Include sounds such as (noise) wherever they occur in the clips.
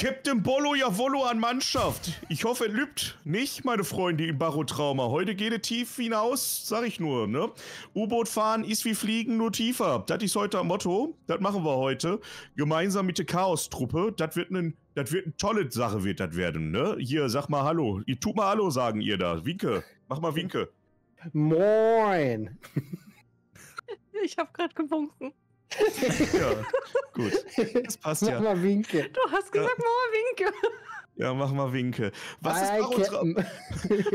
Captain Bollo Jawollo an Mannschaft. Ich hoffe, er lübt nicht, meine Freunde im Barotrauma. Heute geht es tief hinaus, sag ich nur, ne? U-Boot fahren ist wie Fliegen, nur tiefer. Das ist heute am Motto. Das machen wir heute. Gemeinsam mit der Chaos-Truppe. Das wird eine das wird eine tolle Sache, wird das werden, ne? Hier, sag mal Hallo. Ihr tut mal Hallo sagen, ihr da. Winke. Mach mal Winke. Moin. (laughs) Ich habe gerade gewunken. Ja, gut. Das passt Mach ja. mal Winke. Du hast gesagt, mach mal Winke. Ja, mach mal Winke. Was ist Hi, Barotrauma?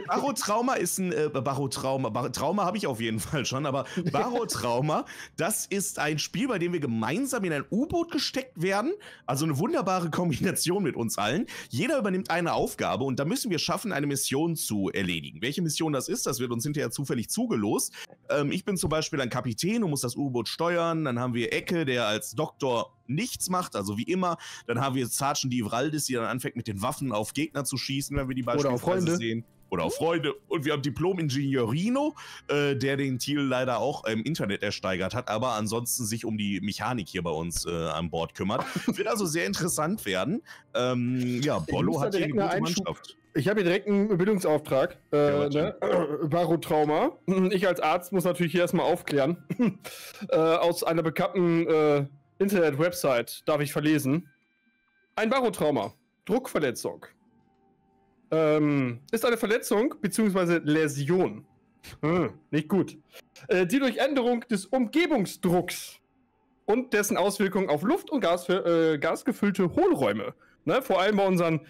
Barotrauma ist ein äh, Barotrauma. Bar Trauma habe ich auf jeden Fall schon, aber Barotrauma, (laughs) das ist ein Spiel, bei dem wir gemeinsam in ein U-Boot gesteckt werden. Also eine wunderbare Kombination mit uns allen. Jeder übernimmt eine Aufgabe und da müssen wir schaffen, eine Mission zu erledigen. Welche Mission das ist, das wird uns hinterher zufällig zugelost. Ähm, ich bin zum Beispiel ein Kapitän und muss das U-Boot steuern. Dann haben wir Ecke, der als Doktor nichts macht, also wie immer. Dann haben wir Sergeant Divraldis, die dann anfängt, mit den Waffen auf Gegner zu schießen, wenn wir die Oder auf beispielsweise sehen. Oder auf Freunde. Und wir haben Diplom-Ingenieur Rino, äh, der den Thiel leider auch im Internet ersteigert hat, aber ansonsten sich um die Mechanik hier bei uns äh, an Bord kümmert. Wird also sehr interessant werden. Ähm, ja, Bollo hat hier eine gute Mannschaft. Ich habe hier direkt einen Bildungsauftrag. Ja, Äh, was ne? (clears throat) Barotrauma. Ich als Arzt muss natürlich hier erstmal aufklären. (clears throat) äh, aus einer bekannten äh, Internet-Website darf ich verlesen. Ein Barotrauma. Druckverletzung. Ähm, ist eine Verletzung bzw. Läsion. Hm, nicht gut. Äh, die durch Änderung des Umgebungsdrucks und dessen Auswirkungen auf Luft- und Gas, äh, gasgefüllte Hohlräume. Ne? Vor allem bei unserem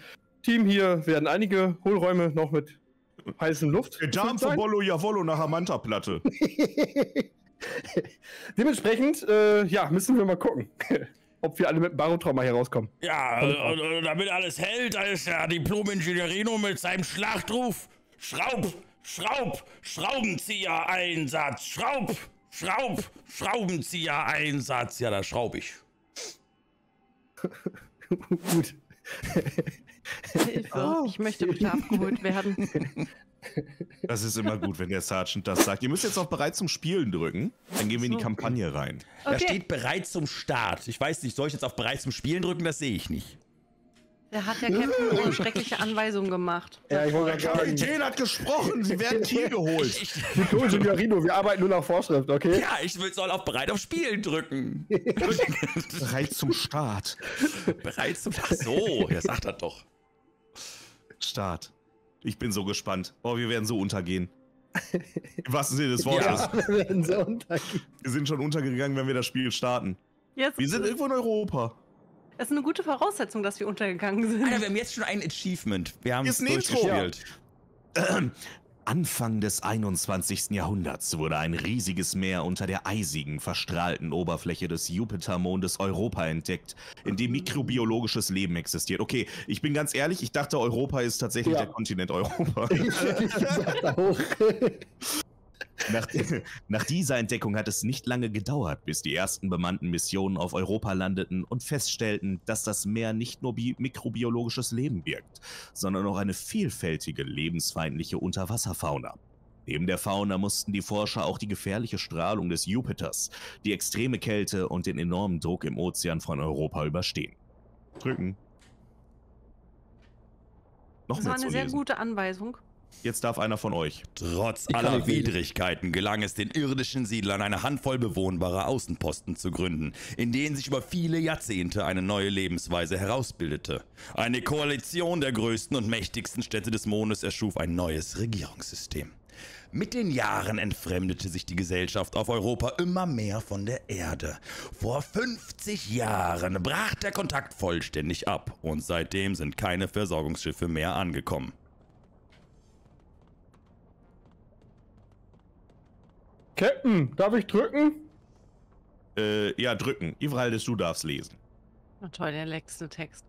Team hier werden einige Hohlräume noch mit heißem Luft. Der Darm von. Bollo Javolo nach Amanta-Platte. (laughs) Dementsprechend, äh, ja, müssen wir mal gucken, ob wir alle mit dem Barotrauma hier rauskommen. Ja, äh, damit alles hält, da ist der Diplom-Ingenieurino mit seinem Schlachtruf Schraub, Schraub, Schraubenzieher-Einsatz, Schraub, Schraub, Schraubenzieher-Einsatz. Ja, da schraub ich. (laughs) Gut. Hilfe. Oh, ich möchte bitte abgeholt werden. (laughs) Das ist immer gut, wenn der Sergeant das sagt. Ihr müsst jetzt auch bereit zum Spielen drücken. Dann gehen wir in die So. Kampagne rein. Da Okay. steht bereit zum Start. Ich weiß nicht, soll ich jetzt auf bereit zum Spielen drücken? Das sehe ich nicht. Der hat ja Captain (laughs) eine schreckliche Anweisung gemacht. Ja, ich wollte gerade sagen, Kapitän hat gesprochen, sie werden hier (laughs) geholt. Ich, Ingenieurino, wir arbeiten nur nach Vorschrift, okay? ja, ich will- soll auf bereit auf Spielen drücken. (laughs) Bereit zum Start. bereit zum Ach so, ja, sagt das doch. Start. Ich bin so gespannt. Oh, wir werden so untergehen. (laughs) Im wahrsten Sinne des Wortes. Ja. (laughs) wir werden so untergehen. Wir sind schon untergegangen, wenn wir das Spiel starten. Jetzt Wir sind irgendwo in Europa. es ist eine gute Voraussetzung, dass wir untergegangen sind. Alter, wir haben jetzt schon ein Achievement. Wir haben Ist es ein Intro. Anfang des 21. Jahrhunderts wurde ein riesiges Meer unter der eisigen, verstrahlten Oberfläche des Jupitermondes Europa entdeckt, in dem mikrobiologisches Leben existiert. Okay, ich bin ganz ehrlich, ich dachte, Europa ist tatsächlich Ja. der Kontinent Europa. (laughs) Ich gesagt, auch. (laughs) Nach, (laughs) nach dieser Entdeckung hat es nicht lange gedauert, bis die ersten bemannten Missionen auf Europa landeten und feststellten, dass das Meer nicht nur bi mikrobiologisches Leben birgt, sondern auch eine vielfältige, lebensfeindliche Unterwasserfauna. Neben der Fauna mussten die Forscher auch die gefährliche Strahlung des Jupiters, die extreme Kälte und den enormen Druck im Ozean von Europa überstehen. Drücken. Noch Das war eine sehr lesen. gute Anweisung. Jetzt darf einer von euch. Trotz aller. Widrigkeiten gelang es den irdischen Siedlern, eine Handvoll bewohnbarer Außenposten zu gründen, in denen sich über viele Jahrzehnte eine neue Lebensweise herausbildete. Eine Koalition der größten und mächtigsten Städte des Mondes erschuf ein neues Regierungssystem. Mit den Jahren entfremdete sich die Gesellschaft auf Europa immer mehr von der Erde. Vor 50 Jahren brach der Kontakt vollständig ab und seitdem sind keine Versorgungsschiffe mehr angekommen. Captain, darf ich drücken? Äh, ja, drücken. Ivraldis, du darfst lesen. Na toll, der letzte Text.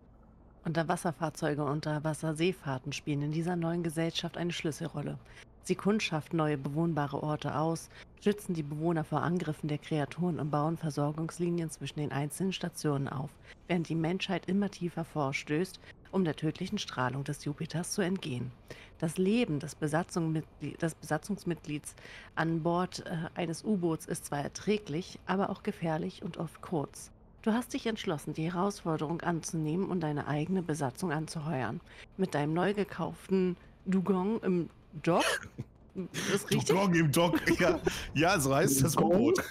Unterwasserfahrzeuge und Unterwasserseefahrten spielen in dieser neuen Gesellschaft eine Schlüsselrolle. Sie kundschaften neue bewohnbare Orte aus, schützen die Bewohner vor Angriffen der Kreaturen und bauen Versorgungslinien zwischen den einzelnen Stationen auf, während die Menschheit immer tiefer vorstößt, um der tödlichen Strahlung des Jupiters zu entgehen. Das Leben des, des Besatzungsmitglieds an Bord äh, eines U-Boots ist zwar erträglich, aber auch gefährlich und oft kurz. Du hast dich entschlossen, die Herausforderung anzunehmen und deine eigene Besatzung anzuheuern. Mit deinem neu gekauften Dugong im Dock. (laughs) Ist richtig? Dugong im Dock, (laughs) ja, ja, so heißt das U-Boot.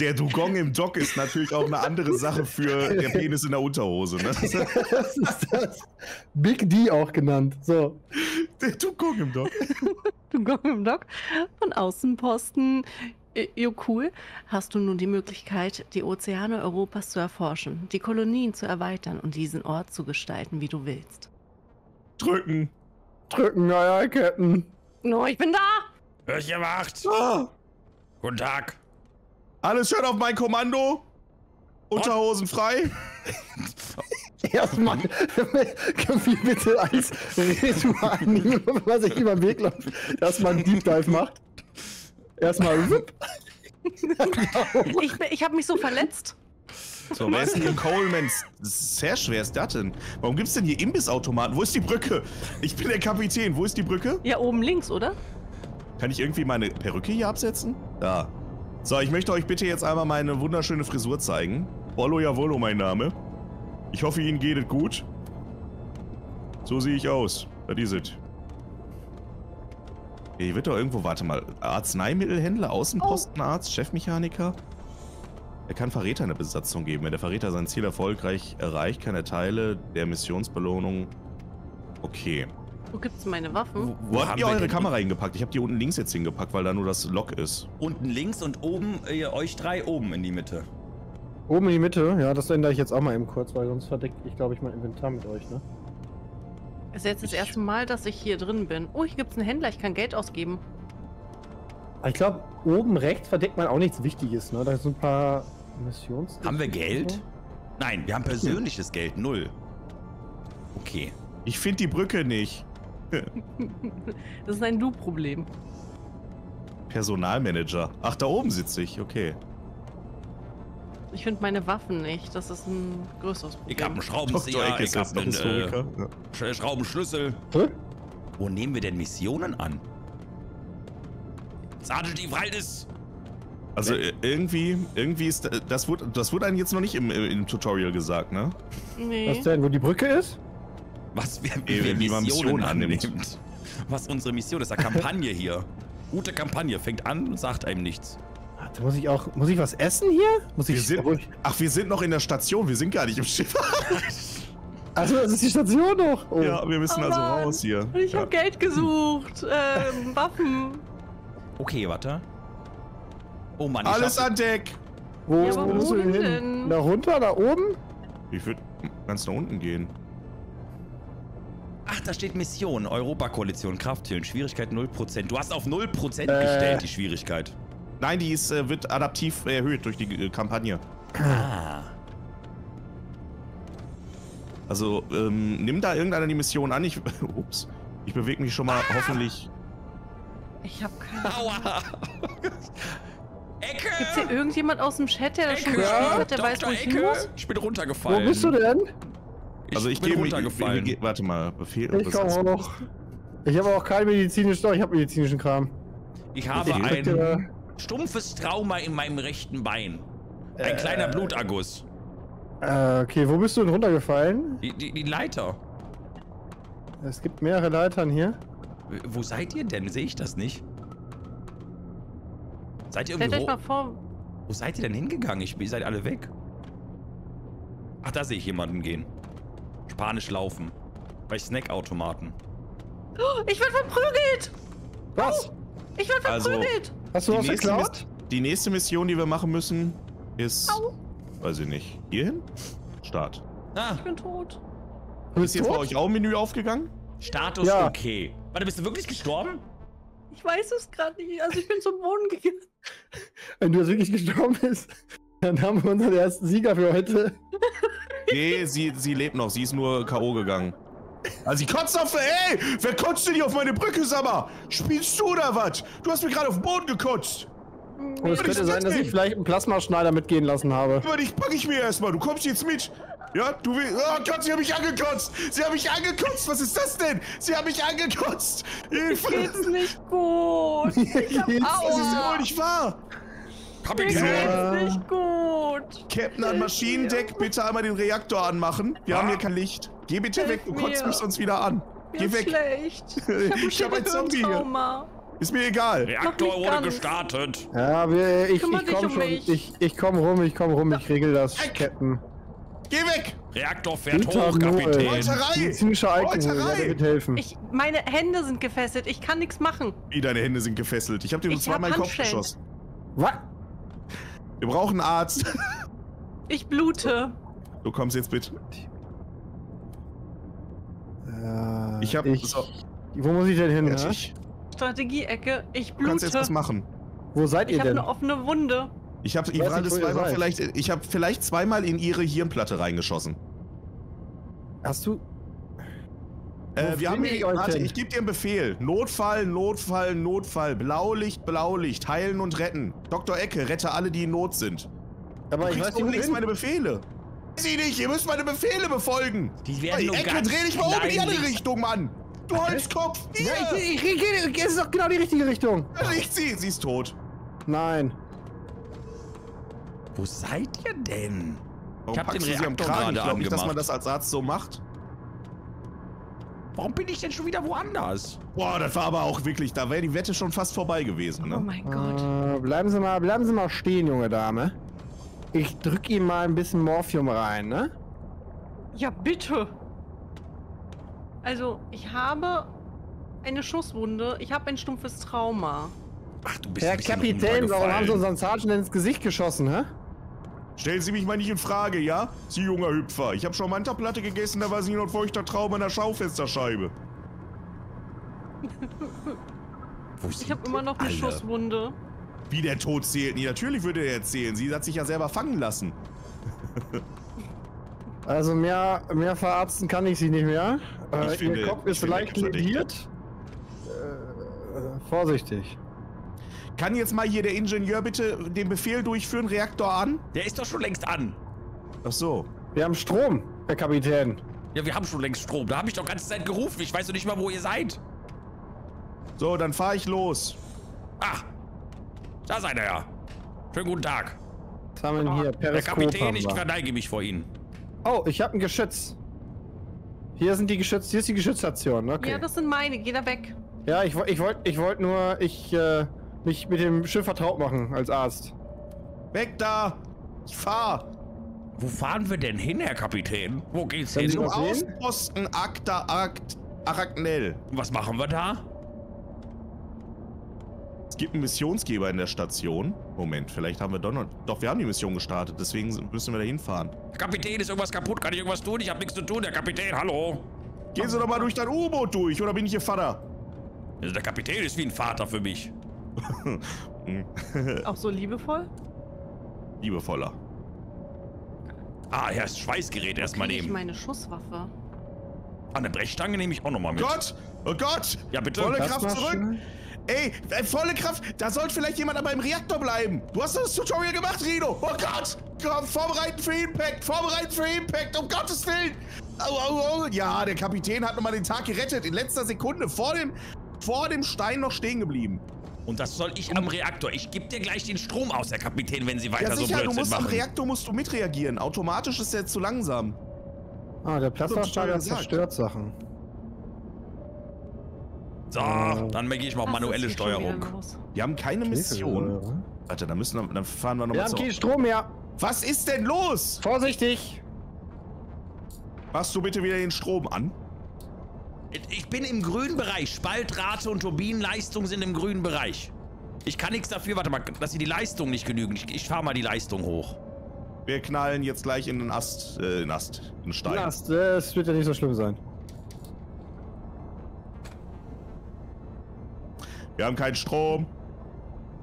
Der Dugong im Dock ist natürlich auch eine andere Sache für der Penis in der Unterhose. Ne? (laughs) das ist das. Big D auch genannt. So. Der Dugong im Dock. (laughs) Dugong im Dock. Von Außenposten. Jo, cool. Hast du nun die Möglichkeit, die Ozeane Europas zu erforschen, die Kolonien zu erweitern und diesen Ort zu gestalten, wie du willst. Drücken. Drücken, Captain. No, ich bin da! Hörchen wacht! Ah, Guten Tag! alles schön auf mein Kommando. Unterhosen frei. (laughs) Erstmal, (laughs) können wir bitte als Ritual nehmen, wenn man sich über den Weg läuft, dass man einen Deep Dive macht? Erstmal, wupp. (laughs) Ich, ich habe mich so verletzt. So, wer ist denn hier Coleman? Sehr schwer ist das denn? Warum gibt's denn hier Imbissautomaten? Wo ist die Brücke? Ich bin der Kapitän. Wo ist die Brücke? Ja, oben links, oder? Kann ich irgendwie meine Perücke hier absetzen? Da. So, ich möchte euch bitte jetzt einmal meine wunderschöne Frisur zeigen. Bollo Javolo mein Name. Ich hoffe, Ihnen geht es gut. So sehe ich aus. Das ist es. Hier wird doch irgendwo, warte mal, Arzneimittelhändler, Außenpostenarzt, Chefmechaniker. Er kann Verräter eine Besatzung geben. Wenn der Verräter sein Ziel erfolgreich erreicht, kann er Teile der Missionsbelohnung... Okay. Wo gibt's meine Waffen? Wo, habt haben ihr eure Kamera hingepackt? Ich habe die unten links jetzt hingepackt, weil da nur das Lok ist. Unten links und oben, äh, euch drei oben in die Mitte. Oben in die Mitte, ja, das ändere ich jetzt auch mal eben kurz, weil sonst verdecke ich, glaube ich, mein Inventar mit euch, ne? Ist jetzt das erste Mal, dass ich hier drin bin. Oh, hier gibt's einen Händler, ich kann Geld ausgeben. Ich glaube, oben rechts verdeckt man auch nichts Wichtiges, ne? Da sind ein paar Missions. Haben wir Geld? Nein, wir haben persönliches Geld, null. Okay. Ich finde die Brücke nicht. Das ist ein Du-Problem. Personalmanager. Ach, da oben sitze ich. Okay. Ich finde meine Waffen nicht. Das ist ein größeres Ich Problem. hab einen Schraubenzieher, ich hab einen äh, Sch- Schraubenschlüssel. Hä? Wo nehmen wir denn Missionen an? Sergeant Eve Haldes! Also irgendwie, irgendwie ist das wurde, das wurde einem jetzt noch nicht im, im, im Tutorial gesagt, ne? Nee. Was denn, wo die Brücke ist? Was wir, Wie- wir Missionen Missionen annimmt. annimmt. Was unsere Mission ist, eine Kampagne hier. Gute Kampagne, fängt an und sagt einem nichts. Warte, muss ich auch, muss ich was essen hier? Muss Wir ich, sind, obwohl ich- ach, wir sind noch in der Station, wir sind gar nicht im Schiff. Achso, das ist die Station noch. Oh. Ja, wir müssen Oh also Mann. raus hier. Ich ja. habe Geld gesucht. Ähm, Waffen. Okay, warte. Oh Mann, ich Alles hab- an Deck! Wo, Ja, wo musst du wohin denn hin? Da runter, da oben? Ich würde ganz nach unten gehen. Ach, da steht Mission, Europakoalition, Krafthüllen, Schwierigkeit 0%. Du hast auf 0% Äh. gestellt, die Schwierigkeit. Nein, die ist, äh, wird adaptiv erhöht durch die äh, Kampagne. Ah. Also, ähm, nimm da irgendeiner die Mission an. Ich, (laughs) ups. Ich bewege mich schon mal hoffentlich. Ich habe keine Aua! (laughs) Ecke! Gibt's hier irgendjemand aus dem Chat, der das schon gespielt hat, der Dr. weiß, wo ich hin Ecke! muss? Ich bin Wo runtergefallen. bist du denn? Ich Also ich bin gehe runtergefallen. Ich, ich, warte mal, Befehl. Ich komme auch noch. Ich habe auch keinen medizinischen, doch, ich habe medizinischen Kram. Ich habe Okay. ein Bitte. stumpfes Trauma in meinem rechten Bein. Ein Äh. kleiner Bluterguss. Äh, okay, wo bist du denn runtergefallen? Die, die, die Leiter. Es gibt mehrere Leitern hier. Wo seid ihr denn? Sehe ich das nicht? Seid ihr Stellt irgendwie euch mal vor, Wo seid ihr denn hingegangen? Ich, ihr seid alle weg. Ach, da sehe ich jemanden gehen. Spanisch laufen. Bei Snackautomaten. ich werde verprügelt! Was? Ich werde Also- verprügelt! Hast du was geklaut? Die nächste Mission, die wir machen müssen, ist. Au. Weiß ich nicht. Hierhin? Start. Ah, Ich bin tot. Du Ist jetzt bei euch auch ein Menü aufgegangen? Status Ja. okay. Warte, bist du wirklich gestorben? Ich weiß es gerade nicht. Also ich bin zum Boden gegangen. (laughs) Wenn du jetzt wirklich gestorben bist, dann haben wir unseren ersten Sieger für heute. (laughs) Nee, sie, sie lebt noch. Sie ist nur K.O. gegangen. Also, sie kotzt auf. Ey! Wer kotzt denn hier auf meine Brücke, Sammer? Spielst du oder was? Du hast mir gerade auf den Boden gekotzt. Und es könnte sein, dass ich vielleicht einen Plasmaschneider mitgehen lassen habe. Aber dich pack ich mir erstmal. Du kommst jetzt mit. Ja, du willst. Oh Gott, sie haben mich angekotzt. Sie haben mich angekotzt. Was ist das denn? Sie haben mich angekotzt. Hilfe. Geht's nicht gut. (laughs) Ich hab Geht's- Das ist ja Aua. wohl nicht wahr. Hab Mir ich geht's nicht gut. Captain an Maschinendeck, bitte einmal den Reaktor anmachen. Wir haben hier kein Licht. Geh bitte Hilf weg, du mir. kotzt mich sonst wieder an. Mir Geh ist weg. schlecht. Ich hab (laughs) ein Zombie hier. Ist mir egal. Reaktor wurde ganz. gestartet. Ja, wir, ich, ich komm um schon. mich. Ich, ich komm rum, ich komm rum, ich regel das. Captain. Geh weg. Reaktor fährt Guter hoch. Kapitän. Meuterei. Helfen. Ich, meine Hände sind gefesselt. Ich kann nichts machen. Wie, deine Hände sind gefesselt. Ich hab dir nur Ich zweimal hab den Kopf geschossen. Was? Wir brauchen einen Arzt. (laughs) Ich blute. Du kommst jetzt bitte. Äh, Ich hab- Ich, so. Wo muss ich denn hin? Ne? Fertig. Strategieecke. Ich Du kannst jetzt was blute. machen. Wo seid Ich ihr habe denn? eine offene Wunde. Ich habe Ich ihr zweimal vielleicht, ich habe vielleicht zweimal in ihre Hirnplatte reingeschossen. Hast du. Äh, wir haben ich warte, ich gebe dir einen Befehl. Notfall, Notfall, Notfall. Blaulicht, Blaulicht. Heilen und retten. Dr. Ecke, rette alle, die in Not sind. Aber Du ich weiß nicht, meine Befehle. Sie nicht, ihr müsst meine Befehle befolgen. Die werden nur Ecke, ganz dreh dich mal um in die andere Richtung, Mann. Du Holzkopf. Ja, ich, ich, ich, ich, es ist doch genau die richtige Richtung. Da liegt sie. Sie ist tot. Nein. Wo seid ihr denn? Warum Ich hab den Reaktor Kragen? Ich gerade glaube nicht, dass man das als Arzt so macht. Warum bin ich denn schon wieder woanders? Boah, das war aber auch wirklich, da wäre die Wette schon fast vorbei gewesen, Oh ne? mein Gott. Äh, bleiben Sie mal, bleiben Sie mal stehen, junge Dame. Ich drück ihm mal ein bisschen Morphium rein, ne? Ja, bitte. Also, ich habe eine Schusswunde. Ich habe ein stumpfes Trauma. Ach, du bist Herr Kapitän, warum haben Sie unseren Sergeant ins Gesicht geschossen, hä? Stellen Sie mich mal nicht in Frage, ja? Sie junger Hüpfer. Ich habe schon Mantaplatte gegessen, da war sie nur ein feuchter Traum an der Schaufensterscheibe. (laughs) Ich habe immer noch eine alle? Schusswunde. Wie der Tod zählt. Nee, natürlich würde er erzählen. Sie hat sich ja selber fangen lassen. (laughs) Also mehr, mehr verarzten kann ich Sie nicht mehr. Äh, Ich finde- Ihr Kopf ist leicht lediert. Äh, äh, vorsichtig. Kann jetzt mal hier der Ingenieur bitte den Befehl durchführen, Reaktor an? Der ist doch schon längst an. Ach so. Wir haben Strom, Herr Kapitän. Ja, wir haben schon längst Strom. Da habe ich doch ganze Zeit gerufen. Ich weiß doch nicht mal, wo ihr seid. So, dann fahre ich los. Ah, da seid ihr ja. Schönen guten Tag. Was haben wir hier? Herr Kapitän, ich verneige mich vor Ihnen. Oh, ich habe ein Geschütz. Hier sind die Geschütz, hier ist die Geschützstation. Okay. Ja, das sind meine. Geh da weg. Ja, ich, ich wollte ich wollt nur ich, äh, mich mit dem Schiff vertraut machen als Arzt. Weg da! Ich fahr! Wo fahren wir denn hin, Herr Kapitän? Wo geht's Können hin? Zum? Außenposten Akta Akt Arachnell. Was machen wir da? Es gibt einen Missionsgeber in der Station. Moment, vielleicht haben wir doch noch. Doch, wir haben die Mission gestartet, deswegen müssen wir da hinfahren. Herr Kapitän, ist irgendwas kaputt? Kann ich irgendwas tun? Ich habe nichts zu tun, Herr Kapitän. Hallo. Gehen Sie doch mal durch dein U-Boot durch, oder bin ich Ihr Vater? Also der Kapitän ist wie ein Vater für mich. (laughs) Auch so liebevoll? Liebevoller. Ah, ja, das Schweißgerät erstmal Krieg ich nehmen. meine Schusswaffe. Ah, eine Brechstange nehme ich auch nochmal mit. Gott! Oh Gott! Ja, bitte. Volle Das Kraft zurück! schnell. Ey, äh, volle Kraft! Da sollte vielleicht jemand aber im Reaktor bleiben! Du hast das Tutorial gemacht, Rino! Oh Gott! Komm, vorbereiten für Impact! Vorbereiten für Impact! Um Gottes Willen! Au, au, au. Ja, der Kapitän hat nochmal den Tag gerettet. In letzter Sekunde. Vor dem, vor dem Stein noch stehen geblieben. Und das soll ich am Reaktor. Ich gebe dir gleich den Strom aus, Herr Kapitän, wenn Sie weiter Ja, so sicher, du Blödsinn musst am. Reaktor musst du mitreagieren. Automatisch ist der zu langsam. Ah, der Plasmastrahl gesagt. zerstört Sachen. So, dann gehe ich mal auf manuelle Steuerung. Wir haben keine Mission. Warte, dann müssen wir, dann fahren wir Wir nochmal haben zu. keinen Strom mehr. Was ist denn los? Vorsichtig. Machst du bitte wieder den Strom an? Ich bin im grünen Bereich. Spaltrate und Turbinenleistung sind im grünen Bereich. Ich kann nichts dafür, warte mal, dass sie die Leistung nicht genügen. Ich, ich fahre mal die Leistung hoch. Wir knallen jetzt gleich in den Ast, äh, in Ast, in den Stein. Last, das wird ja nicht so schlimm sein. Wir haben keinen Strom.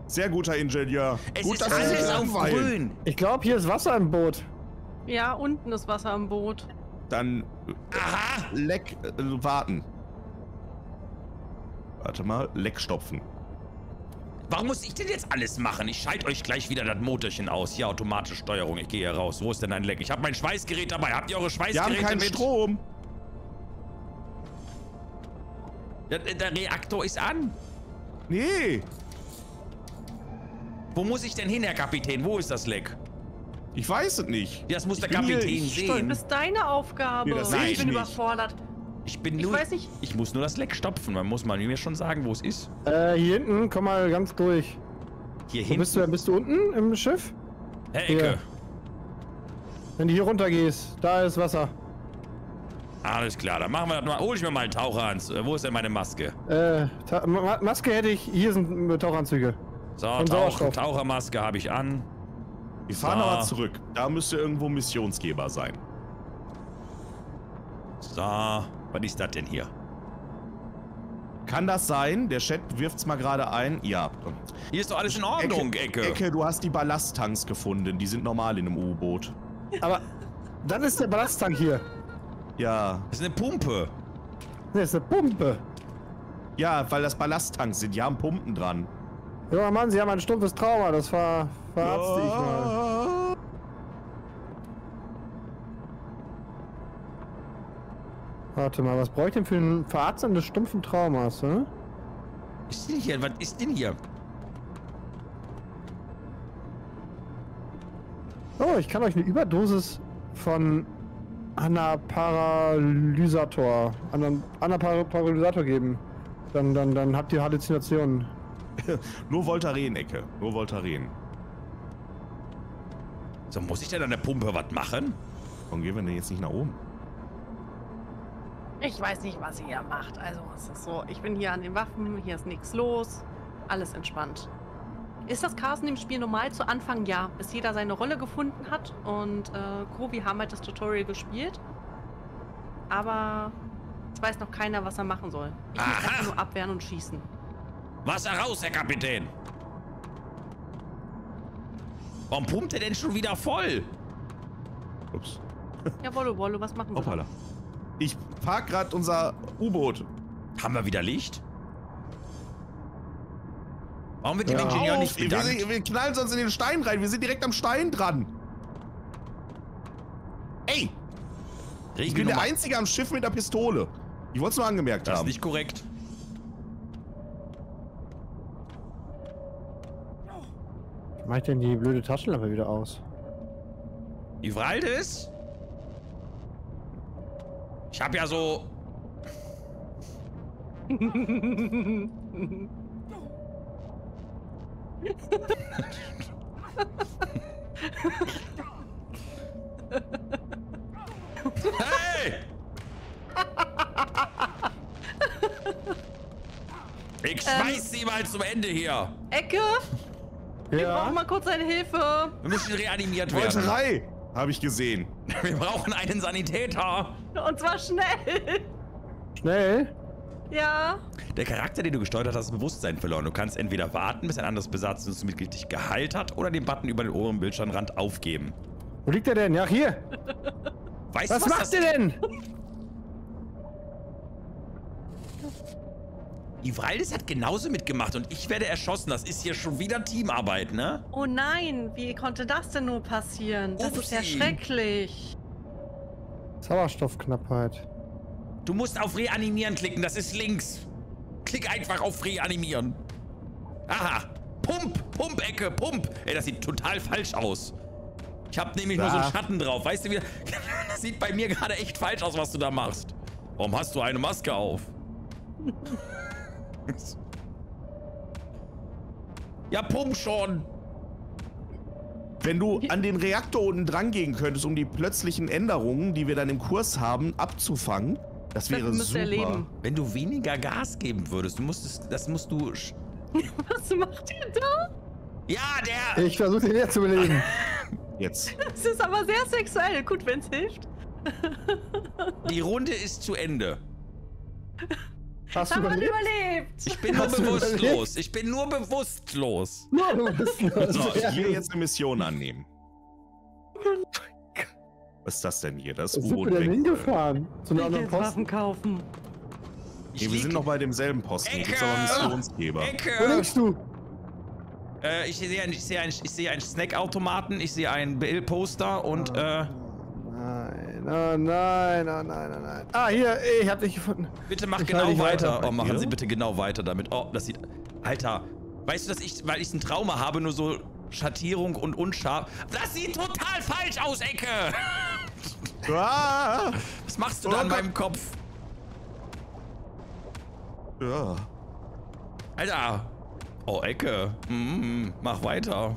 Sehr guter Ingenieur. Es Gut, ist dass alles auf grün. Ich glaube, hier ist Wasser im Boot. Ja, unten ist Wasser am Boot. Dann Aha! Leck, äh, warten. Warte mal, Leck stopfen. Warum muss ich denn jetzt alles machen? Ich schalte euch gleich wieder das Motorchen aus. Hier, automatische Steuerung. Ich gehe hier raus. Wo ist denn ein Leck? Ich habe mein Schweißgerät dabei. Habt ihr eure Wir Schweißgeräte haben keinen mit? Strom. Der, der Reaktor ist an. Nee. Wo muss ich denn hin, Herr Kapitän? Wo ist das Leck? Ich weiß es nicht. Das muss Ich der hier- Kapitän ich Das sehen. ist deine Aufgabe. Nee, das seh ich ich bin nicht. überfordert. Ich bin Ich nur. weiß nicht. Ich muss nur das Leck stopfen. Man muss mal mir schon sagen, wo es ist. Äh, hier hinten, komm mal ganz durch. Hier Wo hinten. bist du? Bist du unten im Schiff? Herr Hier. Ecke. Wenn du hier runter gehst, da ist Wasser. Alles klar, dann machen wir das mal. Hol ich mir mal einen Taucher an. Wo ist denn meine Maske? Äh, Ma Maske hätte ich. Hier sind äh, Tauchanzüge. So, Und Tauch. Tauchermaske habe ich an. Wir fahren So. aber zurück. Da müsste irgendwo Missionsgeber sein. So, was ist das denn hier? Kann das sein? Der Chat wirft's mal gerade ein. Ja. Hier ist doch alles in Ordnung, Ecke. Ecke, du hast die Ballasttanks gefunden. Die sind normal in einem U-Boot. Aber das ist der Ballasttank hier. Ja. Das ist eine Pumpe. Das ist eine Pumpe. Ja, weil das Ballasttanks sind. Die haben Pumpen dran. Junger Mann, Sie haben ein stumpfes Trauma. Das ver verarzte ich mal. Warte mal, was brauche ich denn für ein Verarzten des stumpfen Traumas, ne? Was ist denn hier? Was ist denn hier? Oh, ich kann euch eine Überdosis von Anaparalysator, Ana- Anaparalysator geben. Dann, dann, dann habt ihr Halluzinationen. (laughs) Nur Voltaren, Ecke. Nur Voltaren. So, muss ich denn an der Pumpe was machen? Warum gehen wir denn jetzt nicht nach oben? Ich weiß nicht, was ihr hier macht. Also, es ist so, ich bin hier an den Waffen, hier ist nichts los. Alles entspannt. Ist das Chaos im Spiel normal zu Anfang? Ja, bis jeder seine Rolle gefunden hat. Und äh, Co, wir haben halt das Tutorial gespielt. Aber es weiß noch keiner, was er machen soll. Ich muss Aha. einfach nur abwehren und schießen. Wasser raus, Herr Kapitän. Warum pumpt er denn schon wieder voll? Ups. Ja, Wollo, Wollo, was machen? Hoppala. Ich park gerade unser U-Boot. Haben wir wieder Licht? Warum wird dem Ja. Ingenieur Auf, nicht wir, bedankt? sind- wir knallen sonst in den Stein rein. Wir sind direkt am Stein dran. Ey, ich bin der Einzige am Schiff mit der Pistole. Ich wollte es nur angemerkt Das ist haben. nicht korrekt. Mach ich denn die blöde Taschenlampe wieder aus? Ivraldis? Ich hab ja so... Hey! Ich schmeiß sie mal zum Ende hier. Ecke! Wir brauchen mal kurz eine Hilfe. Wir müssen reanimiert werden. Volterei, habe ich gesehen. (laughs) Wir brauchen einen Sanitäter. Und zwar schnell. Schnell. Ja. Der Charakter, den du gesteuert hast, hat das Bewusstsein verloren. Du kannst entweder warten, bis ein anderes Besatzungsmitglied dich geheilt hat, oder den Button über den oberen Bildschirmrand aufgeben. Wo liegt er denn? Ja, hier. Weißt Was, du, macht das ihr denn? Ivraldis hat genauso mitgemacht und ich werde erschossen. Das ist hier schon wieder Teamarbeit, ne? Oh nein, wie konnte das denn nur passieren? Das ist ja Upsi. schrecklich. Sauerstoffknappheit. Du musst auf Reanimieren klicken, das ist links. Klick einfach auf Reanimieren. Aha. Pump, Pump-Ecke, Pump. Ey, das sieht total falsch aus. Ich hab nämlich nur so einen. Schatten drauf. Weißt du, wie... (laughs) Das sieht bei mir gerade echt falsch aus, was du da machst. Warum hast du eine Maske auf? (laughs) ja, pump schon. Wenn du an den Reaktor unten dran gehen könntest, um die plötzlichen Änderungen, die wir dann im Kurs haben, abzufangen, das wäre super. erleben. Wenn du weniger Gas geben würdest, du musstest, das musst du... (laughs) Was macht ihr da? Ja, der... Ich versuche den wieder zu beleben. (laughs) Jetzt. Das ist aber sehr sexuell. Gut, wenn es hilft. Die Runde ist zu Ende. Hast du überlebt? überlebt. Ich bin nur bewusstlos. überlebt? Ich bin nur bewusstlos. Ja, du bist los. So, Ja. hier jetzt eine Mission annehmen. Was ist das denn hier? Das Wo U-Boot wir hingefahren? Zu einer Ich anderen Posten? Waffen kaufen. Ich Nee, wir lieg- sind noch bei demselben Posten. Hier gibt's aber Missionsgeber. Wo Ecke! liegst du? Äh, ich sehe ein, ich sehe ein, ich sehe einen Snackautomaten, ich sehe ein Bill-Poster und äh, Nein, oh nein, oh nein, oh nein. Ah, hier, ich hab dich gefunden. bitte mach Ich genau weiter. Oh, machen? Sie bitte genau weiter damit. Oh, das sieht. Alter, weißt du, dass ich, weil ich ein Trauma habe, nur so Schattierung und unscharf. Das sieht total falsch aus, Ecke! (laughs) Ah, Was machst du da an Oh meinem Kopf? ja. Alter! Oh, Ecke. Mm, mach weiter.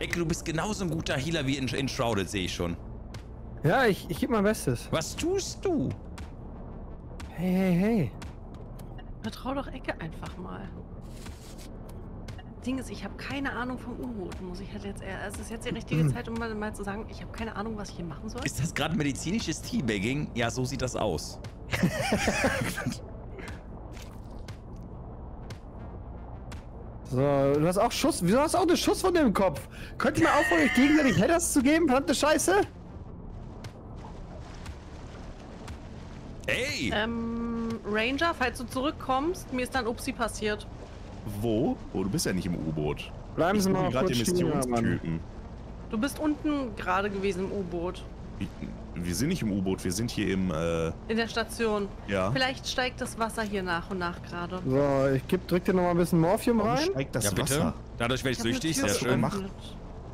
Ecke, du bist genauso ein guter Healer wie in, in Shrouded, sehe ich schon. Ja, ich, ich gebe mein Bestes. Was tust du? Hey, hey, hey. Vertrau doch Ecke einfach mal. Ding ist, ich habe keine Ahnung vom U-Boot, muss ich halt jetzt eher. Es ist jetzt die richtige Zeit, um mal, mal zu sagen, ich habe keine Ahnung, was ich hier machen soll. Ist das gerade medizinisches Teabagging? Ja, so sieht das aus. (laughs) So, du hast auch Schuss. Wieso hast du auch einen Schuss von dem Kopf? Könnt ihr mir aufhören, euch gegenseitig Headers zu geben? Verdammte Scheiße. Ey! Ähm, Ranger, falls du zurückkommst, mir ist dann Upsi passiert. Wo? Oh, du bist ja nicht im U-Boot. Bleiben Sie mal gerade Mann. Missionstypen. Du bist unten gerade gewesen im U-Boot. Wir sind nicht im U-Boot, wir sind hier im, äh, In der Station. ja. Vielleicht steigt das Wasser hier nach und nach gerade. So, ich geb, drück dir noch mal ein bisschen Morphium Warum rein. steigt das ja, bitte. Wasser? Dadurch werde ich süchtig, sehr schön. Mach.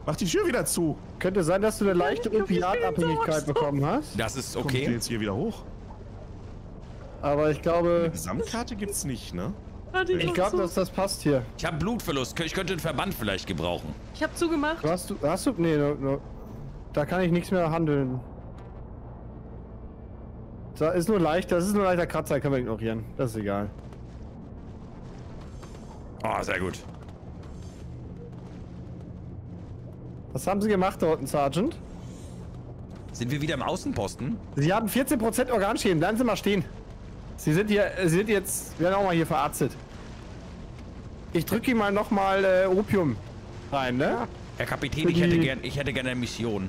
Mach die Tür wieder zu. Könnte sein, dass du eine leichte ich bin Opiatabhängigkeit bekommen hast. Das ist Kommt okay. jetzt hier wieder hoch? Aber ich glaube, Eine Gesamtkarte gibt's nicht, ne? Ich glaube, dass das passt hier. Ich habe Blutverlust. Ich könnte einen Verband vielleicht gebrauchen. Ich habe zugemacht. Hast du, hast du, nee, no, no, da kann ich nichts mehr handeln. Da ist nur leicht, das ist nur leichter Kratzer, können wir ignorieren. Das ist egal. Oh, sehr gut. Was haben Sie gemacht da unten, Sergeant? Sind wir wieder im Außenposten? Sie haben 14% Organschäden, bleiben Sie mal stehen. Sie sind hier, Sie sind jetzt, werden auch mal hier verarztet. Ich drücke Ihnen mal nochmal äh, Opium rein, ne? Herr Kapitän, ich hätte, gern, ich hätte gerne eine Mission.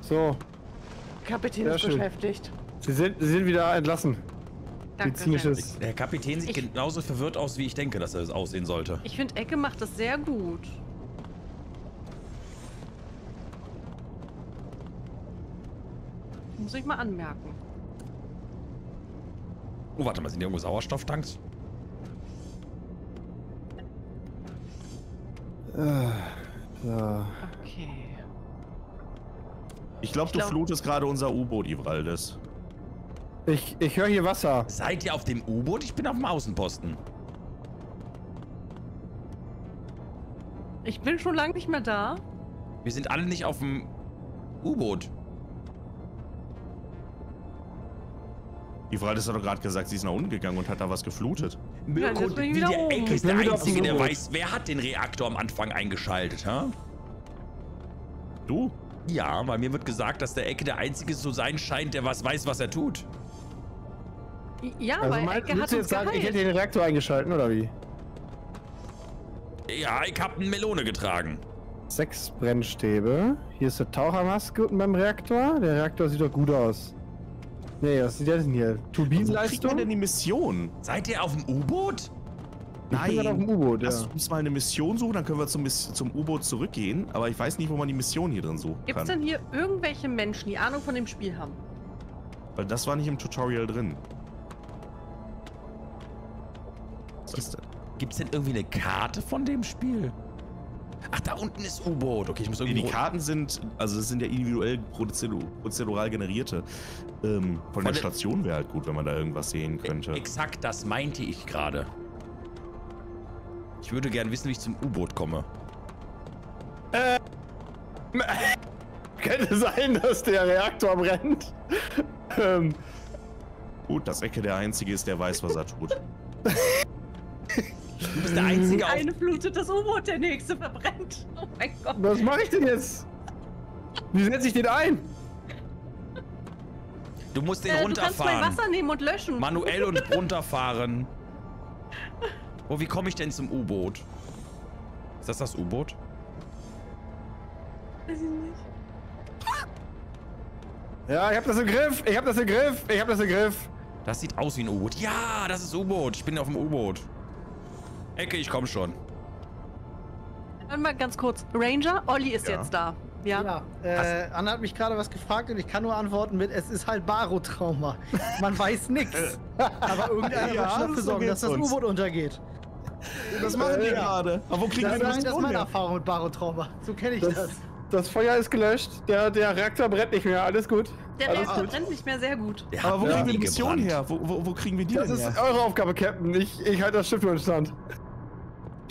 So, Kapitän Sehr ist schön. beschäftigt. Sie sind, Sie sind wieder entlassen. Danke. Medizinisches. Der Kapitän sieht Ich- genauso verwirrt aus, wie ich denke, dass er es aussehen sollte. Ich finde, Ecke macht das sehr gut. Muss ich mal anmerken. Oh, warte mal, sind hier irgendwo Sauerstofftanks? So. Okay. Ich glaube, du glaub- flutest gerade unser U-Boot, Ivraldis. Ich, ich höre hier Wasser. Seid ihr auf dem U-Boot? Ich bin auf dem Außenposten. Ich bin schon lange nicht mehr da. Wir sind alle nicht auf dem U-Boot. Ivraldis hat doch gerade gesagt, sie ist nach unten gegangen und hat da was geflutet. Mirko, wieder der oben. Ecke ist der Einzige, der weiß, wer hat den Reaktor am Anfang eingeschaltet, hä? Du? Ja, weil mir wird gesagt, dass der Ecke der Einzige so sein scheint, der was weiß, was er tut. Ja, Also weil mein, Ecke hat du jetzt sagen, ich hätte den Reaktor eingeschalten, oder wie? Ja, ich hab eine Melone getragen. Sechs Brennstäbe. Hier ist eine Tauchermaske unten beim Reaktor. Der Reaktor sieht doch gut aus. Nee, was sieht der denn hier? Wo kriegt man Turbinenleistung? denn die Mission? Seid ihr auf dem U-Boot? Ich bin U-Boot, ja. Lass uns mal eine Mission suchen, dann können wir zum, zum U-Boot zurückgehen. Aber ich weiß nicht, wo man die Mission hier drin suchen Gibt es denn hier irgendwelche Menschen, die Ahnung von dem Spiel haben? Weil das war nicht im Tutorial drin. Was ist das denn? Gibt's denn irgendwie eine Karte von dem Spiel? Ach, da unten ist U-Boot. Okay, ich muss Nee, irgendwie... die Karten sind, also das sind ja individuell prozedu- prozedural generierte. Ähm, von, Von der der- Station wäre halt gut, wenn man da irgendwas sehen könnte. Exakt, das meinte ich gerade. Ich würde gern wissen, wie ich zum U-Boot komme. (laughs) Könnte sein, dass der Reaktor brennt. ähm, Gut, dass Ecke der Einzige ist, der weiß, was er tut. Du bist der Einzige auf... Eine flutet das U-Boot, der nächste verbrennt. Oh mein Gott. was mache ich denn jetzt? Wie setze ich den ein? Du musst den Äh, du kannst mein runterfahren. Wasser nehmen und löschen. Manuell und runterfahren. Oh, wie komme ich denn zum U-Boot? Ist das das U-Boot? Weiß ich nicht. Ja, ich hab das im Griff. Ich hab das im Griff. Ich hab das im Griff. Das sieht aus wie ein U-Boot. Ja, das ist U-Boot. Ich bin auf dem U-Boot. Ecke, ich komm schon. Warte mal ganz kurz. Ranger, Olli ist Ja. jetzt da. Ja. Ja, äh, Anna hat mich gerade was gefragt und ich kann nur antworten mit, es ist halt Barotrauma. Man weiß nichts. (laughs) Aber irgendeiner Ja, wird schon dafür so sorgen, dass das. U-Boot untergeht. Das machen wir Äh, gerade. Aber wo kriegen Das, wir das, die das ist meine? Erfahrung mit Barotrauma. So kenne ich Das, das. das Feuer ist gelöscht. Der, der Reaktor brennt nicht mehr. Alles gut. Der Alles Reaktor gut. brennt nicht mehr sehr gut. Der Aber wo kriegen wir die Mission gebrannt. her? Wo, wo, wo kriegen wir die Das denn ist her? eure Aufgabe, Captain. Ich, ich halte das Schiff nur in Stand.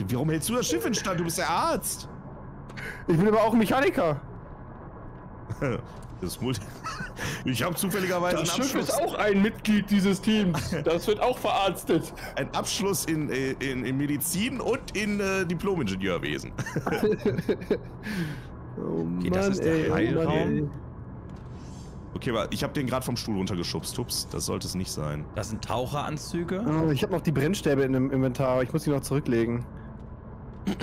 Warum hältst du das Schiff in Stand? Du bist der Arzt. Ich bin aber auch Mechaniker. (laughs) Das Multi (laughs) ich habe zufälligerweise Das einen Schiff Abschluss, ist auch ein Mitglied dieses Teams. Das wird auch verarztet. einen Abschluss in, äh, in, in Medizin und in äh, Diplom-Ingenieurwesen. (laughs) Oh Okay, das ist der oh Heilraum. ey. Okay, aber ich habe den gerade vom Stuhl runtergeschubst. Ups, das sollte es nicht sein. Das sind Taucheranzüge. Oh, ich habe noch die Brennstäbe in dem Inventar. Ich muss die noch zurücklegen. (clears throat)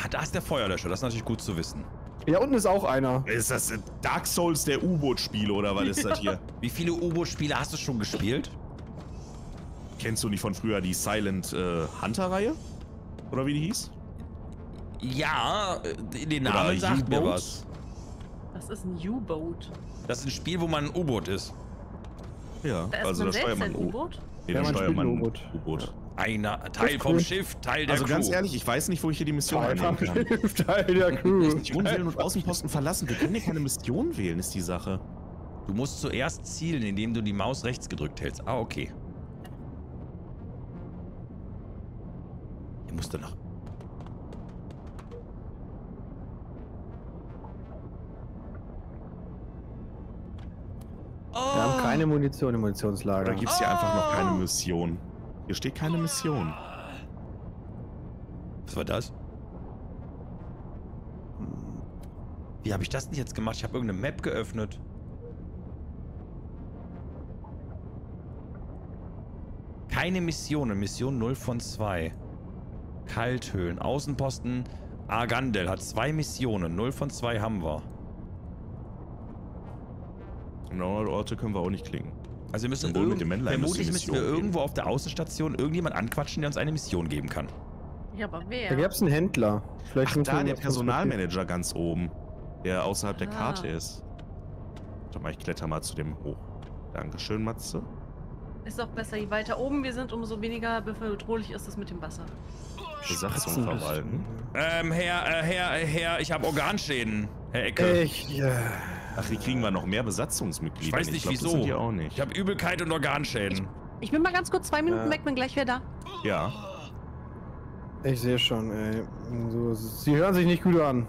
Ah, da ist der Feuerlöscher. Das ist natürlich gut zu wissen. Ja, unten ist auch einer. Ist das Dark Souls der U-Boot-Spiele oder was ist das hier? (laughs) Wie viele U-Boot-Spiele hast du schon gespielt? Kennst du nicht von früher die Silent äh, Hunter-Reihe? Oder wie die hieß? Ja, äh, den Oder Namen sagt mir was. Das ist ein U-Boat. Das ist ein Spiel, wo man ein U-Boot ist. Ja, Da ist also man da steuert man ein U-Boot? Nee, Ja, da steuert man ein U-Boot. Einer Teil vom cool. Schiff, Teil der Also Crew. ganz ehrlich, ich weiß nicht, wo ich hier die Mission Teil vom kann. Schiff, Teil der Crew. Mission wählen und Außenposten verlassen. Wir können hier keine Mission wählen, ist die Sache. Du musst zuerst zielen, indem du die Maus rechts gedrückt hältst. Ah, okay. Hier musst du noch. Wir haben keine Munition im Munitionslager. Oder gibt es hier einfach noch keine Mission? Hier steht keine Mission. Was war das? Wie habe ich das denn jetzt gemacht? Ich habe irgendeine Map geöffnet. Keine Missionen. Mission 0 von 2. Kalthöhlen. Außenposten Argandel hat zwei Missionen. 0 von 2 haben wir. Neue Orte können wir auch nicht klicken. Also wir müssen irgend- vermutlich müssen wir irgendwo auf der Außenstation irgendjemand anquatschen, der uns eine Mission geben kann. Ja, aber Da wer? gab es einen Händler. Vielleicht Ach, da der Personalmanager ganz oben, der außerhalb der Ah. Karte ist. Warte mal, ich kletter mal zu dem hoch. Dankeschön, Matze. Ist auch besser, je weiter oben wir sind, umso weniger bedrohlich ist es mit dem Wasser. Besatzung verwalten. Ähm, Herr, äh, Herr, Herr, ich habe Organschäden. Herr Ecke. Ich, ja. Ach, wie kriegen wir noch mehr Besatzungsmitglieder? Ich weiß nicht, glaub, wieso. Die auch nicht. Ich habe Übelkeit und Organschäden. Ich bin mal ganz kurz zwei Minuten Ja. weg, bin gleich wieder da. ja. Ich sehe schon, ey. So, sie hören sich nicht gut an.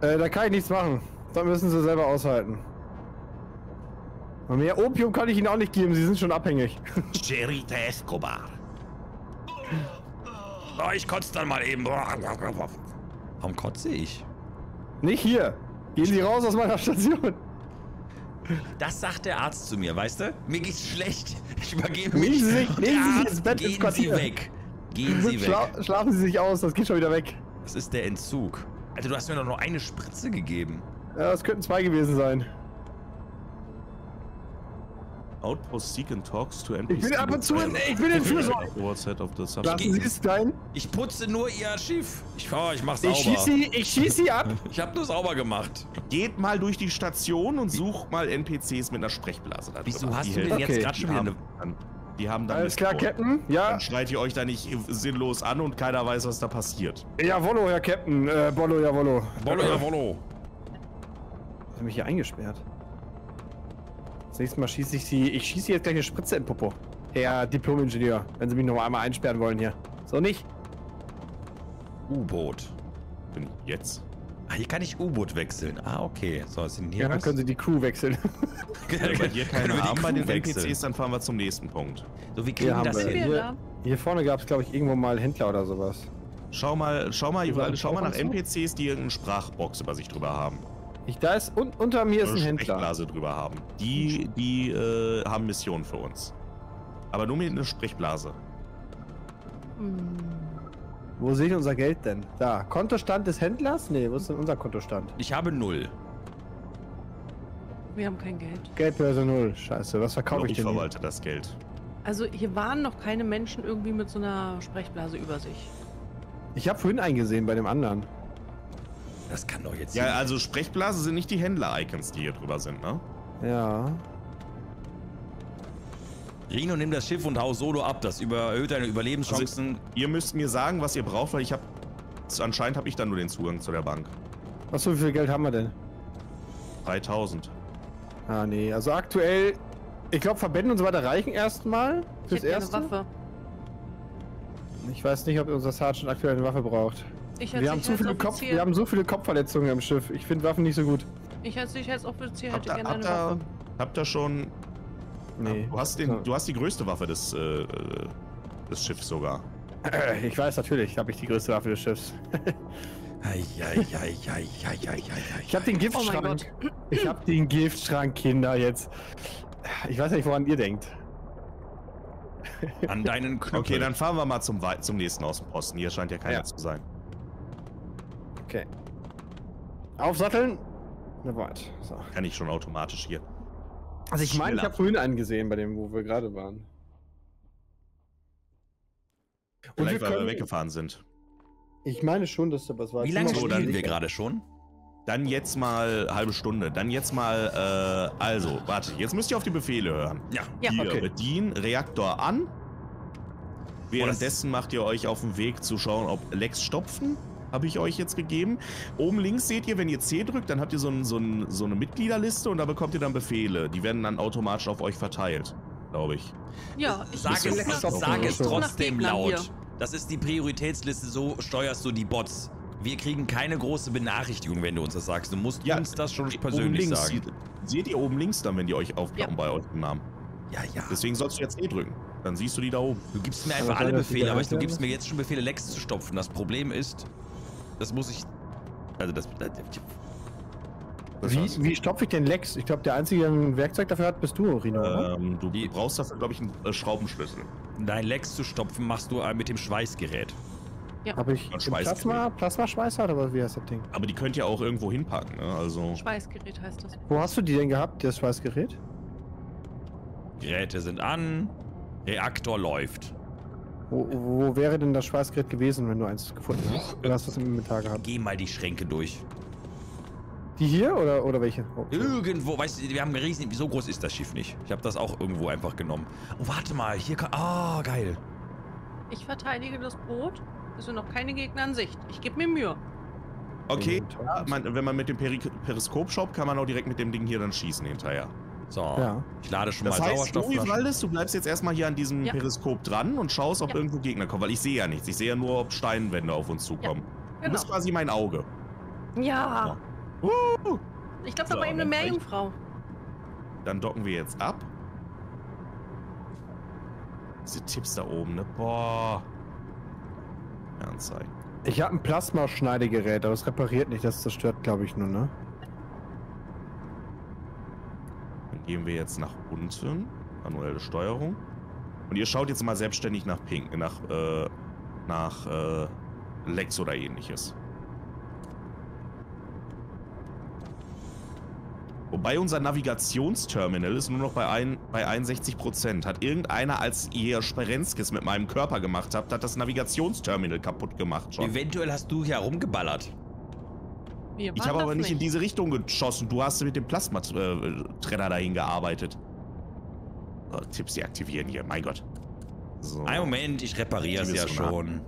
Äh, da kann ich nichts machen. Da müssen sie selber aushalten. Und mehr Opium kann ich ihnen auch nicht geben, sie sind schon abhängig. (laughs) Cherita Escobar. Oh, ich kotze dann mal eben. Warum kotze ich? Nicht hier. Gehen Sie raus aus meiner Station. Das sagt der Arzt zu mir, weißt du? Mir geht's schlecht. Ich übergebe Nehmen mich. Sie sich- nehmen Sie sich ins Bett, ins Gehen Sie Quartier. weg. Gehen Sie Schla weg. schlafen Sie sich aus, das geht schon wieder weg. Das ist der Entzug. Alter, du hast mir doch nur eine Spritze gegeben. Ja, das könnten zwei gewesen sein. Outpost seek and talks to NPC. Ich bin ab und zu in, ich bin in Fürsorge. Ich putze nur Ihr Schiff. Ich, oh, ich mach sauber. Ich schieße sie, ich schieße sie ab. (laughs) Ich hab nur sauber gemacht. Geht mal durch die Station und sucht mal NPCs mit einer Sprechblase. da Wieso hast du denn jetzt Okay. gerade schon Die wieder haben, eine... die haben dann Alles klar. Captain. Ja, Dann schreit ihr euch da nicht sinnlos an und keiner weiß, was da passiert. jawollo, Herr Captain. Äh, Bollo, jawollo. Bollo, jawollo. Hast du mich hier eingesperrt? Das nächste Mal schieße ich sie. Ich schieße jetzt gleich eine Spritze in den Popo. Herr Diplom-Ingenieur, wenn Sie mich noch einmal einsperren wollen hier. So nicht? U-Boot. Bin ich jetzt? Ah, hier kann ich U-Boot wechseln. Ah, okay. So, sind hier? Ja, dann können Sie die Crew wechseln. (laughs) Wenn wir hier Können keine wir die haben bei den? NPCs, dann fahren wir zum nächsten Punkt. So, wie kriegen haben das wir. Hier- da? Hier vorne gab es, glaube ich, irgendwo mal Händler oder sowas. Schau mal, schau mal, schau mal nach? NPCs, die irgendeine Sprachbox über sich drüber haben. Ich, da ist, und unter mir ist ein Händler. Sprechblase drüber haben. Die, die äh, haben Missionen für uns. Aber nur mit einer Sprechblase. Hm. Wo sehe ich unser Geld denn? Da. Kontostand des Händlers? Nee, wo ist denn unser Kontostand? Ich habe null. Wir haben kein Geld. Geldbörse null. Scheiße, was verkaufe ich ich denn? hier? verwalte das Geld. Also hier waren noch keine Menschen irgendwie mit so einer Sprechblase über sich. Ich habe vorhin eingesehen bei dem anderen. Das kann doch jetzt Ja, hier- also Sprechblase sind nicht die Händler-Icons, die hier drüber sind, ne? Ja. Rino, nimm das Schiff und hau solo ab. Das erhöht deine Überlebenschancen. Ihr müsst mir sagen, was ihr braucht, weil ich habe anscheinend habe ich dann nur den Zugang zu der Bank. Achso, wie viel Geld haben wir denn? 3000. Ah, nee. Also aktuell, ich glaube, Verbände und so weiter reichen erstmal. Ich Fürs hätte gerne Erste. Waffe. Ich weiß nicht, ob unser Sergeant aktuell eine Waffe braucht. Wir haben, zu viele Kopf, wir haben so viele Kopfverletzungen am Schiff. Ich finde Waffen nicht so gut. ich als Sicherheitsoffizier hätte gerne habt, eine ihr, Waffe. habt ihr schon. Nee. Du hast, den, du hast die größte Waffe des, äh, äh, des Schiffs sogar. Ich weiß natürlich, habe ich die größte Waffe des Schiffs. Ich habe den Oh Giftschrank. ich habe den Giftschrank, Kinder, jetzt. Ich weiß nicht, woran ihr denkt. An deinen Knüppel. Okay, dann fahren wir mal zum, zum nächsten Außenposten. Hier scheint ja keiner Ja. zu sein. Okay. Aufsatteln. Soweit. So. Kann ich schon automatisch hier. Also ich meine, ich habe vorhin einen gesehen, bei dem, wo wir gerade waren. Und wir weil wir können, weggefahren sind. ich meine schon, dass da was war. Wie lange So, spielen wir gerade schon? Dann jetzt mal halbe Stunde. Dann jetzt mal, äh, also, warte, jetzt müsst ihr auf die Befehle hören. Ja. Ja. Hier, Okay. bedienen Reaktor an. Währenddessen macht ihr euch auf den Weg zu schauen, ob Lex stopfen. Habe ich euch jetzt gegeben. Oben links seht ihr, wenn ihr C drückt, dann habt ihr so, ein, so, ein, so eine Mitgliederliste und da bekommt ihr dann Befehle. Die werden dann automatisch auf euch verteilt, glaube ich. Ja, ich Sag Bisschen es, Laptop sag es trotzdem laut. Das ist die Prioritätsliste, so steuerst du die Bots. Wir kriegen keine große Benachrichtigung, wenn du uns das sagst. Du musst Ja, uns das schon oben persönlich links sagen. Seht, ihr oben links dann, wenn die euch aufklappen bei euch im Namen. Ja, ja. Deswegen sollst du jetzt E drücken. Dann siehst du die da oben. Du gibst mir einfach alle Befehle, aber du gibst mir jetzt schon Befehle, Lex zu stopfen. Das Problem ist, das muss ich. Also das. das Das heißt, Wie, wie stopfe ich den Lex? Ich glaube, der Einzige, der ein Werkzeug dafür hat, bist du, Rino. ähm, du Die- brauchst dafür, glaube ich, einen äh, Schraubenschlüssel. dein Lex zu stopfen machst du äh, mit dem Schweißgerät. Habe ich. Plasma, Plasmaschweißer oder wie heißt das Ding? Aber die könnt ihr auch irgendwo hinpacken, ne? Also. Schweißgerät heißt das. Wo hast du die denn gehabt, das Schweißgerät? Geräte sind an, Reaktor läuft. Wo, wo wäre denn das Schweißgerät gewesen, wenn du eins gefunden hast? Oder hast du es im Inventar gehabt? Geh mal die Schränke durch. Die hier oder, oder welche? Oh, okay. Irgendwo, weißt du, wir haben riesen. So groß ist das Schiff nicht. Ich habe das auch irgendwo einfach genommen. Oh, warte mal, hier kann. Ah, geil. Ich verteidige das Boot. Es sind noch keine Gegner in Sicht. Ich gebe mir Mühe. Okay, ja, man, wenn man mit dem Peri Periskop schaut, kann man auch direkt mit dem Ding hier dann schießen hinterher. So, Ja. ich lade schon Das mal heißt, du, Sauerstoffflaschen. Waldes, du bleibst jetzt erstmal hier an diesem Ja. Periskop dran und schaust, ob Ja. irgendwo Gegner kommen, weil ich sehe ja nichts. Ich sehe ja nur, ob Steinwände auf uns zukommen. Du Genau. bist quasi mein Auge. Ja. Uh, Ich glaube, da So, war eben eine Meerjungfrau. dann docken wir jetzt ab. Diese Tipps da oben, ne? Boah. Anzeigen. Ich habe ein Plasmaschneidegerät, aber es repariert nicht, das zerstört, glaube ich, nur, ne? Dann gehen wir jetzt nach unten. Manuelle Steuerung. Und ihr schaut jetzt mal selbstständig nach Pink, nach, äh, nach, äh, Lex oder ähnliches. Wobei unser Navigationsterminal ist nur noch bei, ein, bei 61%. Hat irgendeiner, als ihr Sperenskis mit meinem Körper gemacht habt, hat das Navigationsterminal kaputt gemacht schon. Eventuell hast du ja rumgeballert. Wir Ich habe aber nicht in diese Richtung geschossen. Du hast mit dem Plasmatrenner dahin gearbeitet. Oh, Tipps deaktivieren hier, mein Gott. So. Ein Moment, ich repariere es ja schon.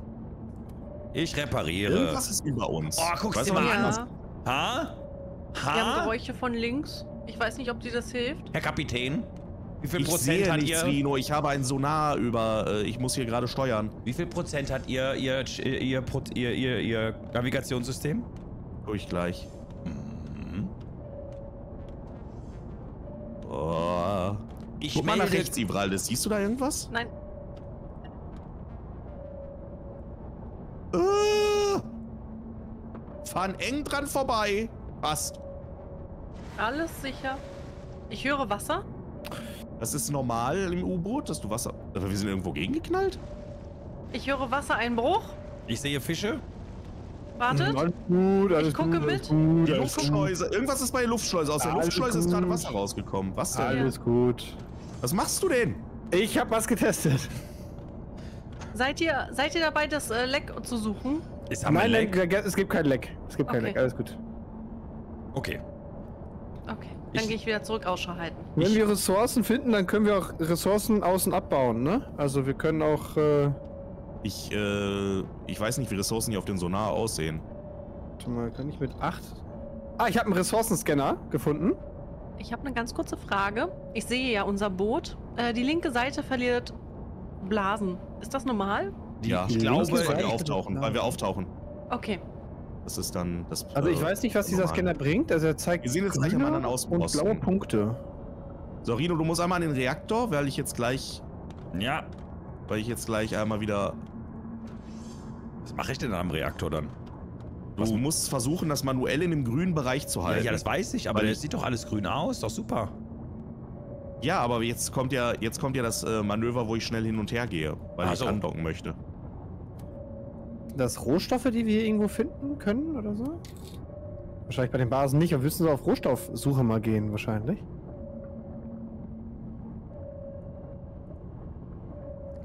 Ich repariere. Irgendwas ist über uns. Oh, Weiß dir mal an. Ja. Ha? Wir haben Ha? Geräusche von links. Ich weiß nicht, ob dir das hilft. Herr Kapitän? Wie viel Ich Prozent sehe hat nichts, ihr? Rino. Ich habe ein Sonar über. Äh, ich muss hier gerade steuern. Wie viel Prozent hat ihr ihr ihr ihr, ihr, ihr, ihr Navigationssystem? Ich gleich. Mhm. Oh. Ich Guck mal nach rechts, Ivraldes. Siehst du da irgendwas? Nein, Äh, fahren eng dran vorbei. Passt. alles sicher. Ich höre Wasser. Das ist normal im U-Boot, dass du Wasser. Aber wir sind irgendwo gegengeknallt? Ich höre Wassereinbruch. Ich sehe Fische. Wartet. Alles gut, alles gucke gut, mit. gut, Die alles gut. Luftschleuse. Irgendwas ist bei der Luftschleuse. Aus der Alles Luftschleuse ist gut. gerade Wasser rausgekommen. Was denn? Alles gut. Was machst du denn? Ich habe was getestet. Seid ihr, seid ihr dabei, das äh, Leck zu suchen? Ist Nein, Leck? nein, es gibt kein Leck. Es gibt kein Okay. Leck, alles gut. Okay. Okay, dann Ich- gehe ich wieder zurück Ausschau halten. Wenn Ich- wir Ressourcen finden, dann können wir auch Ressourcen außen abbauen, ne? Also wir können auch. Äh, Ich, äh, ich weiß nicht, wie Ressourcen hier auf den Sonar aussehen. warte mal, kann ich mit 8? Ah, ich habe einen Ressourcenscanner gefunden. Ich habe eine ganz kurze Frage. Ich sehe ja unser Boot. Äh, die linke Seite verliert Blasen. Ist das normal? Die, ja, ich weil glaube, wir Seite- auftauchen, weil wir auftauchen. Okay. Das ist dann das. Also ich äh, weiß nicht, was dieser. Scanner bringt. Also er zeigt Wir sehen jetzt gleich am grüne anderen und blaue Punkte. So, Rino, du musst einmal an den Reaktor, weil ich jetzt gleich, ja. Weil ich jetzt gleich einmal wieder. Was mache ich denn am Reaktor dann? Du musst versuchen, das manuell in dem grünen Bereich zu Ja, halten. ja, das weiß ich, aber das sieht doch alles grün aus. Doch super. Ja, aber jetzt kommt ja, jetzt kommt ja das äh, Manöver, wo ich schnell hin und her gehe, weil Ach ich so. andocken möchte. Das Rohstoffe, die wir irgendwo finden können oder so? Wahrscheinlich bei den Basen nicht, aber müssen sie auf Rohstoffsuche mal gehen, wahrscheinlich.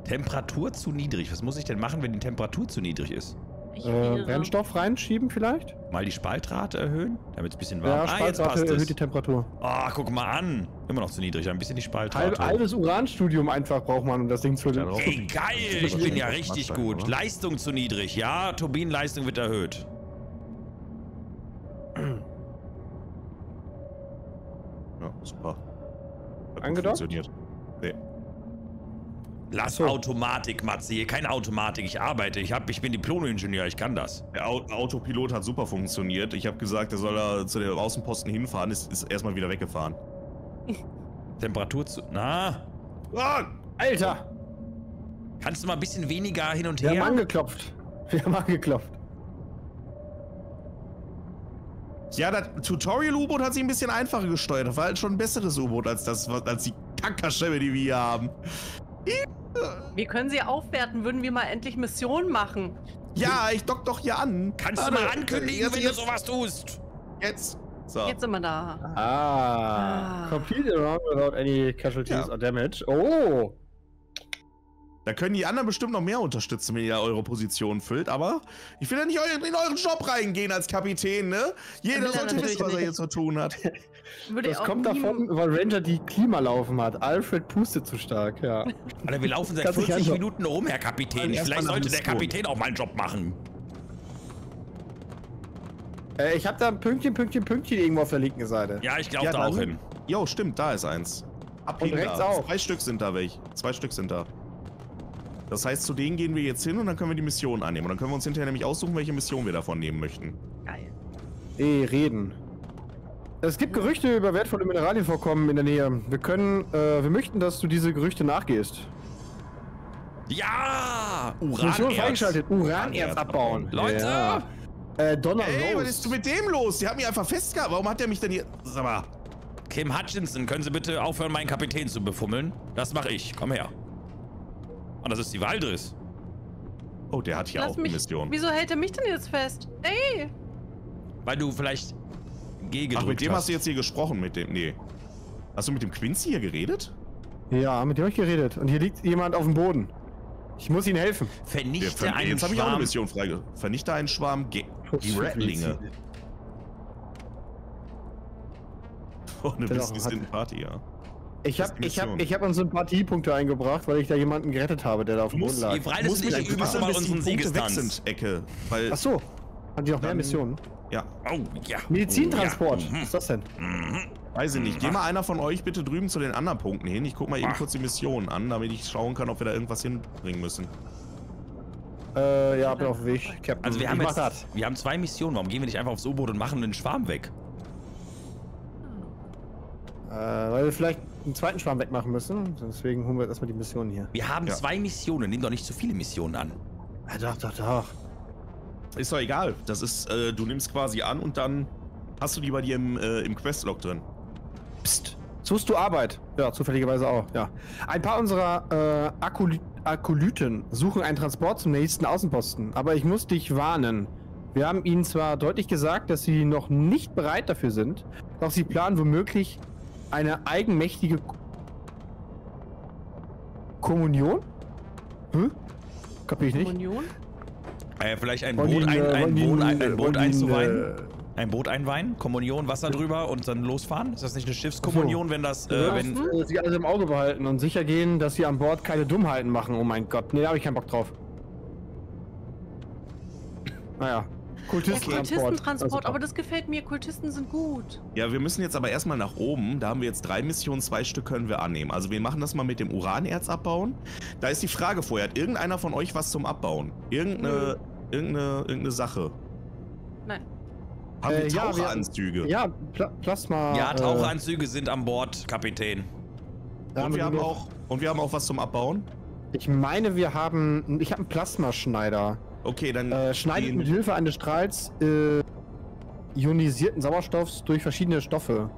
Temperatur zu niedrig. Was muss ich denn machen, wenn die Temperatur zu niedrig ist? Äh. Brennstoff reinschieben vielleicht? Mal die Spaltrate erhöhen, damit es ein bisschen warm Ja, Ah, jetzt Spaltrate passt erhöht die es. Temperatur. Ah, guck mal an. Immer noch zu niedrig. Ein bisschen die Halb, Spaltrate. halbes Uranstudium einfach braucht man, um das Ding zu Ja. Ey, geil. Ich bin ja richtig sein, gut. oder? Leistung zu niedrig. Ja, Turbinenleistung wird erhöht. Ja, super. Hat Angedockt? Funktioniert. Nee. Lass So. Automatik, Matze. Hier keine Automatik. Ich arbeite. Ich, hab, ich bin Diplom-Ingenieur. Ich kann das. Der Au Autopilot hat super funktioniert. Ich habe gesagt, er soll da zu dem Außenposten hinfahren, ist, ist erstmal wieder weggefahren. (laughs) Temperatur zu. Na? Ah! Alter! Kannst du mal ein bisschen weniger hin und Wir haben her? angeklopft. Wir haben angeklopft. Ja, das Tutorial-U-Boot hat sich ein bisschen einfacher gesteuert. Das war halt schon ein besseres U-Boot als das, was- als die Kackerschemme, die wir hier haben. Wir können sie aufwerten, würden wir mal endlich Missionen machen. Ja, ich dock doch hier an. Kannst du Warte, mal ankündigen, jetzt, wenn du sowas tust? Jetzt. So. Jetzt sind wir da. Ah. Ah. Complete around without any casualties Ja. or damage. Oh! Da können die anderen bestimmt noch mehr unterstützen, wenn ihr eure Position füllt, aber ich will ja nicht in euren Job reingehen als Kapitän, ne? Jeder er sollte wissen, was er hier zu tun hat. (laughs) Würde Das kommt davon, weil Ranger die Klima laufen hat. Alfred pustet zu stark, ja. Alter, wir laufen seit Kannst dich 40 anschauen. Minuten rum, Herr Kapitän. Vielleicht sollte der. Kapitän auch mal einen Job machen. Äh, ich hab da ein Pünktchen, Pünktchen, Pünktchen irgendwo auf der linken Seite. Ja, ich glaube Ja, da auch hin. Jo, stimmt, da ist eins. Abbiegen rechts da. auch. Zwei Stück sind da welche. Zwei Stück sind da. Das heißt, zu denen gehen wir jetzt hin und dann können wir die Mission annehmen. Und dann können wir uns hinterher nämlich aussuchen, welche Mission wir davon nehmen möchten. Geil. Eh, reden. Es gibt Gerüchte über wertvolle Mineralienvorkommen in der Nähe. Wir können, äh, wir möchten, dass du diese Gerüchte nachgehst. Ja! Mission Uranerz. freigeschaltet. Uranerz abbauen. Leute! Ja. Äh, Donner Ey, was Rose. ist mit dem los? Der hat mich einfach festgehalten. Warum hat der mich denn hier... Sag mal. Kim Hutchinson, können Sie bitte aufhören, meinen Kapitän zu befummeln? Das mache ich. Komm her. Und das ist die Waldris. Oh, der hat hier Lass auch eine mich. Mission. Wieso hält er mich denn jetzt fest? Ey! Weil du vielleicht G gedrückt Ach, mit dem hast hast. du jetzt hier gesprochen, mit dem... Nee. Hast du mit dem Quincy hier geredet? Ja, mit dem hab ich geredet. Und hier liegt jemand auf dem Boden. Ich muss ihnen helfen. Vernichte Ver- einen jetzt habe ich auch eine Schwarm. Mission freige. Vernichte einen Schwarm Ge die Rattlinge. (laughs) Oh, eine Der auch Business hat- in Party, ja. Ich Das hab, ist die ich hab, ich hab uns Sympathiepunkte eingebracht, weil ich da jemanden gerettet habe, der da auf dem Boden lag. Die Frage ist mich nicht, mal unseren sind, Ecke. Weil, Ach so. Haben die noch mehr Missionen? Ja, Oh, ja. Medizintransport. Ja. Mhm. Was ist das denn? weiß ich nicht. Geh mal einer von euch bitte drüben zu den anderen Punkten hin. Ich guck mal eben Ach. kurz die Mission an, damit ich schauen kann, ob wir da irgendwas hinbringen müssen. Äh, ja, bin auf dem Weg. Captain. Also wir haben jetzt, wir haben zwei Missionen. Warum gehen wir nicht einfach aufs U-Boot und machen den Schwarm weg? Äh, weil wir vielleicht einen zweiten Schwarm wegmachen müssen. Deswegen holen wir jetzt erstmal die Mission hier. Wir haben Ja. zwei Missionen. Nimm doch nicht zu viele Missionen an. Ja, doch, doch, doch. Ist doch egal. Das ist, äh, du nimmst quasi an und dann hast du die bei dir im, äh, im Questlog drin. Psst. Suchst du Arbeit? Ja, zufälligerweise auch, ja. Ein paar unserer äh, Akoly Akolyten suchen einen Transport zum nächsten Außenposten. Aber ich muss dich warnen. Wir haben ihnen zwar deutlich gesagt, dass sie noch nicht bereit dafür sind, doch sie planen womöglich eine eigenmächtige K Kommunion? Hm? Kapier ich nicht. Kommunion? Äh, vielleicht ein Boot, ein, äh, ein Boot, ein, äh, ein Boot einzuweihen? äh, Ein Boot einweihen? Kommunion, Wasser drüber und dann losfahren? Ist das nicht eine Schiffskommunion, wenn das, äh, wenn... äh, sie alles im Auge behalten und sicher gehen, dass sie an Bord keine Dummheiten machen. Oh mein Gott, nee, da habe ich keinen Bock drauf. Naja, Der Kultistentransport. Kultistentransport, Also, aber das gefällt mir. Kultisten sind gut. Ja, wir müssen jetzt aber erstmal nach oben. Da haben wir jetzt drei Missionen, zwei Stück können wir annehmen. Also wir machen das mal mit dem Uranerz abbauen. Da ist die Frage vorher, hat irgendeiner von euch was zum Abbauen? Irgendeine, irgendeine, irgendeine Sache? Nein. Haben Äh, wir ja, wir- Taucheranzüge? Ja, Pla Plasma. Ja, äh, Taucheranzüge sind an Bord, Kapitän. und, wir haben auch, und wir haben auch was zum Abbauen? Ich meine, wir haben. Ich habe einen Plasmaschneider. Okay, dann Äh, schneidet mit Hilfe eines Strahls äh, ionisierten Sauerstoffs durch verschiedene Stoffe.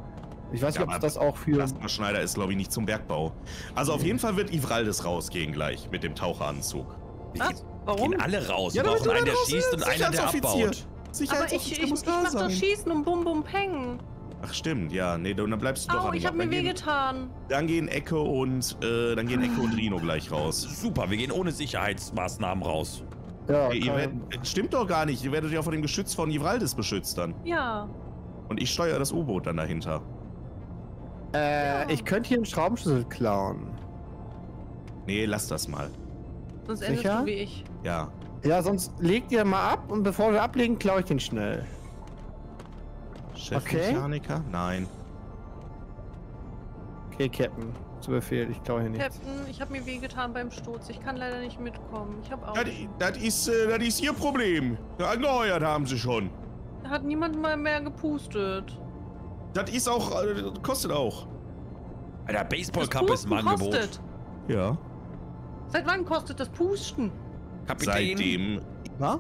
Ich weiß Ja, nicht, ob das auch für. Plasmaschneider ist, glaube ich, nicht zum Bergbau. Also auf jeden Fall wird Ivraldis rausgehen gleich mit dem Taucheranzug. Wir Was? gehen, Warum? gehen alle raus. Ja, Wir brauchen einen, der schießt und einer, der abbaut. Aber ich, ich, muss ich mach doch. Schießen und Bum Bum Peng. Ach stimmt, ja, nee, dann bleibst du doch Au, ich hab mir wehgetan. Dann gehen Ecke und äh, dann gehen Ecke und Rino gleich raus. Super, wir gehen ohne Sicherheitsmaßnahmen raus. Ja, Ihr werdet, stimmt doch gar nicht. Ihr werdet ja von dem Geschütz von Ivraldis beschützt dann. Ja. Und ich steuere das U-Boot dann dahinter. äh, ich könnte hier einen Schraubenschlüssel klauen. Nee, lass das mal. Sonst endest Sicher? du wie ich. Ja. Ja, sonst legt ihr mal ab und bevor wir ablegen, klaue ich den schnell. Chefmechaniker? Nein. Okay, Captain. Zu Befehl, ich klaue hier nicht. Captain, ich habe mir wehgetan beim Sturz. Ich kann leider nicht mitkommen. Ich habe auch. Das, das, ist, äh, das ist ihr Problem. Angeheuert haben sie schon. Da hat niemand mal mehr gepustet. Das ist auch, äh, das kostet auch. Alter, Das Baseball Cup ist im Angebot. kostet. Ja. Seit wann kostet das Pusten? Kapitän. Seitdem. Na?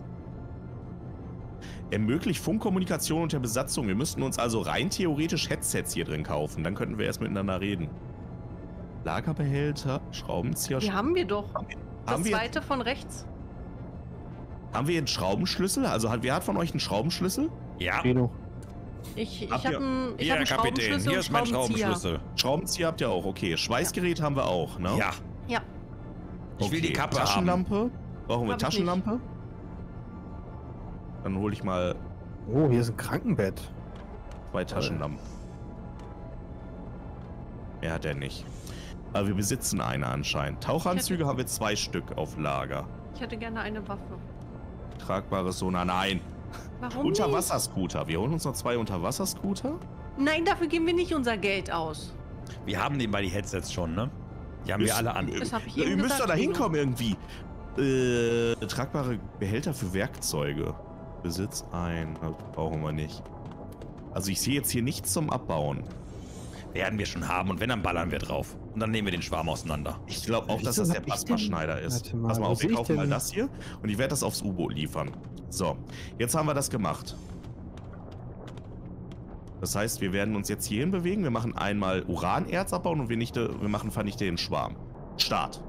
Ermöglicht Funkkommunikation unter Besatzung. Wir müssten uns also rein theoretisch Headsets hier drin kaufen. Dann könnten wir erst miteinander reden. Lagerbehälter, Schraubenzieher. Die haben wir doch. Das haben wir, zweite von rechts. haben wir einen Schraubenschlüssel? Also hat, wer hat von euch einen Schraubenschlüssel? Ja, Genug. Ich, ich habe einen, ich hier, hab einen Kapitän. Schraubenschlüssel Hier ist mein Schraubenzieher. Schraubenschlüssel. Schraubenzieher habt ihr auch, okay. Schweißgerät haben wir auch, ne? Ja, Ja, ich will die Kappe haben. Taschenlampe? Brauchen wir Hab Taschenlampe? Dann hole ich mal Oh, hier ist ein Krankenbett. zwei Taschenlampen. Mehr hat er nicht. Aber wir besitzen eine anscheinend. Tauchanzüge haben wir zwei Stück auf Lager. ich hätte gerne eine Waffe. Tragbares Sonar, nein. Warum Unterwasserscooter. Wir holen uns noch zwei Unterwasserscooter. Nein, dafür geben wir nicht unser Geld aus. Wir haben nebenbei die Headsets schon, ne? Die haben wir Ist- alle an. Das hab ich Ihr müsst gesagt, doch da hinkommen irgendwie. Äh, tragbare Behälter für Werkzeuge. Besitz ein. Das brauchen wir nicht. Also ich sehe jetzt hier nichts zum Abbauen. Werden wir schon haben und wenn, dann ballern wir drauf. Und dann nehmen wir den Schwarm auseinander. Ich glaube auch, dass das der Plasmaschneider ist. Warte mal, Pass mal auf, wir kaufen mal das hier und ich werde das aufs U-Boot liefern. So, jetzt haben wir das gemacht. Das heißt, wir werden uns jetzt hierhin bewegen. Wir machen einmal Uranerz abbauen und wir, nicht, wir machen vernichte den Schwarm. Start.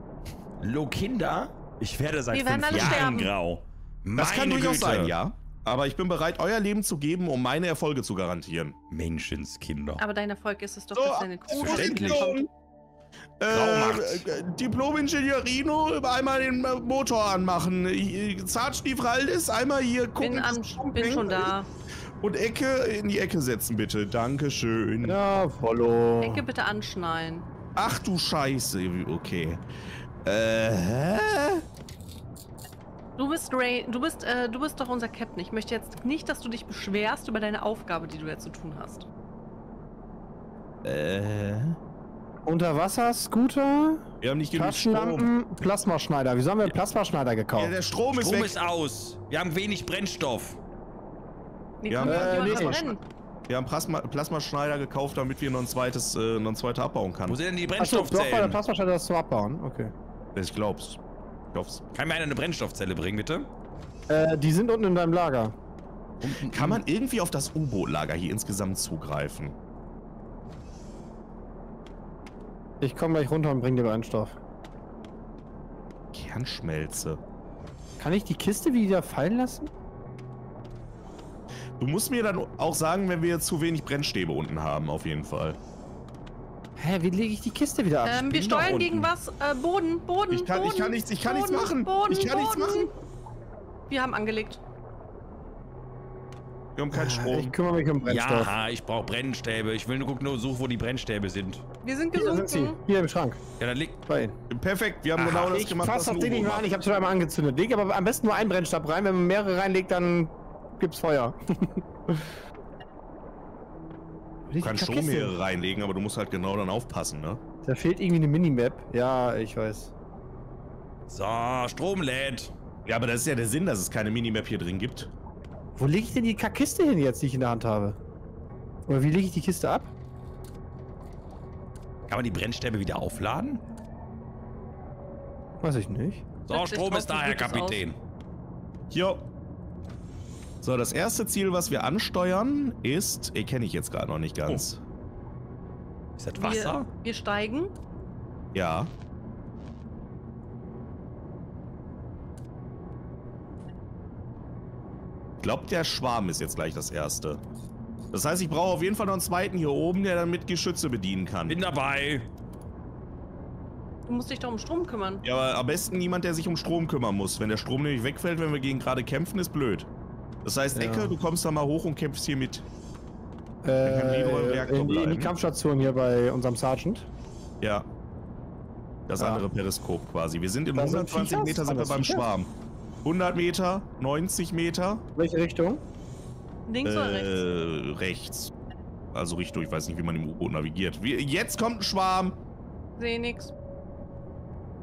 Lokinda, ich werde seit Wir werden fünf alle Jahren sterben. grau. Das kann Meine durchaus Güte. sein, ja. Aber ich bin bereit, euer Leben zu geben, um meine Erfolge zu garantieren. Menschenskinder. Aber dein Erfolg ist es doch, So, dass deine Crew Verständlich. Äh, Diplom-Ingenieur Rino, einmal den äh, Motor anmachen. Zartstiefraldis, einmal hier gucken. Bin, an, bin schon da. Und Ecke in die Ecke setzen, bitte. Dankeschön. Ja, follow. Denke bitte anschnallen. Ach du Scheiße. Okay. Äh, hä? Du bist Ray, du bist, äh, du bist doch unser Captain. Ich möchte jetzt nicht, dass du dich beschwerst über deine Aufgabe, die du jetzt zu tun hast. Äh. Unterwasser-Scooter, Wir haben nicht genug Strom. Taschenlampen, Plasmaschneider. Wieso haben wir einen Plasmaschneider Ja, gekauft? der Strom ist Strom weg. ist aus. Wir haben wenig Brennstoff. Wir Ja, können äh, nee, verbrennen. Wir haben Plasma Plasmaschneider gekauft, damit wir noch ein zweites, äh, noch ein zweiter abbauen Wo kann. sind denn die Achso, doch, weil der Brennstoffzellen? Plasmaschneider ist zum Abbauen. Okay. Ich glaub's. Glaub's. Kann mir einer eine Brennstoffzelle bringen, bitte? Äh, die sind unten in deinem Lager. Kann man irgendwie auf das U-Boot-Lager hier insgesamt zugreifen? Ich komme gleich runter und bring dir Brennstoff. Kernschmelze. Kann ich die Kiste wieder fallen lassen? Du musst mir dann auch sagen, wenn wir zu wenig Brennstäbe unten haben, auf jeden Fall. Hä, wie lege ich die Kiste wieder ab? Ähm, wir steuern unten. gegen was? Äh, Boden, Boden, Ich kann- ich Boden. kann nichts- ich kann nichts Boden, machen. Boden, Ich kann nichts Boden. machen. Wir haben angelegt. Wir haben keinen Ich Strom. kümmere mich um Brennstoff. Ja, ich brauche Brennstäbe. Ich will nur gucken, nur suchen, wo die Brennstäbe sind. Wir sind Hier sind sie. gesunken. Hier im Schrank. Ja, dann liegt. Bei Ihnen. Perfekt, wir haben Aha, genau das Ich gemacht, fass was das ein Ding nicht mehr an. Ich habe schon einmal angezündet. Leg aber am besten nur einen Brennstab rein. Wenn man mehrere reinlegt, dann gibt's Feuer. (laughs) Du kannst schon mehrere reinlegen, aber du musst halt genau dann aufpassen, ne? Da fehlt irgendwie eine Minimap. Ja, ich weiß. So, Strom lädt. Ja, aber das ist ja der Sinn, dass es keine Minimap hier drin gibt. Wo lege ich denn die Kackkiste hin jetzt, die ich in der Hand habe? Oder wie lege ich die Kiste ab? Kann man die Brennstäbe wieder aufladen? Weiß ich nicht. So, Strom ist da, Herr Kapitän. Jo. So, das erste Ziel, was wir ansteuern, ist, eh, kenne ich jetzt gerade noch nicht ganz. Ist das Wasser? Wir, wir steigen. Ja. Ich glaube, der Schwarm ist jetzt gleich das erste. Das heißt, ich brauche auf jeden Fall noch einen zweiten hier oben, der dann mit Geschütze bedienen kann. Bin dabei. Du musst dich doch um Strom kümmern. Ja, aber am besten niemand, der sich um Strom kümmern muss. Wenn der Strom nämlich wegfällt, wenn wir gegen gerade kämpfen, ist blöd. Das heißt, Ja. Ecke, du kommst da mal hoch und kämpfst hier mit. Äh, in, die, in die. Kampfstation hier bei unserem Sergeant. Ja. Das Ja. andere Periskop quasi. Wir sind im Da sind 120 Viechers? Meter sind wir beim? Schwarm. 100 Meter, 90 Meter. Welche Richtung? Links oder rechts? Äh, rechts. Also Richtung, ich weiß nicht, wie man im U-Boot navigiert. Wie, jetzt kommt ein Schwarm. Sehe nix.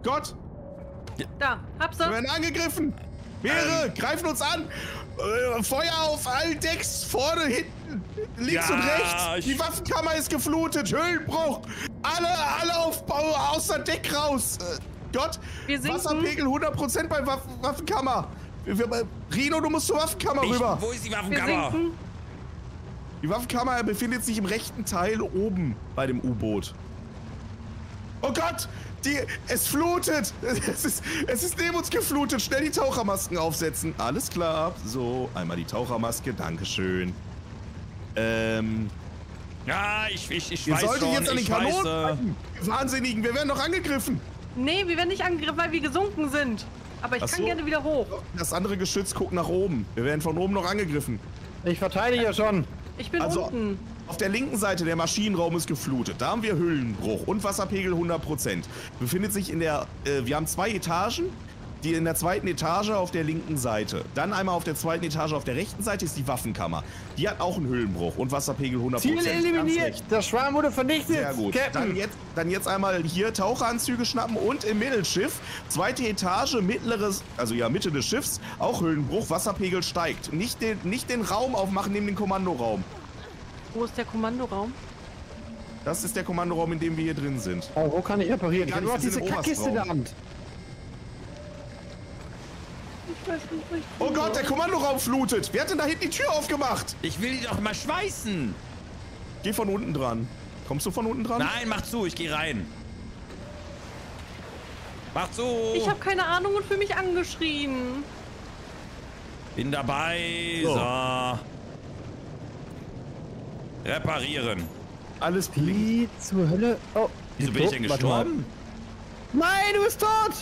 Gott, Da, hab's wir er. werden angegriffen. Mehrere greifen uns an. Äh, Feuer auf allen Decks, vorne, hinten, links Ja, und rechts. Die Waffenkammer ist geflutet. Höhlenbruch. Alle, alle auf, außer Deck raus. Äh, Gott. Wasserpegel 100% bei Waffen, Waffenkammer. Wir, wir, Rino, du musst zur Waffenkammer Ich, rüber. wo ist die Waffenkammer? Die Waffenkammer befindet sich im rechten Teil oben bei dem U-Boot. Oh Gott! Die, es flutet! (laughs) Es ist, es ist neben uns geflutet! Schnell die Tauchermasken aufsetzen. Alles klar. So, einmal die Tauchermaske. Dankeschön. Ähm, Ja, ich, ich, ich ihr weiß solltet schon, jetzt an den Kanonen äh, bleiben. Ihr Wahnsinnigen, wir werden doch angegriffen! Nee, wir werden nicht angegriffen, weil wir gesunken sind. Aber ich Ach kann so. gerne wieder hoch. Das andere Geschütz guckt nach oben. Wir werden von oben noch angegriffen. Ich verteidige ja schon. Ich bin Also- unten. Auf der linken Seite der Maschinenraum ist geflutet. Da haben wir Hüllenbruch und Wasserpegel 100%. Befindet sich in der, äh, wir haben zwei Etagen. Die in der zweiten Etage auf der linken Seite. Dann einmal auf der zweiten Etage auf der rechten Seite ist die Waffenkammer. Die hat auch einen Hüllenbruch und Wasserpegel 100%. Ziel eliminiert. Der Schwarm wurde vernichtet. Sehr gut. Dann jetzt, dann jetzt einmal hier Taucheranzüge schnappen und im Mittelschiff. Zweite Etage, mittleres, also ja, Mitte des Schiffs, auch Hüllenbruch, Wasserpegel steigt. Nicht den, nicht den Raum aufmachen neben den Kommandoraum. Wo ist der Kommandoraum? Das ist der Kommandoraum, in dem wir hier drin sind. Oh, wo kann ich reparieren? Ich habe nur diese Kackkiste in der. Hand. Ich weiß nicht, wo ich Oh. Gott, der Kommandoraum flutet. Wer hat denn da hinten die Tür aufgemacht? ich will die doch mal schweißen. Geh von unten dran. Kommst du von unten dran? Nein, mach zu, ich geh rein. Mach zu. Ich habe keine Ahnung und fühle mich angeschrien. Bin dabei. So. So. Reparieren. Alles. Wie zur Hölle? Oh. Wieso bin ich denn gestorben? Nein, du bist tot!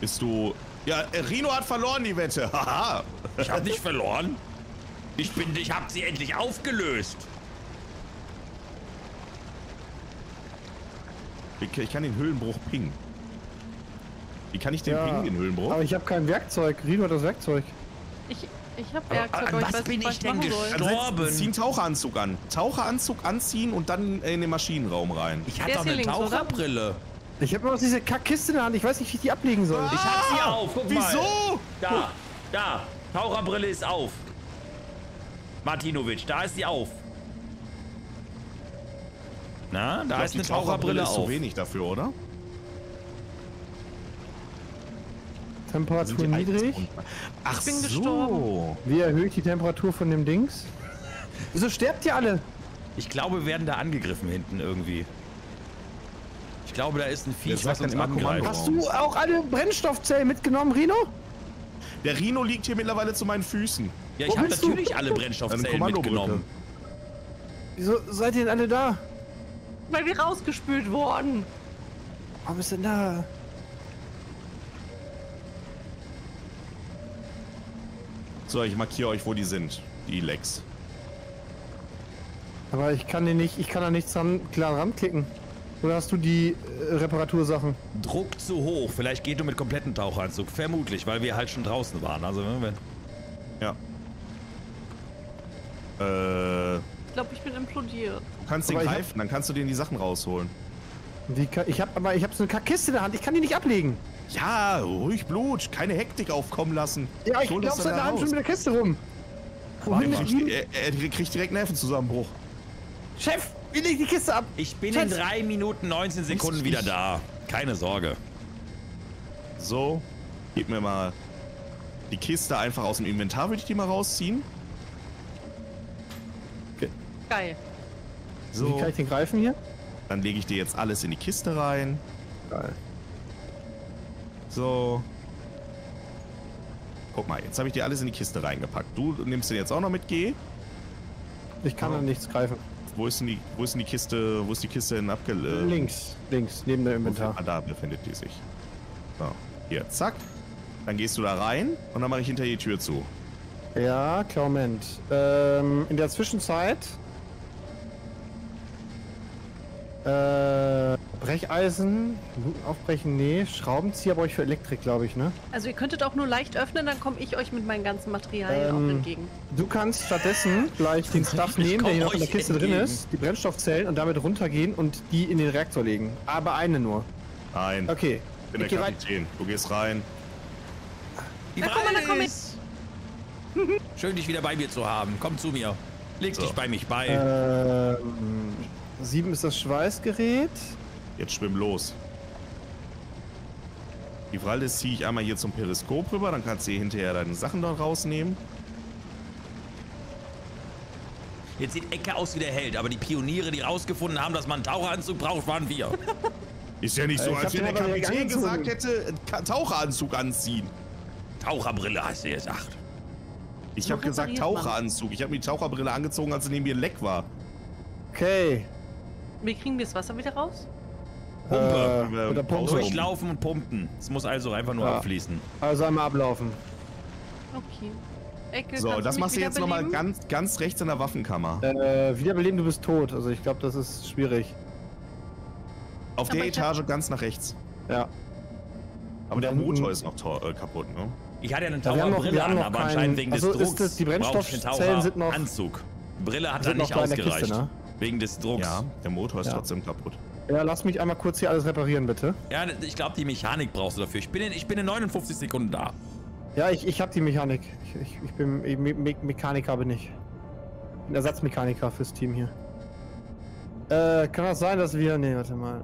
Bist du... Ja, Rino hat verloren die Wette. (laughs) Haha. Ich hab nicht verloren. Ich bin, ich hab sie endlich aufgelöst. Ich, ich kann den Höhlenbruch pingen. Wie kann ich den Ja, pingen, den Höhlenbruch? Aber ich habe kein Werkzeug. Rino hat das Werkzeug. Ich, ich Aber Werkzeug, an aber ich was weiß bin nicht, was ich denn machen soll. gestorben? Zieh einen Taucheranzug an. Taucheranzug anziehen und dann in den Maschinenraum rein. Ich hatte doch eine links, oder? Taucherbrille. Ich habe immer noch diese Kackkiste in der Hand. Ich weiß nicht, wie ich die ablegen soll. Ich hab sie auf, guck mal. Wieso? Da, da. Taucherbrille ist auf. Martinovic, da ist sie auf. Na, da ist eine Taucherbrille ist zu auf. wenig dafür, oder? Sind Temperatur niedrig. Ach Ich bin so. gestorben. Wie erhöhe ich die Temperatur von dem Dings? Wieso sterbt ihr alle? Ich glaube, wir werden da angegriffen hinten irgendwie. Ich glaube, da ist ein Viech, was uns angreift. Hast du auch alle Brennstoffzellen mitgenommen, Rino? Der Rino liegt hier mittlerweile zu meinen Füßen. Ja, ich habe natürlich alle Brennstoffzellen mitgenommen. Wieso seid ihr denn alle da? Weil wir rausgespült wurden. Warum ist denn da? So, ich markiere euch, wo die sind. Die Lecks. Aber ich kann den nicht, ich kann da nichts dran, klar ranklicken. Oder hast du die äh, Reparatursachen? Druck zu hoch. Vielleicht geht du mit kompletten Taucheranzug. Vermutlich, weil wir halt schon draußen waren. Also, ne, wenn. Ja. Äh, Ich glaube, ich bin implodiert. du kannst den Aber hab- greifen, dann kannst du denen die Sachen rausholen. Die ich habe aber ich habe so eine Kackkiste in der Hand, ich kann die nicht ablegen. Ja, ruhig Blut, keine Hektik aufkommen lassen. Ja, ich seit einer halben raus. Stunde mit der Kiste rum. Wohin mit ihm? er, er kriegt direkt einen Nervenzusammenbruch. Chef, wie leg die Kiste ab? Ich bin Schatz. in 3 Minuten 19 Sekunden wieder da. Keine Sorge. So, gib mir mal die Kiste einfach aus dem Inventar, würde ich die mal rausziehen. Geil. Wie So, kann ich den greifen hier? dann lege ich dir jetzt alles in die Kiste rein. Geil. So. Guck mal, jetzt habe ich dir alles in die Kiste reingepackt. Du nimmst den jetzt auch noch mit, G. Ich kann Oh. da nichts greifen. Wo ist denn die, wo ist denn die Kiste, wo ist die Kiste denn abge... äh, links, links, neben dem Inventar. Ah, da befindet die sich. So, hier, zack. Dann gehst du da rein und dann mache ich hinter die Tür zu. Ja, klar, Moment. Ähm, in der Zwischenzeit. Äh, Brecheisen, Luken aufbrechen, nee. Schraubenzieher brauche ich für Elektrik, glaube ich, ne? Also ihr könntet auch nur leicht öffnen, dann komme ich euch mit meinen ganzen Materialien Ähm, auch entgegen. Du kannst stattdessen gleich den Stuff nehmen, der hier komm noch in der Kiste drin entgegen. ist, die Brennstoffzellen und damit runtergehen und die in den Reaktor legen. Aber eine nur. Nein, Okay. ich bin Ich der. Kapitän. Du gehst rein. Die guck mal, da komm ich. (laughs) Schön, dich wieder bei mir zu haben. Komm zu mir. Leg So. dich bei mich bei. Ähm, sieben ist das Schweißgerät. Jetzt schwimm los. Die Frage ist, ziehe ich einmal hier zum Periskop rüber, dann kannst du hier hinterher deine Sachen dort rausnehmen. Jetzt sieht Ecke aus wie der Held, aber die Pioniere, die rausgefunden haben, dass man einen Taucheranzug braucht, waren wir. (laughs) Ist ja nicht so, Äh, ich als wenn der Kapitän gesagt hätte, Ka- Taucheranzug anziehen. Taucherbrille hast du gesagt. Ich habe gesagt. Taucheranzug. Ich habe mir die Taucherbrille angezogen, als neben mir Leck war. Okay. Wie kriegen wir das Wasser wieder raus? Pumpe. Äh, Äh, mit der Pumpe. Durchlaufen und pumpen. Es muss also einfach nur Ja. abfließen. Also einmal ablaufen. Okay. Ecke, So, das machst du jetzt nochmal ganz, ganz rechts in der Waffenkammer. Äh, wiederbeleben, du bist tot. Also ich glaube, das ist schwierig. Auf der aber hab- Etage ganz nach rechts. Ja. Aber der Motor ist noch äh, kaputt, ne? Ich hatte ja eine Ja, Taucherbrille wir haben an, noch aber keinen- anscheinend wegen also des ist Drucks das- die brauche ich Brennstoffzellen sind noch- Taucheranzug. Brille hat dann nicht der ausgereicht. Kiste, ne? Wegen des Drucks. Ja, der Motor ist Ja. trotzdem kaputt. Ja, lass mich einmal kurz hier alles reparieren, bitte. Ja, ich glaube, die Mechanik brauchst du dafür. Ich bin in, ich bin in 59 Sekunden da. Ja, ich, ich habe die Mechanik. Ich, ich, ich bin ich, Me Me Mechaniker, bin ich. Ein Ersatzmechaniker fürs Team hier. Äh, kann das sein, dass wir... Nee, warte mal.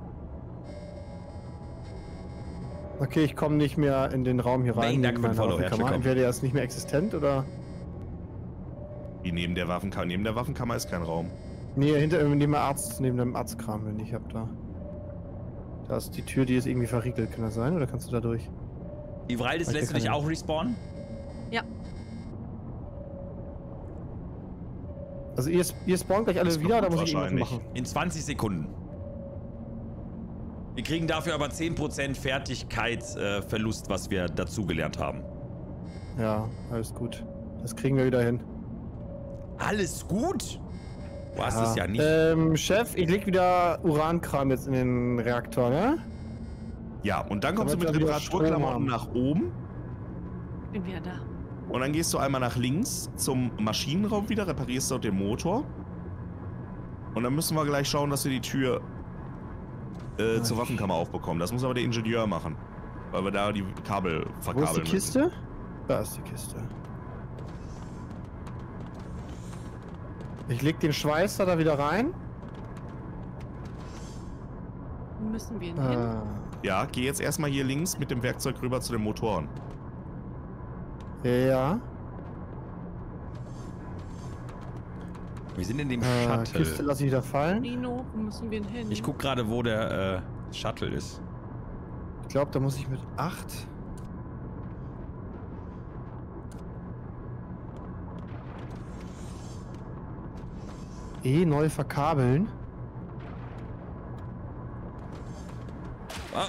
Okay, ich komme nicht mehr in den Raum hier rein. Main, danke für den Follow, willkommen. Entweder der ist nicht mehr existent oder... Wie neben der Waffenkammer. Neben der Waffenkammer ist kein Raum. Nee, hinter neben dem Arzt, neben dem Arztkram, wenn ich hab da. Da ist die Tür, die ist irgendwie verriegelt. Kann das sein? Oder kannst du da durch? Ivraldis, lässt du dich ich. auch respawnen? Also ihr, ihr spawnt gleich alle Das wieder, oder muss ich irgendwas machen? In 20 Sekunden. Wir kriegen dafür aber 10% Fertigkeitsverlust, was wir dazugelernt haben. Ja, alles gut. Das kriegen wir wieder hin. Alles gut? Du hast es ja nicht. Ähm, Chef, ich leg wieder Urankram jetzt in den Reaktor, ne? Ja, und dann kommst du Damit mit wieder Strom Reparaturklamotten nach oben. Bin wieder da. Und dann gehst du einmal nach links zum Maschinenraum wieder, reparierst dort den Motor. Und dann müssen wir gleich schauen, dass wir die Tür äh, zur Waffenkammer aufbekommen. Das muss aber der Ingenieur machen. Weil wir da die Kabel Wo verkabeln ist die müssen. Kiste? Da ist die Kiste. Ich leg den Schweißer da wieder rein. Wo müssen wir hin? Äh, Ja, geh jetzt erstmal hier links mit dem Werkzeug rüber zu den Motoren. ja. Wir sind in dem Äh, Kiste Shuttle. lasse ich wieder fallen. Nino, wo müssen wir hin? Ich guck gerade, wo der äh, Shuttle ist. Ich glaube, da muss ich mit 8. E neu verkabeln. Ah,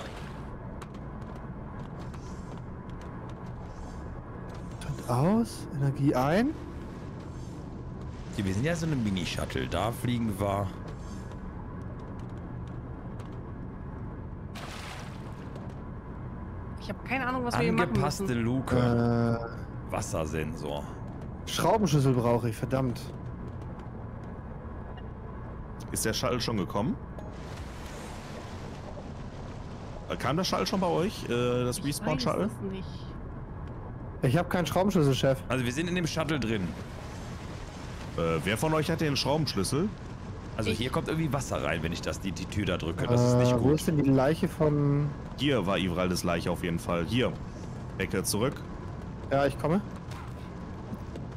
Und aus, Energie ein. Wir sind ja so eine Mini-Shuttle. Da fliegen wir. Ich habe keine Ahnung, was wir hier machen Angepasste müssen. Luke. Äh, Wassersensor. Schraubenschlüssel brauche ich, verdammt. Ist der Shuttle schon gekommen? Äh, Kam der Shuttle schon bei euch? Äh, das Ich Respawn weiß Shuttle? es nicht. Ich habe keinen Schraubenschlüssel, Chef. Also wir sind in dem Shuttle drin. Äh, wer von euch hat den Schraubenschlüssel? Also Ich- hier kommt irgendwie Wasser rein, wenn ich das die, die Tür da drücke. Das ist nicht Äh, Wo gut. ist denn die Leiche von... Hier war Ivraldes Leiche auf jeden Fall. Hier. Ecke zurück. Ja, ich komme.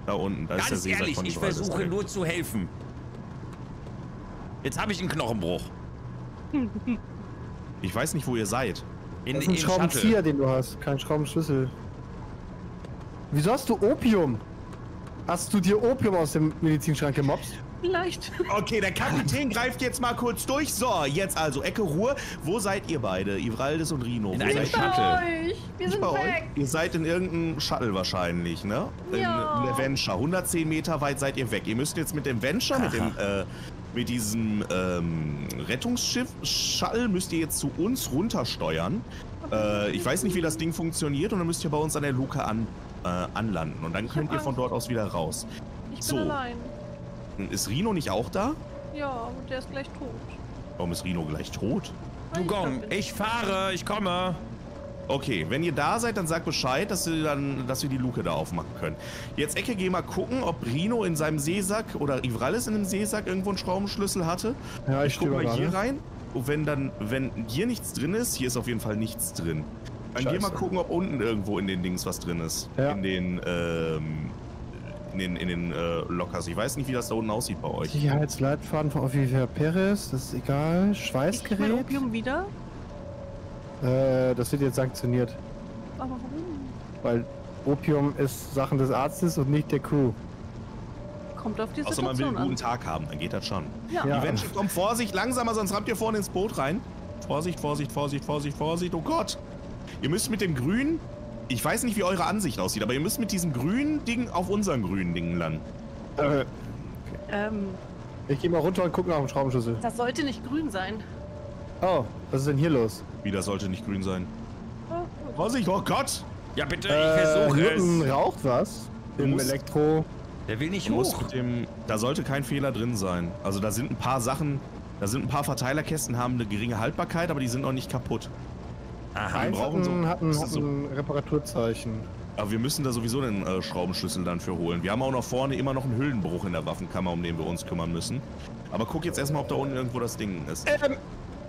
Da unten. Da ist der Ganz ehrlich, von ich versuche nur zu helfen. Jetzt habe ich einen Knochenbruch. (laughs) Ich weiß nicht, wo ihr seid. In, Das ist ein Schraubenzieher, Shuttle. den du hast, kein Schraubenschlüssel. Wieso hast du Opium? Hast du dir Opium aus dem Medizinschrank gemobst? Vielleicht. Okay, der Kapitän (laughs) greift jetzt mal kurz durch. So, jetzt also Ecke Ruhe. Wo seid ihr beide? Ivraldes und Rino. In einem Shuttle. ihr? euch. Wir Nicht sind bei euch? weg. Ihr seid in irgendeinem Shuttle wahrscheinlich, ne? Ja. In der Venture. 110 Meter weit seid ihr weg. Ihr müsst jetzt mit dem Venture, mit dem, äh, mit diesem ähm, Rettungsschiff Shuttle müsst ihr jetzt zu uns runtersteuern. Äh, ich weiß nicht, wie das Ding funktioniert und dann müsst ihr bei uns an der Luke an, äh, anlanden und dann könnt ihr von dort aus wieder raus. Ich bin So. allein. Ist Rino nicht auch da? Ja, und der ist gleich tot. Warum ist Rino gleich tot? Du Gong, ich fahre, ich komme. Okay, wenn ihr da seid, dann sagt Bescheid, dass wir, dann, dass wir die Luke da aufmachen können. Jetzt Ecke, geh mal gucken, ob Rino in seinem Seesack oder Ivralles in dem Seesack irgendwo einen Schraubenschlüssel hatte. Ja, Ich guck stöber mal hier gerade. rein. Und wenn dann, wenn hier nichts drin ist, hier ist auf jeden Fall nichts drin. Dann geh mal gucken, ob unten irgendwo in den Dings was drin ist. Ja. In den, ähm, in den, in den äh, Lockers. Ich weiß nicht, wie das da unten aussieht bei euch. Sicherheitsleitfaden von Olivier Perez, das ist egal. Ich mein Schweißgerät. Opium wieder? Äh, das wird jetzt sanktioniert, Aber warum? weil Opium ist Sachen des Arztes und nicht der Crew. Kommt auf die Außer man will Situation einen guten an. Tag haben, dann geht das schon. Ja. Ja. Die Menschen kommen, Vorsicht, langsamer, sonst rammt ihr vorne ins Boot rein. Vorsicht, Vorsicht, Vorsicht, Vorsicht, Vorsicht, oh Gott. Ihr müsst mit dem grünen, ich weiß nicht, wie eure Ansicht aussieht, aber ihr müsst mit diesem grünen Ding auf unseren grünen Dingen landen. Äh, Ähm, ich gehe mal runter und gucke nach dem Schraubenschlüssel. das sollte nicht grün sein. Oh, was ist denn hier los? Wieder sollte nicht grün sein. Oh. Vorsicht, oh Gott. Ja, bitte, ich Äh, versuche Newton es. raucht was. Du Im musst- Elektro. Der will nicht hoch. mit dem, da sollte kein Fehler drin sein. Also da sind ein paar Sachen, da sind ein paar Verteilerkästen, haben eine geringe Haltbarkeit, aber die sind noch nicht kaputt. Aha. Eins brauchen hat so- ein, hat ein, das hat ist so- ein Reparaturzeichen. Aber wir müssen da sowieso den äh, Schraubenschlüssel dann für holen. Wir haben auch noch vorne immer noch einen Hüllenbruch in der Waffenkammer, um den wir uns kümmern müssen. Aber guck jetzt erstmal, ob da unten irgendwo das Ding ist. Ähm,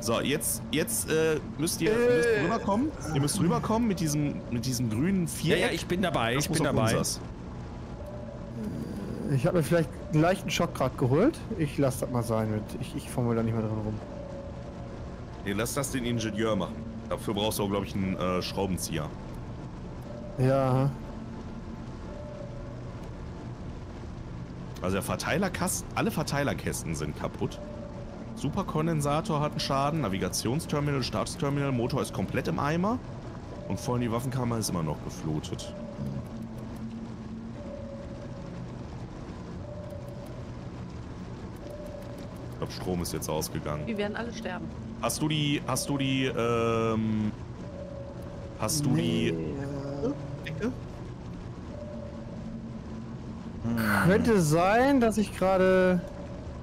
So, jetzt, jetzt äh, müsst ihr müsst Äh. rüberkommen. Ihr müsst rüberkommen mit diesem, mit diesem grünen Ja, Viereck. ja, ich bin dabei, Das ich bin dabei. unsers. ich habe mir vielleicht einen leichten Schock gerade geholt. Ich lasse das mal sein mit. Ich, ich fummel da nicht mehr drin rum. Nee, lass das den Ingenieur machen. Dafür brauchst du auch, glaube ich, einen äh, Schraubenzieher. Ja. Also der Verteilerkasten, alle Verteilerkästen sind kaputt. Superkondensator hat einen Schaden, Navigationsterminal, Startterminal, Motor ist komplett im Eimer. Und vorhin die Waffenkammer ist immer noch geflutet. Ich glaube, Strom ist jetzt ausgegangen. Wir werden alle sterben. Hast du die, hast du die, ähm, hast du die Decke? Könnte sein, dass ich gerade.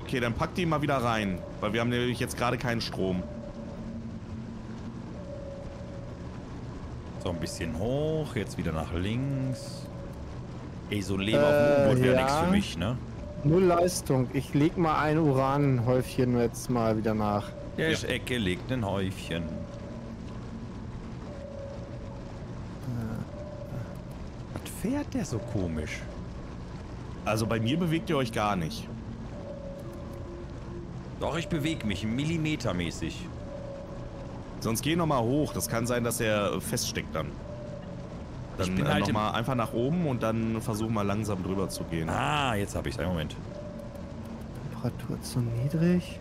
Okay, dann pack die mal wieder rein, weil wir haben nämlich jetzt gerade keinen Strom. So, ein bisschen hoch, jetzt wieder nach links. Ey, so ein Leben Äh, auf dem U-Boot wäre ja. nichts für mich, ne? Null Leistung. Ich leg mal ein Uranhäufchen jetzt mal wieder nach. Der Ja. Ecke legt ein Häufchen. Was fährt der so komisch? Also bei mir bewegt ihr euch gar nicht. Doch, ich bewege mich, millimetermäßig. Sonst geh noch mal hoch. Das kann sein, dass er feststeckt dann. Ich Dann bin äh, halt noch im- mal einfach nach oben und dann versuch mal langsam drüber zu gehen. Ah, jetzt habe ich Einen Moment. Temperatur zu niedrig.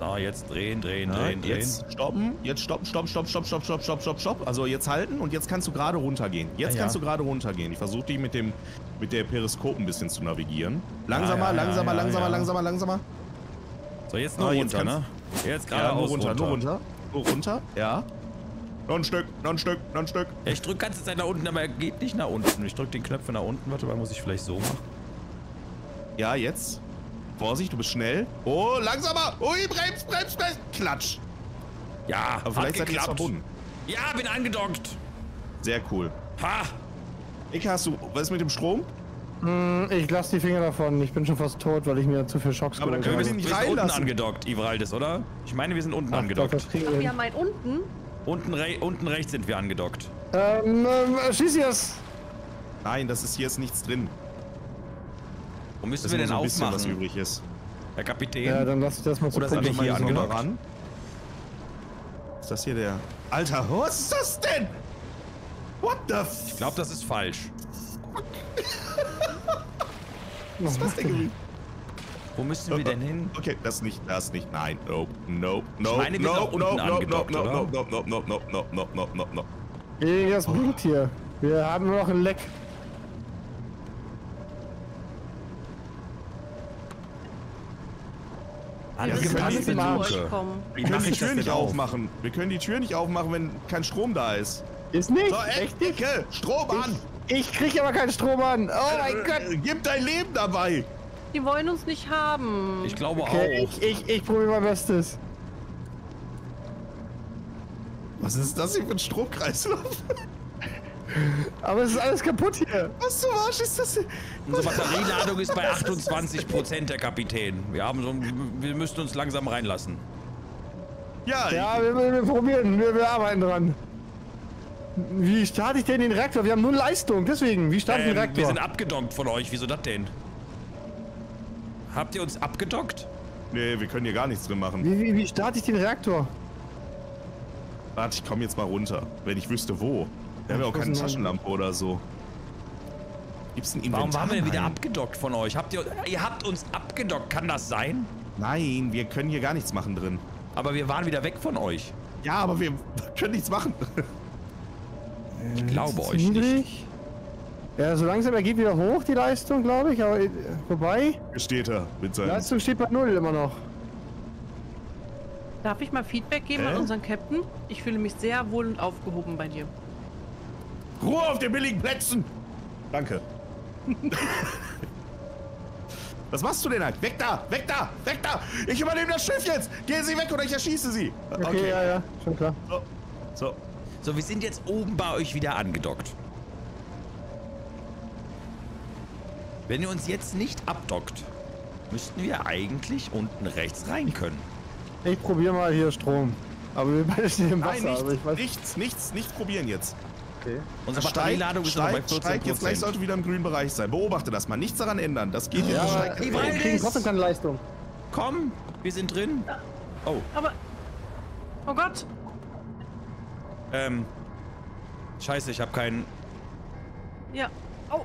So, jetzt drehen, drehen, Ja, drehen, drehen. jetzt stoppen, jetzt stoppen, stopp, stopp, stopp, stopp, stopp, stopp, stopp, stopp. Also jetzt halten und jetzt kannst du gerade runtergehen. Jetzt Ja, ja. kannst du gerade runtergehen. Ich versuche dich mit dem mit der Periskop ein bisschen zu navigieren. Langsamer, Ja, ja, ja, langsamer, ja, langsamer, ja. langsamer, langsamer. So, jetzt nur Ah, jetzt runter, ne? Jetzt Ja, geradeaus nur runter, nur runter. Nur runter, ja. Noch ein Stück, noch ein Stück, noch ein Stück. Ja, ich drück ganze Zeit nach unten, aber er geht nicht nach unten. Ich drück den Knöpfe nach unten. Warte mal, muss ich vielleicht so machen? Ja, jetzt. Vorsicht, du bist schnell. Oh, langsamer. Ui, bremst, bremst, bremst. Klatsch. Ja, Aber vielleicht hat seid ihr jetzt verbunden. Ja, bin angedockt. Sehr cool. Ha! Ike, hast du, was ist mit dem Strom? Hm, Ich lasse die Finger davon. Ich bin schon fast tot, weil ich mir zu viel Schocks Aber dann können wir habe. sie Wir nicht sind unten reinlassen. angedockt, Ivraldis, oder? Ich meine, wir sind unten Ach, doch, angedockt. das kriegen wir haben einen unten. Unten, re unten rechts sind wir angedockt. Ähm, ähm, schieß jetzt! Nein, das ist hier ist nichts drin. Wo müssen Das wir denn bisschen, was aufmachen? übrig ist. Herr Kapitän? Ja, dann lass ich das mal zu Oder sind wir hier angedockt? ran. Ist das hier der... Alter, was ist das denn? What the f... ich glaube, das ist falsch. (laughs) Was ist das denn gewesen? Wo müssen wir denn hin? Okay, das nicht, das nicht. Nein, nope, nope, nope, meine, wir sind nope, unten nope, nope, nope, oder? nope, nope, nope, nope, nope, nope, nope, nope, nope, nope. Ey, das blinkt hier. Wir haben nur noch ein Leck. Alles wir können gemacht nicht in mal- Wir können die ich das Tür nicht aufmachen. Wir können die Tür nicht aufmachen, wenn kein Strom da ist. Ist nicht. So, echt, Ecke, Strom an! Ich krieg aber keinen Strom an. Oh mein Gott. Äh, Gib dein Leben dabei! Die wollen uns nicht haben. Ich glaube Okay, auch. ich, ich, ich probiere mein Bestes. Was ist das hier für ein Stromkreislauf? Aber es ist alles kaputt hier. Was zum Arsch ist das denn? Unsere Batterieladung ist bei 28 Prozent, Herr Kapitän. Wir haben so, wir müssten uns langsam reinlassen. Ja, Ja, wir, wir, wir probieren. Wir, wir arbeiten dran. Wie starte ich denn den Reaktor? Wir haben null Leistung. Deswegen, wie starte ich den Ähm, wir Reaktor? sind abgedockt von euch. Wieso das denn? Habt ihr uns abgedockt? nee, wir können hier gar nichts drin machen. Wie, wie, wie starte ich den Reaktor? Warte, ich komme jetzt mal runter. Wenn ich wüsste, wo. Wir haben ja auch keine. Taschenlampe oder so. Gibt's ein Inventar? Warum waren wir denn wieder Nein. abgedockt von euch? Habt ihr, ihr habt uns abgedockt, kann das sein? Nein, wir können hier gar nichts machen drin. Aber wir waren wieder weg von euch. Ja, aber wir (laughs) können nichts machen. Ich glaube euch nicht. Ja, so langsam, er geht wieder hoch, die Leistung, glaube ich. Aber äh, vorbei. Hier steht er mit Die seinem... Leistung steht bei null immer noch. Darf ich mal Feedback geben Hä? an unseren Captain? Ich fühle mich sehr wohl und aufgehoben bei dir. Ruhe auf den billigen Plätzen! Danke. Was machst du denn halt? Weg da! Weg da! Weg da! Ich übernehme das Schiff jetzt! Gehen Sie weg oder ich erschieße Sie! Okay, ja, ja, schon klar. So. so. So, wir sind jetzt oben bei euch wieder angedockt. Wenn ihr uns jetzt nicht abdockt, müssten wir eigentlich unten rechts rein können. Ich probiere mal hier Strom. Aber wir beide stehen im Wasser. Nein, also ich nichts, weiß, nichts, nichts, nichts probieren jetzt. Okay. Unsere Batterieladung ist noch bei steigt, 14 steigt, jetzt gleich sollte wieder im grünen Bereich sein. Beobachte das mal. Nichts daran ändern. Das geht Ja, jetzt. steigt. Ey, wir kriegen trotzdem keine Leistung. Komm, wir sind drin. Oh, Aber. Oh Gott! ähm. Scheiße, ich habe keinen. Ja. Oh,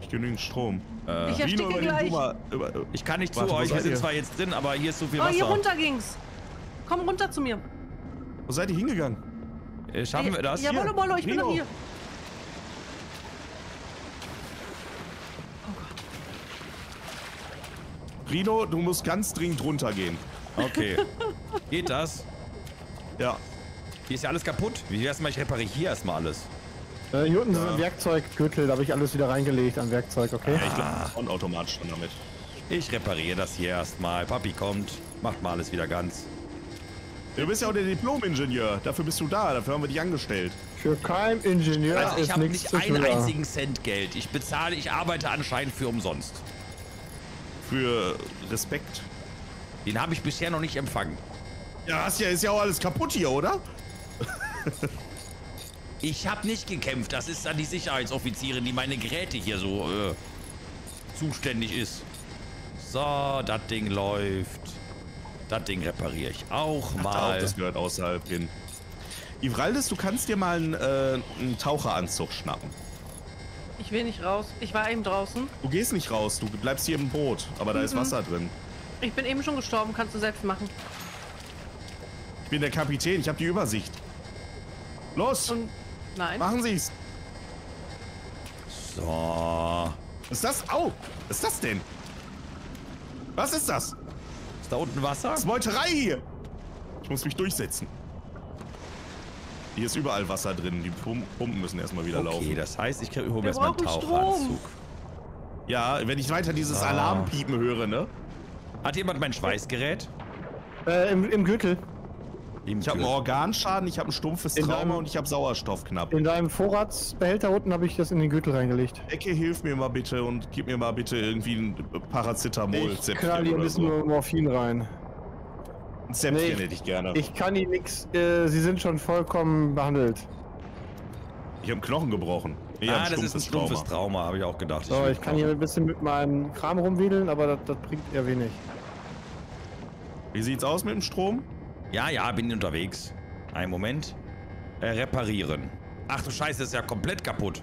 Nicht genügend Strom. Äh, ich ersticke übernimm gleich. mal. Über, ich kann nicht Warte, zu euch, wir sind ihr? zwar jetzt drin, aber hier ist so viel Oh, hier Wasser. runter ging's. Komm runter zu mir. wo seid ihr hingegangen? Äh, Schaffen wir das? Ja, Wollo, Wollo, ich bin Rino. doch hier. Rino, du musst ganz dringend runtergehen. Okay. (laughs) Geht das? Ja. Hier ist ja alles kaputt. Wie wär's mal, ich repariere hier erstmal alles. Äh, hier unten ist ein Werkzeuggürtel, da habe ich alles wieder reingelegt an Werkzeug, okay? Ich glaube, und automatisch dann damit. Ich repariere das hier erstmal. Papi kommt, macht mal alles wieder ganz. Du bist ja auch der Diplom-Ingenieur. Dafür bist du da. Dafür haben wir dich angestellt. Für kein Ingenieur Also ich habe nicht einen einzigen Cent Geld. Ich bezahle, ich arbeite anscheinend für umsonst. Für Respekt. Den habe ich bisher noch nicht empfangen. Ja, ist ja, ist ja auch alles kaputt hier, oder? (laughs) Ich habe nicht gekämpft. Das ist dann die Sicherheitsoffizierin, die meine Geräte hier so äh, zuständig ist. So, das Ding läuft. Das Ding repariere ich auch Auch mal. das gehört außerhalb hin. Ivraldis, du kannst dir mal einen, äh, einen Taucheranzug schnappen. Ich will nicht raus. Ich war eben draußen. Du gehst nicht raus, du bleibst hier im Boot, aber da ist Mhm. Wasser drin. Ich bin eben schon gestorben, kannst du selbst machen. Ich bin der Kapitän, ich habe die Übersicht. Los, Und nein. machen Sie's. So. Was ist das? Au! Was ist das denn? Was ist das? Ist da unten Wasser? Das ist Meuterei hier! Ich muss mich durchsetzen. Hier ist überall Wasser drin. Die Pum- Pumpen müssen erstmal wieder Okay, laufen. das heißt, ich kriege Wir erstmal einen Tauchanzug. Ja, wenn ich weiter dieses Ah. Alarmpiepen höre, ne? Hat jemand mein Schweißgerät? Äh, im, im Gürtel. Im Ich habe einen. Organschaden, ich habe ein stumpfes In Trauma deinem- und ich habe Sauerstoff knapp. In deinem Vorratsbehälter unten habe ich das in den Gürtel reingelegt. Ecke, hilf mir mal bitte und gib mir mal bitte irgendwie ein paracetamol Ich knall hier ein bisschen so. nur Morphin rein. Ein Zäpfchen Nee, hätte ich gerne. Ich kann Ihnen nichts. Äh, Sie sind schon vollkommen behandelt. Ich habe einen Knochen gebrochen. Ich ah, das ist ein stumpfes Trauma, habe ich auch gedacht. So, ich kann hier ein bisschen mit meinem Kram rumwedeln, aber das, das bringt eher wenig. Wie sieht's aus mit dem Strom? Ja, ja, bin unterwegs. Einen Moment. Äh, reparieren. Ach du Scheiße, ist ja komplett kaputt.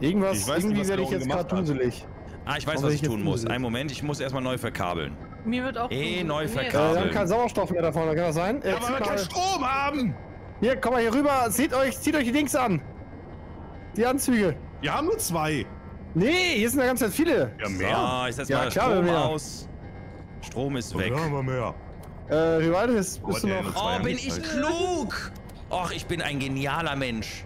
Irgendwas, Ich weiß nicht, irgendwie was werde ich jetzt gerade duselig. Ah, ich weiß, Aber was ich ich tun muss. Einen Moment, ich muss erstmal neu verkabeln. Mir wird auch. Eh, neu. Äh, wir haben keinen Sauerstoff mehr da vorne, kann das sein? Äh, Ja, aber zieht wir keinen Strom haben! hier, komm mal hier rüber, zieht euch, zieht euch die Dings an. Die Anzüge. Wir haben nur zwei. Nee, hier sind ja ganz ganz viele. Ja, So, ich setze Ja, mal klar, Strom mehr. aus. Strom ist weg. Ja, haben wir mehr. Äh, Rivaldo, bist, Oh, bist du noch... Oh, bin ich klug! Och, ich bin ein genialer Mensch.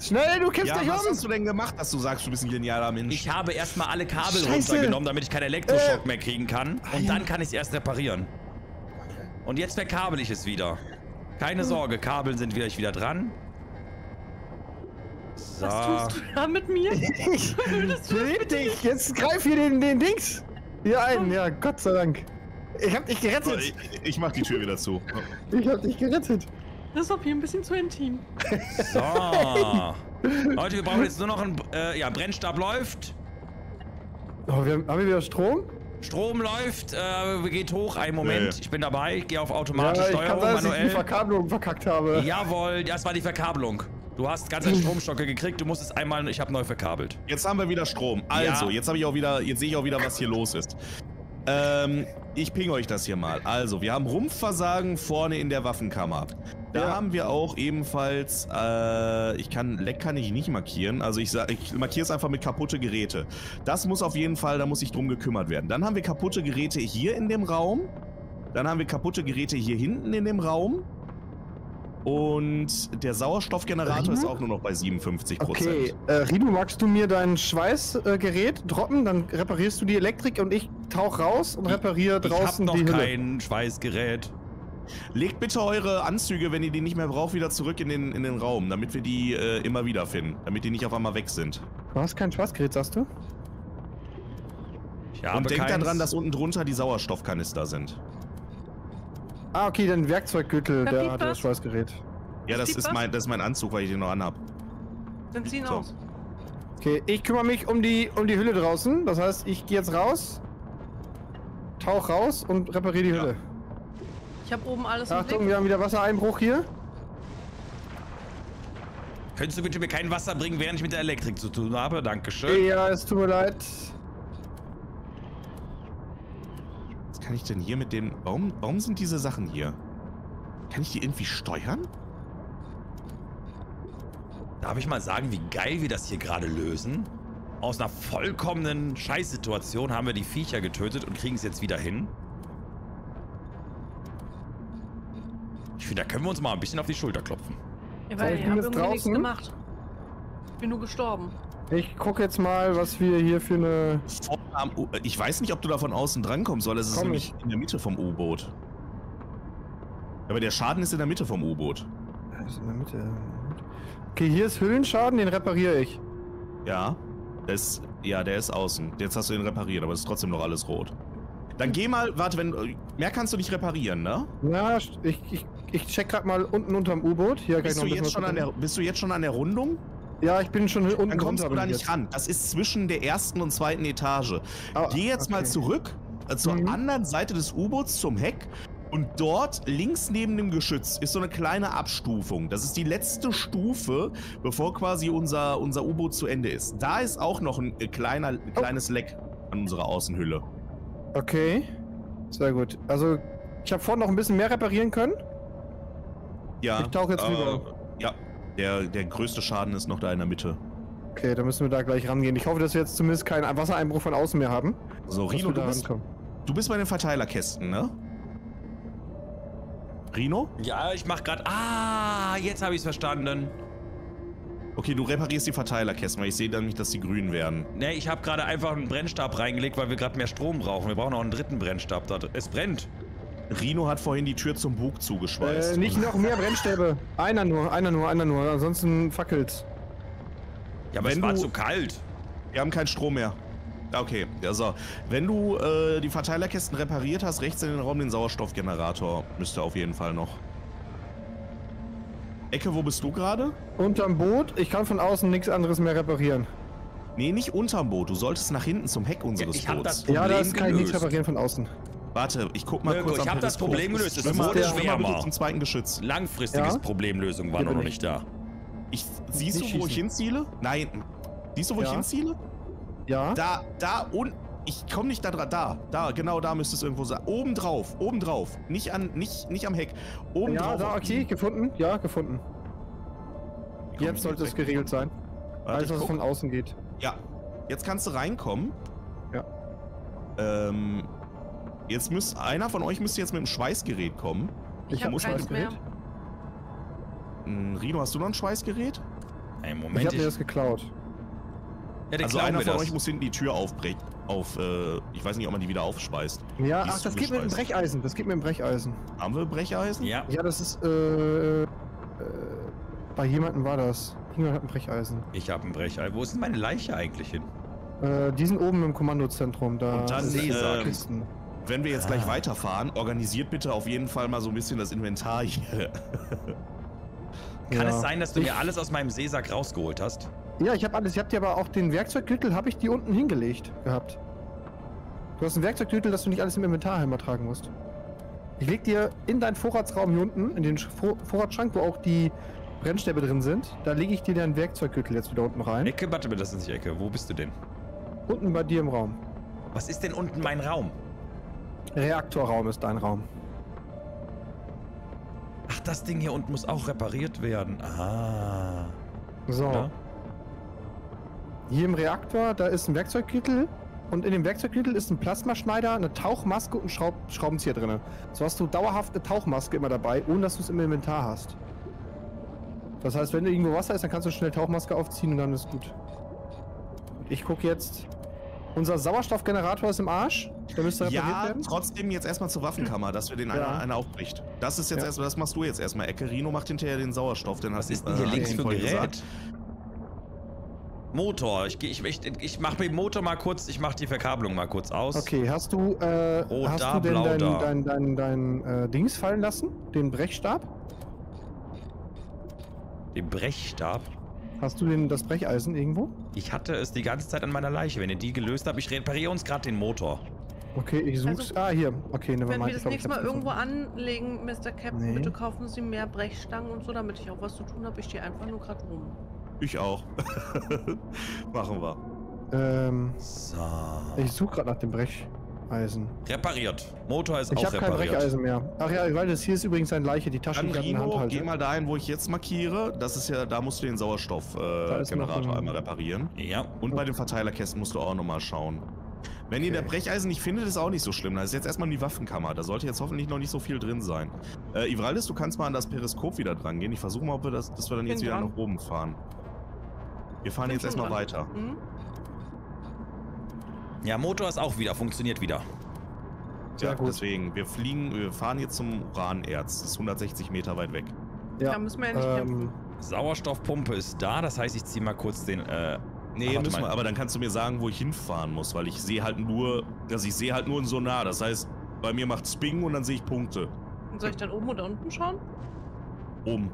Schnell, du kippst Ja, dich was um! hast du denn gemacht, dass du sagst, du bist ein genialer Mensch? Ich habe erstmal alle Kabel Scheiße. runtergenommen, damit ich keinen Elektroschock Äh. mehr kriegen kann. Und dann kann ich es erst reparieren. Und jetzt verkabel ich es wieder. Keine Sorge, Kabeln sind gleich wieder dran. So. Was tust du da mit mir? (laughs) Ich lieb dich! Jetzt greif hier den, den Dings! Hier ein, ja, Gott sei Dank. Ich hab dich gerettet! ich, ich mach die Tür wieder zu. Ich hab dich gerettet! Das ist auch hier ein bisschen zu intim. So. Leute, wir brauchen jetzt nur noch einen. Äh, ja, Brennstab läuft. Oh, wir haben, haben wir wieder Strom? Strom läuft. Äh, geht hoch. Einen Moment. Nee. Ich bin dabei. Gehe auf automatische ich kann Steuerung sein, dass ich die manuell. Verkabelung verkackt habe. Jawohl, das war die Verkabelung. Du hast ganz einen Stromstocke gekriegt. Du musst es einmal. Ich habe neu verkabelt. Jetzt haben wir wieder Strom. Also, Ja. jetzt habe ich auch wieder, jetzt sehe ich auch wieder, was hier los ist. Ähm, ich ping euch das hier mal. Also, wir haben Rumpfversagen vorne in der Waffenkammer. Da Ja. haben wir auch ebenfalls, äh, ich kann, Leck kann ich nicht markieren. Also ich, ich markiere es einfach mit kaputte Geräte. Das muss auf jeden Fall, da muss sich drum gekümmert werden. Dann haben wir kaputte Geräte hier in dem Raum. Dann haben wir kaputte Geräte hier hinten in dem Raum. Und der Sauerstoffgenerator Rino? ist auch nur noch bei 57% Okay, äh, Ridu, magst du mir dein Schweißgerät äh, droppen? Dann reparierst du die Elektrik und ich tauch raus und repariere Ich habe draußen noch die Hülle. kein Schweißgerät. Legt bitte eure Anzüge, wenn ihr die nicht mehr braucht, wieder zurück in den, in den Raum, damit wir die äh, immer wieder finden. Damit die nicht auf einmal weg sind. Du hast kein Schweißgerät, sagst du? Ich habe Und denkt daran, dass unten drunter die Sauerstoffkanister sind. Ah, okay, dein Werkzeuggürtel, der hat das. Schweißgerät. Ja, das ist mein, das ist mein Anzug, weil ich den noch anhab. Dann zieh ihn So. aus. Okay, ich kümmere mich um die, um die Hülle draußen. Das heißt, ich gehe jetzt raus, tauch raus und repariere die Ja. Hülle. Ich habe oben alles Achtung, wir haben wieder Wassereinbruch hier. Könntest du bitte mir kein Wasser bringen, während ich mit der Elektrik zu tun habe? Dankeschön. Ja, es tut mir leid. Was kann ich denn hier mit den... Warum, warum sind diese Sachen hier? Kann ich die irgendwie steuern? Darf ich mal sagen, wie geil wir das hier gerade lösen? Aus einer vollkommenen Scheißsituation haben wir die Viecher getötet und kriegen es jetzt wieder hin. Ich finde, da können wir uns mal ein bisschen auf die Schulter klopfen. Ja, weil ich habe irgendwie nichts draußen. gemacht. Ich bin nur gestorben. Ich gucke jetzt mal, was wir hier für eine. Ich weiß nicht, ob du da von außen drankommst, weil es ist nämlich in der Mitte vom U-Boot. Aber der Schaden ist in der Mitte vom U-Boot. Ist in der Mitte. Okay, hier ist Hüllenschaden, den repariere ich. Ja. Der ist, ja, der ist außen. Jetzt hast du ihn repariert, aber es ist trotzdem noch alles rot. Dann geh mal, warte, wenn. Mehr kannst du nicht reparieren, ne? Ja, ich, ich, ich check grad mal unten unterm U-Boot. Hier Bist du, jetzt schon an der, bist du jetzt schon an der Rundung? Ja, ich bin schon unten Dann kommst du da nicht jetzt. ran. Das ist zwischen der ersten und zweiten Etage. Ah, Geh jetzt mal okay. zurück äh, zur Mhm. anderen Seite des U-Boots zum Heck. Und dort links neben dem Geschütz ist so eine kleine Abstufung. Das ist die letzte Stufe, bevor quasi unser, unser U-Boot zu Ende ist. Da ist auch noch ein äh, kleiner, Oh. kleines Leck an unserer Außenhülle. Okay. Sehr gut. Also, ich habe vorhin noch ein bisschen mehr reparieren können. Ja. Ich tauche jetzt äh, rüber. Ja. Der, der größte Schaden ist noch da in der Mitte. Okay, dann müssen wir da gleich rangehen. Ich hoffe, dass wir jetzt zumindest keinen Wassereinbruch von außen mehr haben. So, Rino, du da bist, du bist bei den Verteilerkästen, ne? Rino? Ja, ich mach grad. Ah, jetzt habe ich's verstanden. Okay, du reparierst die Verteilerkästen, weil ich sehe dann nicht, dass die grün werden. Ne, ich habe gerade einfach einen Brennstab reingelegt, weil wir gerade mehr Strom brauchen. Wir brauchen auch einen dritten Brennstab. dort. Es brennt. Rino hat vorhin die Tür zum Bug zugeschweißt. Äh, nicht noch mehr Brennstäbe. Einer nur, einer nur, einer nur. Ansonsten fackelt's. Ja, aber Wenn es war du- zu kalt. Wir haben keinen Strom mehr. Okay, ja, so. Wenn du äh, die Verteilerkästen repariert hast, rechts in den Raum den Sauerstoffgenerator müsste auf jeden Fall noch. Ecke, wo bist du gerade? Unterm Boot, ich kann von außen nichts anderes mehr reparieren. Nee, nicht unterm Boot. Du solltest nach hinten zum Heck unseres ich hab Boots. das- ja, da kann ich nichts reparieren von außen. Warte, ich guck mal Mirko, kurz ich am hab das. Problem gelöst. Es wurde bitte zum zweiten Geschütz. Langfristiges Ja? Problemlösung war noch nicht ich. da. Ich, siehst Nicht du, wo ich schießen. hinziele? Nein. Siehst du, wo ich Ja. hinziele? Ja? Da, da und ich komme nicht da dran. Da, da, genau da müsste es irgendwo sein. Oben drauf, oben drauf. Nicht an, nicht, nicht am Heck. Oben ja, drauf. da, okay, gefunden. Ja, gefunden. Komm ich Jetzt sollte es geregelt sein. Warte, Alles, ich was guck. von außen geht. Ja, jetzt kannst du reinkommen. Ja. Ähm, jetzt müsst einer von euch müsste jetzt mit dem Schweißgerät kommen. Ich, Ich habe Schweißgerät. mehr. Hm, Rino, hast du noch ein Schweißgerät? Ein Ich Moment. habe mir das geklaut. ja, Also einer von das. euch muss hinten die Tür aufbrechen. Auf, äh, ich weiß nicht, ob man die wieder aufschweißt. Ja, ach, das geht mit dem. Brecheisen. Das geht mit dem Brecheisen. Haben wir Brecheisen? Ja. Ja, das ist, äh, äh, bei jemandem war das. Jemand hat ein Brecheisen. Ich habe ein Brechei. Wo ist denn meine Leiche eigentlich hin? Äh, die sind oben im Kommandozentrum. Da Und dann, sind ähm, Kisten. Wenn wir jetzt gleich Ah. weiterfahren, organisiert bitte auf jeden Fall mal so ein bisschen das Inventar hier. Kann Ja. es sein, dass du Ich- mir alles aus meinem Seesack rausgeholt hast? Ja, ich habe alles. Ich habe dir aber auch den Werkzeuggürtel, habe ich die unten hingelegt gehabt. Du hast einen Werkzeuggürtel, dass du nicht alles im Inventarheimer tragen musst. Ich leg dir in deinen Vorratsraum hier unten, in den Vor Vorratsschrank, wo auch die Brennstäbe drin sind, da lege ich dir deinen Werkzeuggürtel jetzt wieder unten rein. Ecke, warte mal, das ist nicht Ecke. Wo bist du denn? Unten bei dir im Raum. Was ist denn unten mein Raum? Reaktorraum ist dein Raum. Ach, das Ding hier unten muss auch repariert werden. Ah. So. Ja. Hier im Reaktor, da ist ein Werkzeuggürtel und in dem Werkzeuggürtel ist ein Plasmaschneider, eine Tauchmaske und ein Schraub Schraubenzieher drin. So hast du dauerhaft eine Tauchmaske immer dabei, ohne dass du es im Inventar hast. Das heißt, wenn irgendwo Wasser ist, dann kannst du schnell Tauchmaske aufziehen und dann ist gut. Ich gucke jetzt. Unser Sauerstoffgenerator ist im Arsch. Der müsste repariert Ja, werden. trotzdem jetzt erstmal zur Waffenkammer, dass wir den Ja. einer, einer aufbricht. Das ist jetzt Ja. erstmal, das machst du jetzt erstmal. Ecke Rino macht hinterher den Sauerstoff. Den Was hast ist du, denn hier äh, links für ein Gerät? gesagt. Motor. Ich, ich, ich, ich mache den Motor mal kurz, ich mache die Verkabelung mal kurz aus. Okay, hast du, äh, Rot hast da, du denn blau dein, da. dein, dein, dein, äh, Dings fallen lassen? Den Brechstab? Den Brechstab. Hast du den, das Brecheisen irgendwo? Ich hatte es die ganze Zeit an meiner Leiche. Wenn ihr die gelöst habt, ich repariere uns gerade den Motor. Okay, ich such's. Also, ah, hier. Okay, never Wenn mind. wir Ich das glaub, nächste Mal irgendwo gefunden. anlegen, Mr. Captain, Nee. bitte kaufen Sie mehr Brechstangen und so, damit ich auch was zu tun habe. Ich stehe einfach nur gerade rum. Ich auch. (laughs) Machen wir. Ähm, So. ich suche gerade nach dem Brecheisen. Repariert. Motor ist Ich auch habe kein repariert. Brecheisen mehr. Ach ja, weil das hier ist übrigens eine Leiche, die Tasche, Dann ich in Hand Rino, halte. geh mal dahin, wo ich jetzt markiere. Das ist ja, da musst du den Da Sauerstoffgenerator äh, einmal reparieren. Ja. Und bei den Verteilerkästen musst du auch nochmal schauen. Wenn ihr der Okay. Brecheisen nicht findet, ist auch nicht so schlimm. Das ist jetzt erstmal die Waffenkammer. Da sollte jetzt hoffentlich noch nicht so viel drin sein. Äh, Ivraldis, du kannst mal an das Periskop wieder dran gehen. Ich versuche mal, ob wir das, dass wir dann Bin jetzt wieder dran. nach oben fahren. Wir fahren Bin jetzt erstmal dran. weiter. Hm? Ja, Motor ist auch wieder, funktioniert wieder. Sehr ja, gut. deswegen, wir fliegen, wir fahren jetzt zum Uranerz. Das ist 160 Meter weit weg. Da Ja, müssen wir ja nicht kämpfen. ähm, Sauerstoffpumpe ist da, das heißt, ich ziehe mal kurz den. Äh, Nee, müssen mal. wir, aber dann kannst du mir sagen, wo ich hinfahren muss, weil ich sehe halt nur, also ich sehe halt nur ein Sonar. Das heißt, bei mir macht's Bing und dann sehe ich Punkte. Und Soll ich dann oben oder unten schauen? Um.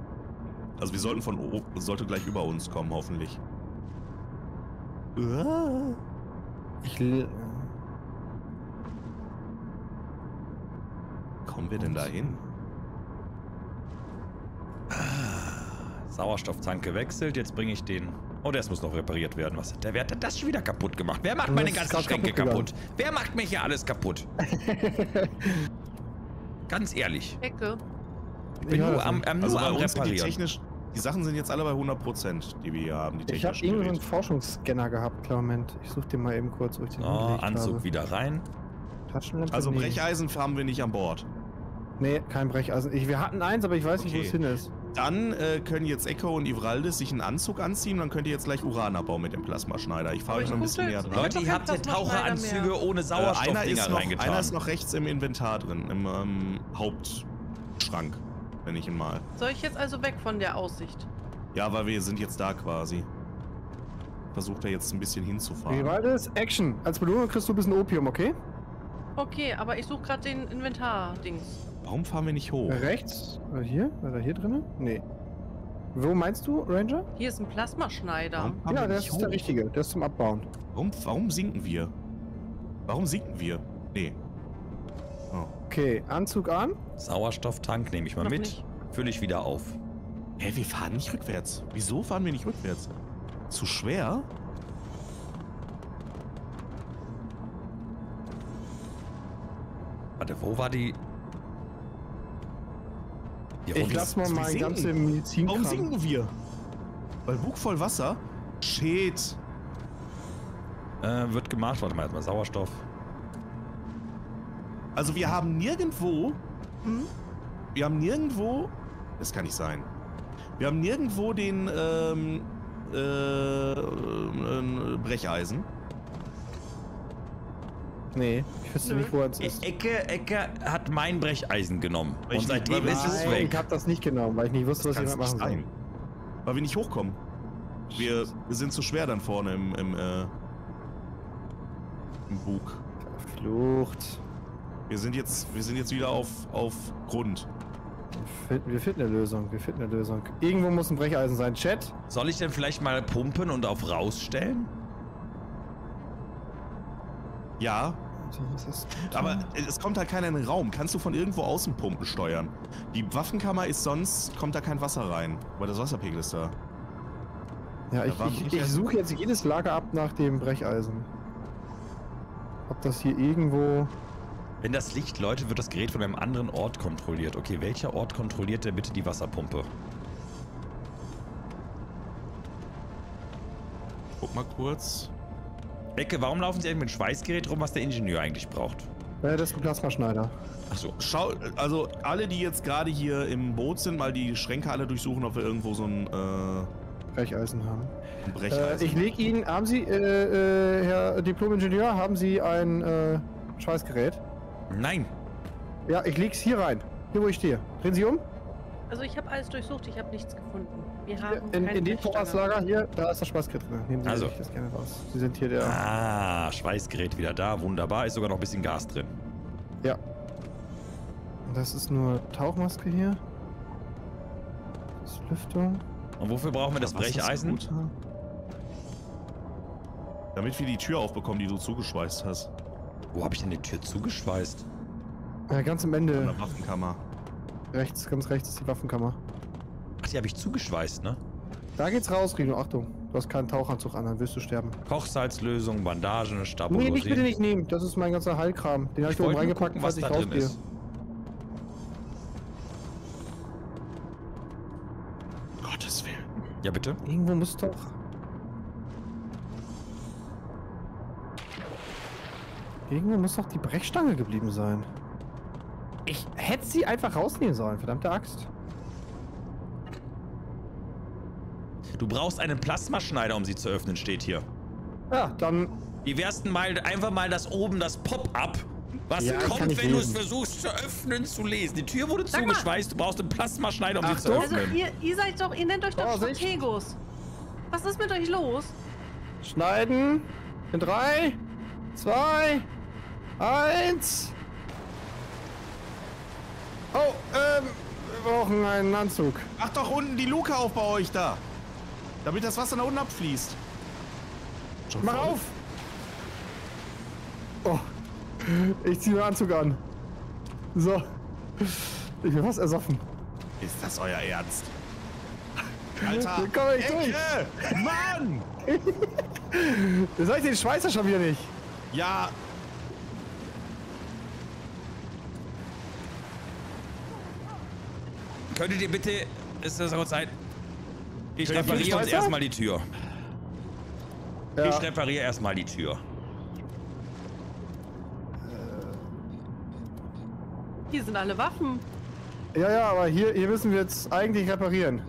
Also wir sollten von oben, sollte gleich über uns kommen, hoffentlich. Uah. Ich, l- Kommen wir denn da hin? Sauerstofftank gewechselt, jetzt bringe ich den Oh, das muss noch repariert werden. Was? Der, wer hat denn das schon wieder kaputt gemacht? Wer macht meine ganzen Schränke kaputt kaputt? Wer macht mir hier alles kaputt? (laughs) Ganz ehrlich. Ecke. Ich bin Ja, nur am, am, Also nur am uns sind die Reparieren. technisch, die Sachen sind jetzt alle bei 100%, die wir hier haben, die Ich habe irgendeinen. Forschungsscanner gehabt. Klar, Moment. Ich suche den mal eben kurz, wo ich den Oh, Anzug habe. wieder rein. Taschenlampe? Also nee. Brecheisen haben wir nicht an Bord. Nee, kein Brecheisen. Ich, wir hatten eins, aber ich weiß nicht, wo Okay. es hin ist. Dann äh, können jetzt Echo und Ivraldis sich einen Anzug anziehen, dann könnt ihr jetzt gleich Uran abbauen mit dem Plasmaschneider. Ich fahre euch noch ein bisschen näher dran. Leute, ihr habt jetzt Taucheranzüge ohne Äh, einer, ist noch, reingetan. einer ist noch rechts im Inventar drin, im ähm, Hauptschrank, wenn ich ihn mal. Soll ich jetzt also weg von der Aussicht? Ja, weil wir sind jetzt da quasi. Versucht er jetzt ein bisschen hinzufahren. Vivaldes, Action. Als Belohnung kriegst du ein bisschen Opium, okay? Okay, aber ich suche gerade den Inventar-Dings. Warum fahren wir nicht hoch? Rechts? Oder hier? Oder hier drin? Nee. Wo meinst du, Ranger? Hier ist ein Plasmaschneider. Ja, der nicht ist der hoch? richtige. Der ist zum Abbauen. Warum, warum sinken wir? Warum sinken wir? Nee. Okay, Anzug an. Sauerstofftank nehme ich mal Noch mit. nicht. Fülle ich wieder auf. Hä, wir fahren nicht rückwärts. Wieso fahren wir nicht rückwärts? Zu schwer? Warte, wo war die. Hier Ich lass mal mein ganze Medizin. Warum sinken wir? Weil Bug voll Wasser? Shit. Äh, wird gemacht. Warte mal, erstmal Sauerstoff. Also wir haben nirgendwo. Hm? Wir haben nirgendwo. Das kann nicht sein. Wir haben nirgendwo den ähm, äh, äh, Brecheisen. Nee, ich wüsste Nö. nicht, wo er es E ist. Ecke, Ecke hat mein Brecheisen genommen. Ich Und nicht- seitdem ist es weg. ich hab das nicht genommen, weil ich nicht wusste, Das was ich damit machen sein. Weil wir nicht hochkommen. Wir, wir sind zu schwer dann vorne im, im, äh, im Bug. soll. Wir sind jetzt, wir sind jetzt wieder auf, auf Grund. Wir finden, eine Lösung. Wir finden eine Lösung. Irgendwo muss ein Brecheisen sein. Chat. Soll ich denn vielleicht mal pumpen und auf rausstellen? Ja, ist aber es kommt halt keiner in den Raum. Kannst du von irgendwo außen Pumpen steuern? Die Waffenkammer ist sonst, kommt da kein Wasser rein, weil das Wasserpegel ist da. Ja, ich, ich, ich suche jetzt jedes Lager ab nach dem Brecheisen. Ob das hier irgendwo. Wenn das Licht läutet, wird das Gerät von einem anderen Ort kontrolliert. Okay, welcher Ort kontrolliert denn bitte die Wasserpumpe? Guck mal kurz. Ecke, warum laufen Sie eigentlich mit Schweißgerät rum, was der Ingenieur eigentlich braucht? Äh, das ist ein Plasmaschneider. Achso. Schau, also alle, die jetzt gerade hier im Boot sind, mal die Schränke alle durchsuchen, ob wir irgendwo so ein, äh, Brecheisen haben. ein Äh, Brecheisen ich leg Ihnen. Haben Sie, äh, äh, Herr Diplom-Ingenieur, haben Sie ein äh, Schweißgerät? Nein. Ja, ich leg's hier rein. Hier, wo ich stehe. Drehen Sie um. Also ich habe alles durchsucht, ich habe nichts gefunden. Wir haben in, in dem. Vorratslager hier, da ist das Schweißgerät drin. Nehmen Sie Also. sich das gerne raus. Sie sind hier der. Ah, Schweißgerät wieder da. Wunderbar. Ist sogar noch ein bisschen Gas drin. Ja. Und Das ist nur Tauchmaske hier. Das ist Lüftung. Und wofür brauchen wir das Brecheisen? Damit wir die Tür aufbekommen, die du zugeschweißt hast. Wo habe ich denn die Tür zugeschweißt? Ja, ganz am In Ende. der Waffenkammer. Rechts, ganz rechts ist die Waffenkammer. Ach, die habe ich zugeschweißt, ne? Da geht's raus, Rino. Achtung. Du hast keinen Tauchanzug an, dann wirst du sterben. Kochsalzlösung, Bandagen, Stabolosin. Nee, mich bitte nicht nehmen. Das ist mein ganzer Heilkram. Den hab ich, Ich oben reingepackt, gucken, falls was ich da drin rausgehe. ist. Gottes Willen. Ja, bitte? Irgendwo muss doch. Irgendwo muss doch die Brechstange geblieben sein. Ich hätte sie einfach rausnehmen sollen, verdammte Axt. Du brauchst einen Plasmaschneider, um sie zu öffnen, steht hier. Ja, dann. Wie wär's denn mal einfach mal das oben, das Pop-up, was Ja, kommt, wenn du es versuchst zu öffnen, zu lesen. Die Tür wurde Sag mal. zugeschweißt, du brauchst einen Plasmaschneider, um sie zu Achtung. Also öffnen. ihr, ihr seid doch, ihr nennt euch doch Vorsicht. Strategos. Was ist mit euch los? Schneiden. In drei, zwei, eins. Oh, ähm, wir brauchen einen Anzug. Mach doch unten die Luke auf bei euch da. Damit das Wasser nach unten abfließt. Schon Mach voll? auf! Oh, ich ziehe mir Anzug an. So. Ich bin fast ersoffen. Ist das euer Ernst? (laughs) Alter! Kommen nicht durch. Ecke! Mann! (laughs) Da sag ich den Schweißer schon wieder nicht. Ja, Könntet ihr bitte. Ist das auch Zeit? Ich repariere uns erstmal die Tür. Ja. Ich repariere erstmal die Tür. Hier sind alle Waffen. ja, ja, aber hier, hier müssen wir jetzt eigentlich reparieren.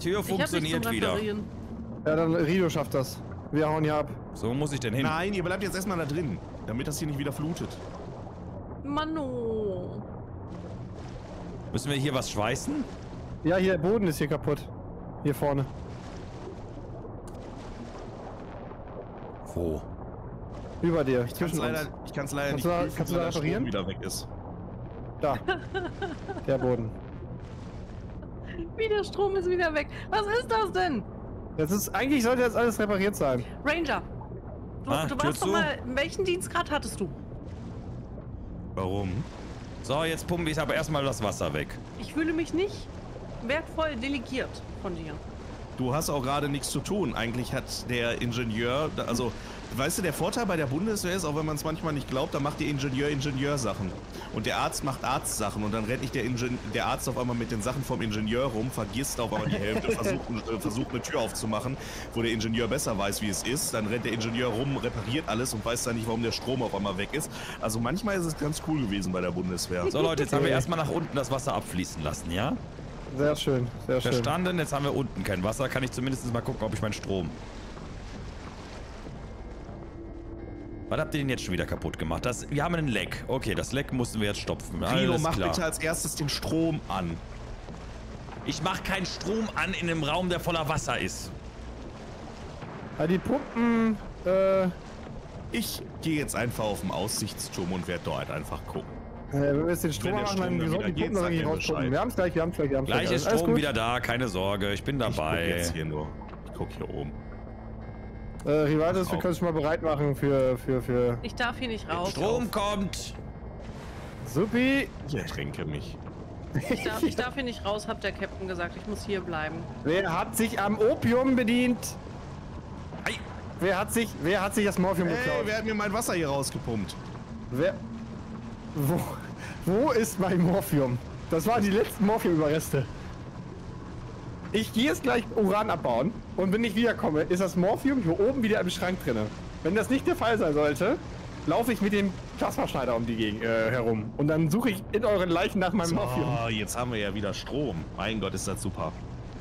Tür funktioniert wieder. Ja, dann Rido schafft das. Wir hauen hier ab. So muss ich denn hin. nein, ihr bleibt jetzt erstmal da drin, damit das hier nicht wieder flutet. Mano. Müssen wir hier was schweißen? Ja, hier, der Boden ist hier kaputt. Hier vorne. Wo? Über dir. Ich kann es zwischen leider, uns. ich kann's leider Kannst nicht prüfen, kannst du da reparieren? wieder weg ist. Da. (laughs) der Boden. Wie der Strom ist wieder weg. Was ist das denn? Das ist, eigentlich sollte jetzt alles repariert sein. Ranger. Du, Ah, du warst doch zu. mal. Welchen Dienstgrad hattest du? Warum? So, jetzt pumpe ich aber erstmal das Wasser weg. Ich fühle mich nicht wertvoll delegiert von dir. Du hast auch gerade nichts zu tun. Eigentlich hat der Ingenieur, also, weißt du, der Vorteil bei der Bundeswehr ist, auch wenn man es manchmal nicht glaubt, da macht der Ingenieur Ingenieursachen. Und der Arzt macht Arztsachen. Und dann rennt nicht der, Ingen der Arzt auf einmal mit den Sachen vom Ingenieur rum, vergisst auf einmal die Hälfte, (laughs) versucht, äh, versucht eine Tür aufzumachen, wo der Ingenieur besser weiß, wie es ist. Dann rennt der Ingenieur rum, repariert alles und weiß dann nicht, warum der Strom auf einmal weg ist. Also manchmal ist es ganz cool gewesen bei der Bundeswehr. So, Leute, jetzt haben wir erstmal nach unten das Wasser abfließen lassen, ja? Sehr schön, sehr schön. Verstanden, jetzt haben wir unten kein Wasser. Kann ich zumindest mal gucken, ob ich meinen Strom. Was habt ihr denn jetzt schon wieder kaputt gemacht? Das, wir haben einen Leck. Okay, das Leck mussten wir jetzt stopfen. Rino, Alles mach klar. bitte als erstes den Strom an. Ich mache keinen Strom an in einem Raum, der voller Wasser ist. Die Pumpen, äh, Ich gehe jetzt einfach auf den Aussichtsturm und werde dort einfach gucken. äh, wenn wir jetzt den Strom machen, dann dann sollten die Pumpen dann sagt nicht rauspumpen. Bescheid. Wir haben es gleich, wir haben es gleich, wir haben es Gleich ist Alles Strom wieder da, keine Sorge, ich bin Ich guck dabei. jetzt hier nur. Ich guck hier oben. Äh, Rivaldes, Pass wir können es schon mal bereit machen für, für, für Ich darf hier nicht raus. Strom kommt. Supi. Ich ertränke mich. Ich darf, ich darf hier nicht raus, hat der Captain gesagt. Ich muss hier bleiben. Wer hat sich am Opium bedient? Ei. Wer hat sich, wer hat sich das Morphium Hey, geklaut? wer hat mir mein Wasser hier rausgepumpt? Wer? Wo, wo ist mein Morphium? Das waren die letzten Morphium-Überreste. Ich gehe jetzt gleich Uran abbauen und wenn ich wiederkomme, ist das Morphium hier oben wieder im Schrank drinne. Wenn das nicht der Fall sein sollte, laufe ich mit dem Plasmaschneider um die Gegend äh, herum und dann suche ich in euren Leichen nach meinem Morphium. Oh, jetzt haben wir ja wieder Strom. Mein Gott, ist das super.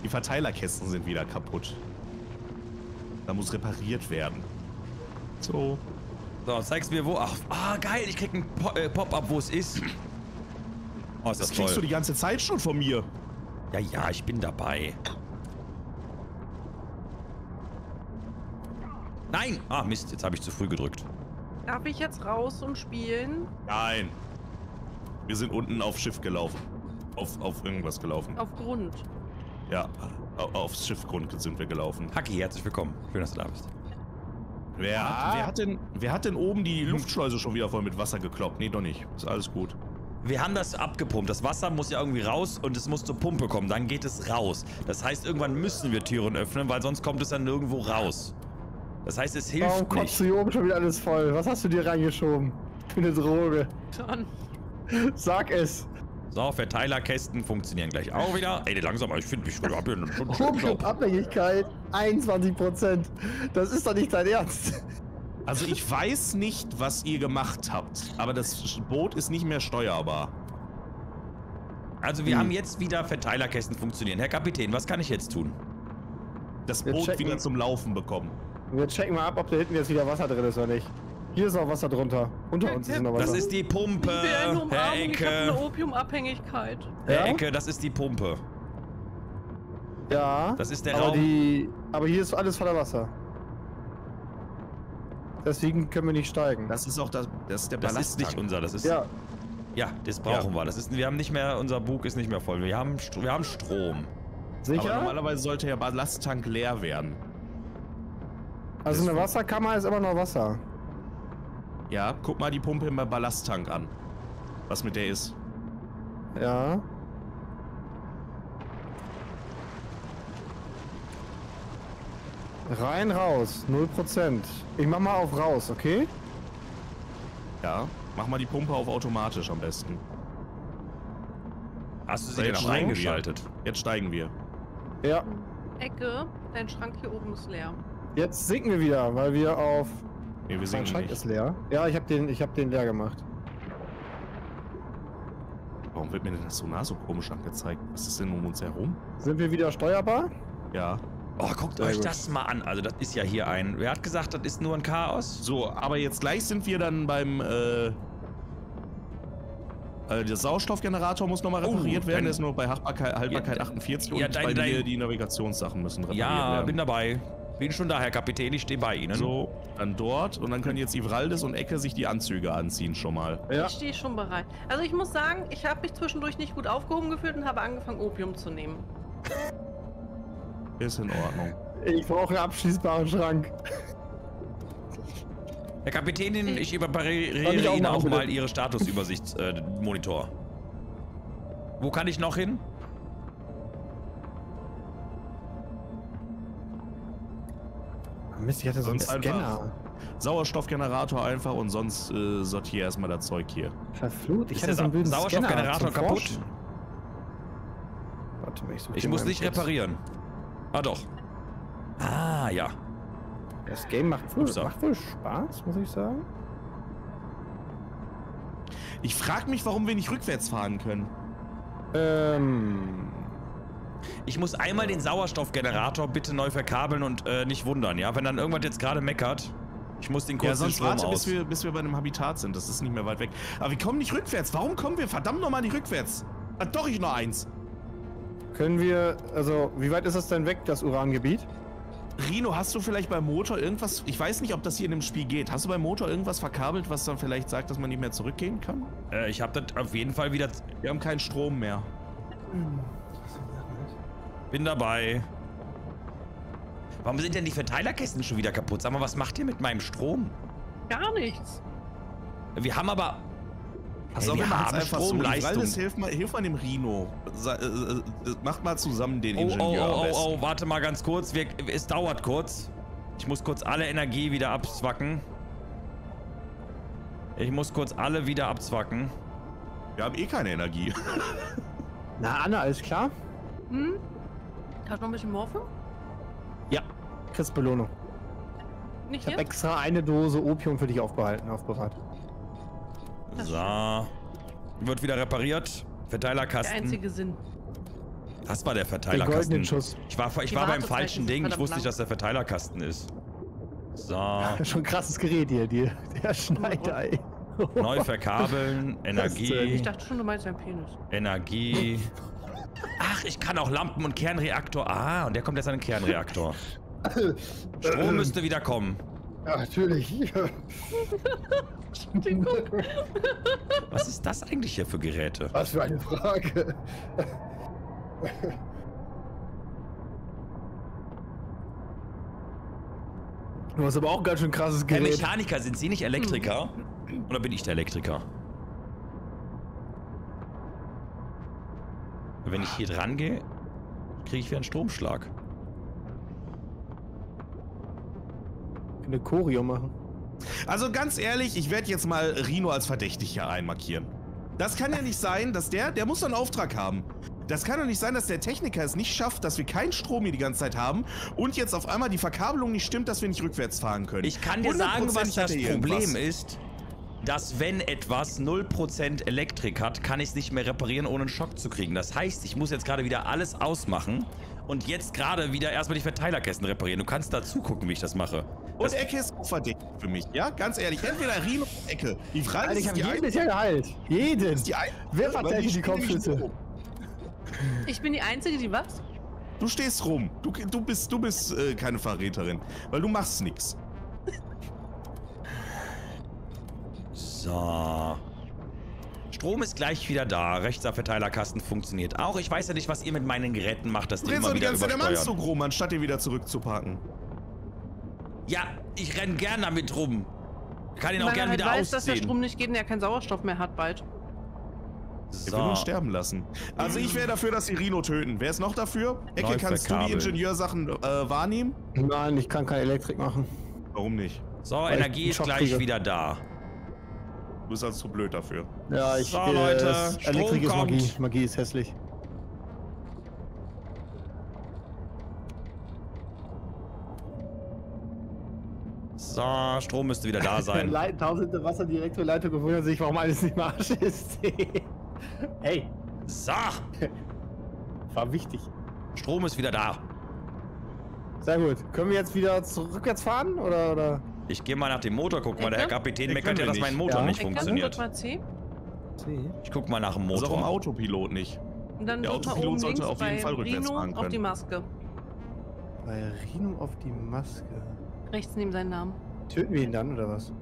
Die Verteilerkästen sind wieder kaputt. Da muss repariert werden. So. So, zeig's mir wo. Ach, ah, geil, ich krieg ein äh, Pop-up, wo es ist. Oh, ist Das das kriegst du die ganze Zeit schon von mir. Ja, ja, ich bin dabei. Nein! Ah, Mist, jetzt habe ich zu früh gedrückt. Darf ich jetzt raus und spielen? Nein. Wir sind unten aufs Schiff gelaufen. Auf, auf irgendwas gelaufen. Auf Grund. Ja, au- aufs Schiffgrund sind wir gelaufen. Haki, herzlich willkommen. Schön, dass du da bist. Wer, hat, wer, hat denn, wer hat denn oben die Luftschleuse schon wieder voll mit Wasser gekloppt? Nee, doch nicht. Ist alles gut. Wir haben das abgepumpt. Das Wasser muss ja irgendwie raus und es muss zur Pumpe kommen. Dann geht es raus. Das heißt, irgendwann müssen wir Türen öffnen, weil sonst kommt es dann nirgendwo raus. Das heißt, es Warum hilft kotzt nicht. du hier oben schon wieder alles voll? Was hast du dir reingeschoben? Für eine Droge. Dann. (laughs) Sag es. So, Verteilerkästen funktionieren gleich auch wieder. Ey, langsam, ich finde, ich hab hier einen schon Opiumabhängigkeit 21%. Das ist doch nicht dein Ernst. Also ich weiß nicht, was ihr gemacht habt, aber das Boot ist nicht mehr steuerbar. Also, wir haben jetzt wieder Verteilerkästen funktionieren. Herr Kapitän, was kann ich jetzt tun? Das Wir Boot checken. wieder zum Laufen bekommen. Wir checken mal ab, ob da hinten jetzt wieder Wasser drin ist oder nicht. Hier ist noch Wasser drunter. Unter uns ist noch Wasser. Das ist die Pumpe, Ich Herr Umarmung. Ich habe Ecke. eine Opiumabhängigkeit. Herr Ja? Ecke, das ist die Pumpe. ja. Das ist der aber Raum. Die, aber hier ist alles voller Wasser. Deswegen können wir nicht steigen. Das ist auch das, das ist der Das ist nicht unser, das ist. ja, Ja, das brauchen wir. Das ist, wir haben nicht mehr, unser Bug ist nicht mehr voll. Wir haben, wir haben Strom. Aber sicher? normalerweise sollte der Ballasttank leer werden. Also eine Wasserkammer ist immer noch Wasser. Ja, guck mal die Pumpe im Ballasttank an. Was mit der ist. Ja. Rein, raus. 0%. Ich mach mal auf raus, okay? Ja, mach mal die Pumpe auf automatisch am besten. Hast du sie So, denn jetzt wir. eingeschaltet? Jetzt steigen wir. Ja. Ecke, dein Schrank hier oben ist leer. Jetzt sinken wir wieder, weil wir auf... Nee, wir Mein singen Schrank nicht. ist leer. Ja, ich habe den, ich hab den leer gemacht. Warum wird mir denn das Sonar so komisch angezeigt? Was ist denn um uns herum? Sind wir wieder steuerbar? Ja. Oh, guckt Sehr euch gut. das mal an. Also, das ist ja hier ein. Wer hat gesagt, das ist nur ein Chaos? So, aber jetzt gleich sind wir dann beim, äh, äh der Sauerstoffgenerator muss nochmal Oh, repariert werden, dein- der ist nur bei Haltbarkeit, Haltbarkeit Ja, 48 ja, und dein- bei dein- mir die Navigationssachen müssen repariert Ja, werden. bin dabei. Bin schon da, Herr Kapitän. Ich stehe bei Ihnen. So, dann dort und dann können jetzt Ivraldis und Ecke sich die Anzüge anziehen schon mal. Ja. Ich stehe schon bereit. Also ich muss sagen, ich habe mich zwischendurch nicht gut aufgehoben gefühlt und habe angefangen, Opium zu nehmen. Ist in Ordnung. Ich brauche einen abschließbaren Schrank. Herr Kapitänin, ich überpariere ich auch Ihnen auch bitte? mal Ihre Statusübersicht-Monitor. Äh, Monitor. Wo kann ich noch hin? Mist, ich hatte so einen Sonst Scanner. Sauerstoffgenerator einfach und sonst äh, sortiere erstmal das Zeug hier. Verflucht, ich Ist hatte so einen blöden Sauerstoffgenerator kaputt? Warte ich suche Ich muss nicht reparieren. Ah, doch. Ah, ja. Das Game macht wohl, Upsa. macht wohl Spaß, muss ich sagen. Ich frage mich, warum wir nicht rückwärts fahren können. Ähm. Ich muss einmal den Sauerstoffgenerator bitte neu verkabeln und äh, nicht wundern, ja? Wenn dann irgendwas jetzt gerade meckert, ich muss den kurz Ja, den sonst Strom warte, aus. bis wir, bis wir bei einem Habitat sind. Das ist nicht mehr weit weg. Aber wir kommen nicht rückwärts. Warum kommen wir verdammt nochmal nicht rückwärts? Ah, doch, ich noch eins. Können wir, also, wie weit ist das denn weg, das Urangebiet? Rino, hast du vielleicht beim Motor irgendwas, ich weiß nicht, ob das hier in dem Spiel geht, hast du beim Motor irgendwas verkabelt, was dann vielleicht sagt, dass man nicht mehr zurückgehen kann? äh, ich habe das auf jeden Fall wieder... Wir haben keinen Strom mehr. Bin dabei. Warum sind denn die Verteilerkästen schon wieder kaputt? Sag mal, was macht ihr mit meinem Strom? Gar nichts. Wir haben aber... Pass Ey, auf, wir machen haben einfach Stromleistung. So. Ivraldis, hilf mal, hilf mal dem Rino. Sa äh, äh, macht mal zusammen den Oh, oh, Ingenieur oh, besten. oh, oh, warte mal ganz kurz. Wir, es dauert kurz. Ich muss kurz alle Energie wieder abzwacken. Ich muss kurz alle wieder abzwacken. Wir haben eh keine Energie. (laughs) Na, Anna, alles klar? Hm? Hat noch ein bisschen Morphium? Ja. Kriegst Belohnung. Nicht Ich habe extra eine Dose Opium für dich aufbehalten, aufbewahrt. So. Wird wieder repariert. Der Verteilerkasten. einzige Sinn. Das war der Verteilerkasten. Ich war, ich war beim falschen Ding. Ich wusste nicht, dass der Verteilerkasten ist. So. (laughs) Schon ein krasses Gerät hier, die, der Schneider, ey. (laughs) Neu verkabeln. (laughs) Ich Energie. dachte schon, du meinst dein Penis. Energie. Ach, ich kann auch Lampen und Kernreaktor. Ah, und der kommt jetzt an den Kernreaktor. Strom müsste wieder kommen. Ja, natürlich. Guck. (laughs) Was ist das eigentlich hier für Geräte? Was für eine Frage. Du hast aber auch ganz schön krasses Herr Gerät. Mechaniker, sind Sie nicht Elektriker? Oder bin ich der Elektriker? Wenn ich hier dran gehe, kriege ich wieder einen Stromschlag. Eine Choreo machen. Also ganz ehrlich, ich werde jetzt mal Rino als verdächtig hier einmarkieren. Das kann ja nicht sein, dass der, der muss doch einen Auftrag haben. Das kann doch nicht sein, dass der Techniker es nicht schafft, dass wir keinen Strom hier die ganze Zeit haben und jetzt auf einmal die Verkabelung nicht stimmt, dass wir nicht rückwärts fahren können. Ich kann dir sagen, was das Problem ist. Dass wenn etwas 0% Elektrik hat, kann ich es nicht mehr reparieren, ohne einen Schock zu kriegen. Das heißt, ich muss jetzt gerade wieder alles ausmachen und jetzt gerade wieder erstmal die Verteilerkästen reparieren. Du kannst da zugucken, wie ich das mache. Und Ecke ist auch verdächtig für mich, ja? Ganz ehrlich, entweder Rino oder Ecke. Die Frage Alter, ich ist, habe die jeden eine, bisher geheilt. Jeden. die Wer weil verteidigt die Kopfschüsse? Ich bin die Einzige, die was? Du stehst rum. Du, du bist, du bist äh, keine Verräterin, weil du machst nix. So. Strom ist gleich wieder da. Rechter Verteilerkasten funktioniert auch. Ich weiß ja nicht, was ihr mit meinen Geräten macht, dass die immer die wieder ganze Zeit am. Anzug rum, anstatt den wieder zurückzupacken. Ja, ich renn gern damit rum. Kann ihn auch Weil er gern halt wieder weiß, dass der ausziehen. Strom nicht geht und er keinen Sauerstoff mehr hat bald. Wir würden uns sterben lassen. Also ich wäre dafür, dass sie Rino töten. Wer ist noch dafür? Ecke, kannst du die. Ingenieursachen äh, wahrnehmen? Nein, ich kann keine Elektrik machen. Warum nicht? So, Weil Energie ist gleich kriege. wieder da. Du bist also zu blöd dafür. Ja, ich So, äh, Leute, Strom Elektrik ist kommt. Magie. Magie ist hässlich. So, Strom müsste wieder da sein. (laughs) Tausende Wasserdirektorleitung gewundert sich, warum alles nicht mehr Arsch ist. (laughs) hey, So, (laughs) war wichtig. Strom ist wieder da. Sehr gut. Können wir jetzt wieder zurückwärts fahren? Oder, oder? Ich gehe mal nach dem Motor gucken, weil der Herr? Kapitän meckert ja, können dass mein. Motor Ja. nicht funktioniert. mal C. Ich guck mal nach dem Also auch im Motor. Autopilot nicht. Und dann Der Autopilot sollte auf jeden Fall rückwärts Rino fahren auf die können. Maske. Bei Rino auf die Maske. Rechts neben seinen Namen. Töten wir ihn dann, oder was?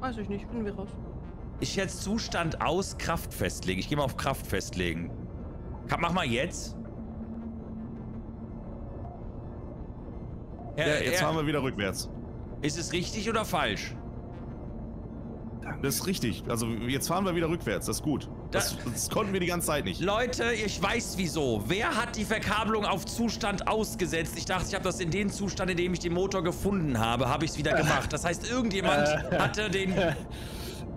Weiß ich nicht, finden wir raus. Ich jetzt Zustand aus Kraft festlegen. Ich gehe mal auf Kraft festlegen. Mach mal jetzt. Ja, Herr- jetzt fahren wir wieder rückwärts. Ist es richtig oder falsch? Das ist richtig. Also jetzt fahren wir wieder rückwärts. Das ist gut. Das, das konnten wir die ganze Zeit nicht. Leute, ich weiß wieso. Wer hat die Verkabelung auf Zustand ausgesetzt? Ich dachte, ich habe das in dem Zustand, in dem ich den Motor gefunden habe, habe ich es wieder gemacht. Das heißt, irgendjemand Äh. hatte den...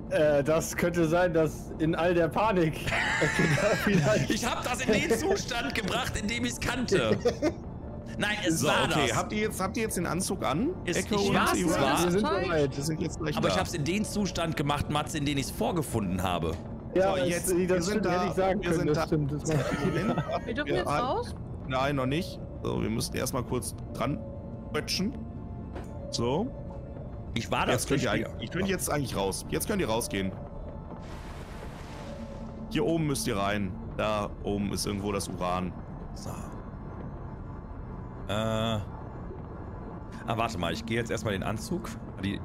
Äh, das könnte sein, dass in all der Panik. (laughs) Ich habe das in den Zustand gebracht, in dem ich es kannte. (laughs) Nein, es So, war okay. das. Habt ihr, jetzt, habt ihr jetzt den Anzug an? Ist- Echo ich und war's, Ivan? es war- wir sind Toll. bereit. Wir sind jetzt gleich Aber da. ich habe es in den Zustand gemacht, Matze, in den ich es vorgefunden habe. Ja, So, das, jetzt- das wir stimmt, sind da- ich sagen wir können, sind das da. stimmt. Das. (laughs) Wir dürfen jetzt raus. Nein, noch nicht. So, wir müssen erstmal kurz dran quetschen. So. Ich war das Jetzt könnt ihr, Richtige. eigentlich- ihr könnt jetzt eigentlich raus. Jetzt könnt ihr rausgehen. Hier oben müsst ihr rein. Da oben ist irgendwo das Uran. So. Äh. Ah, warte mal, ich gehe jetzt erstmal den Anzug. Die,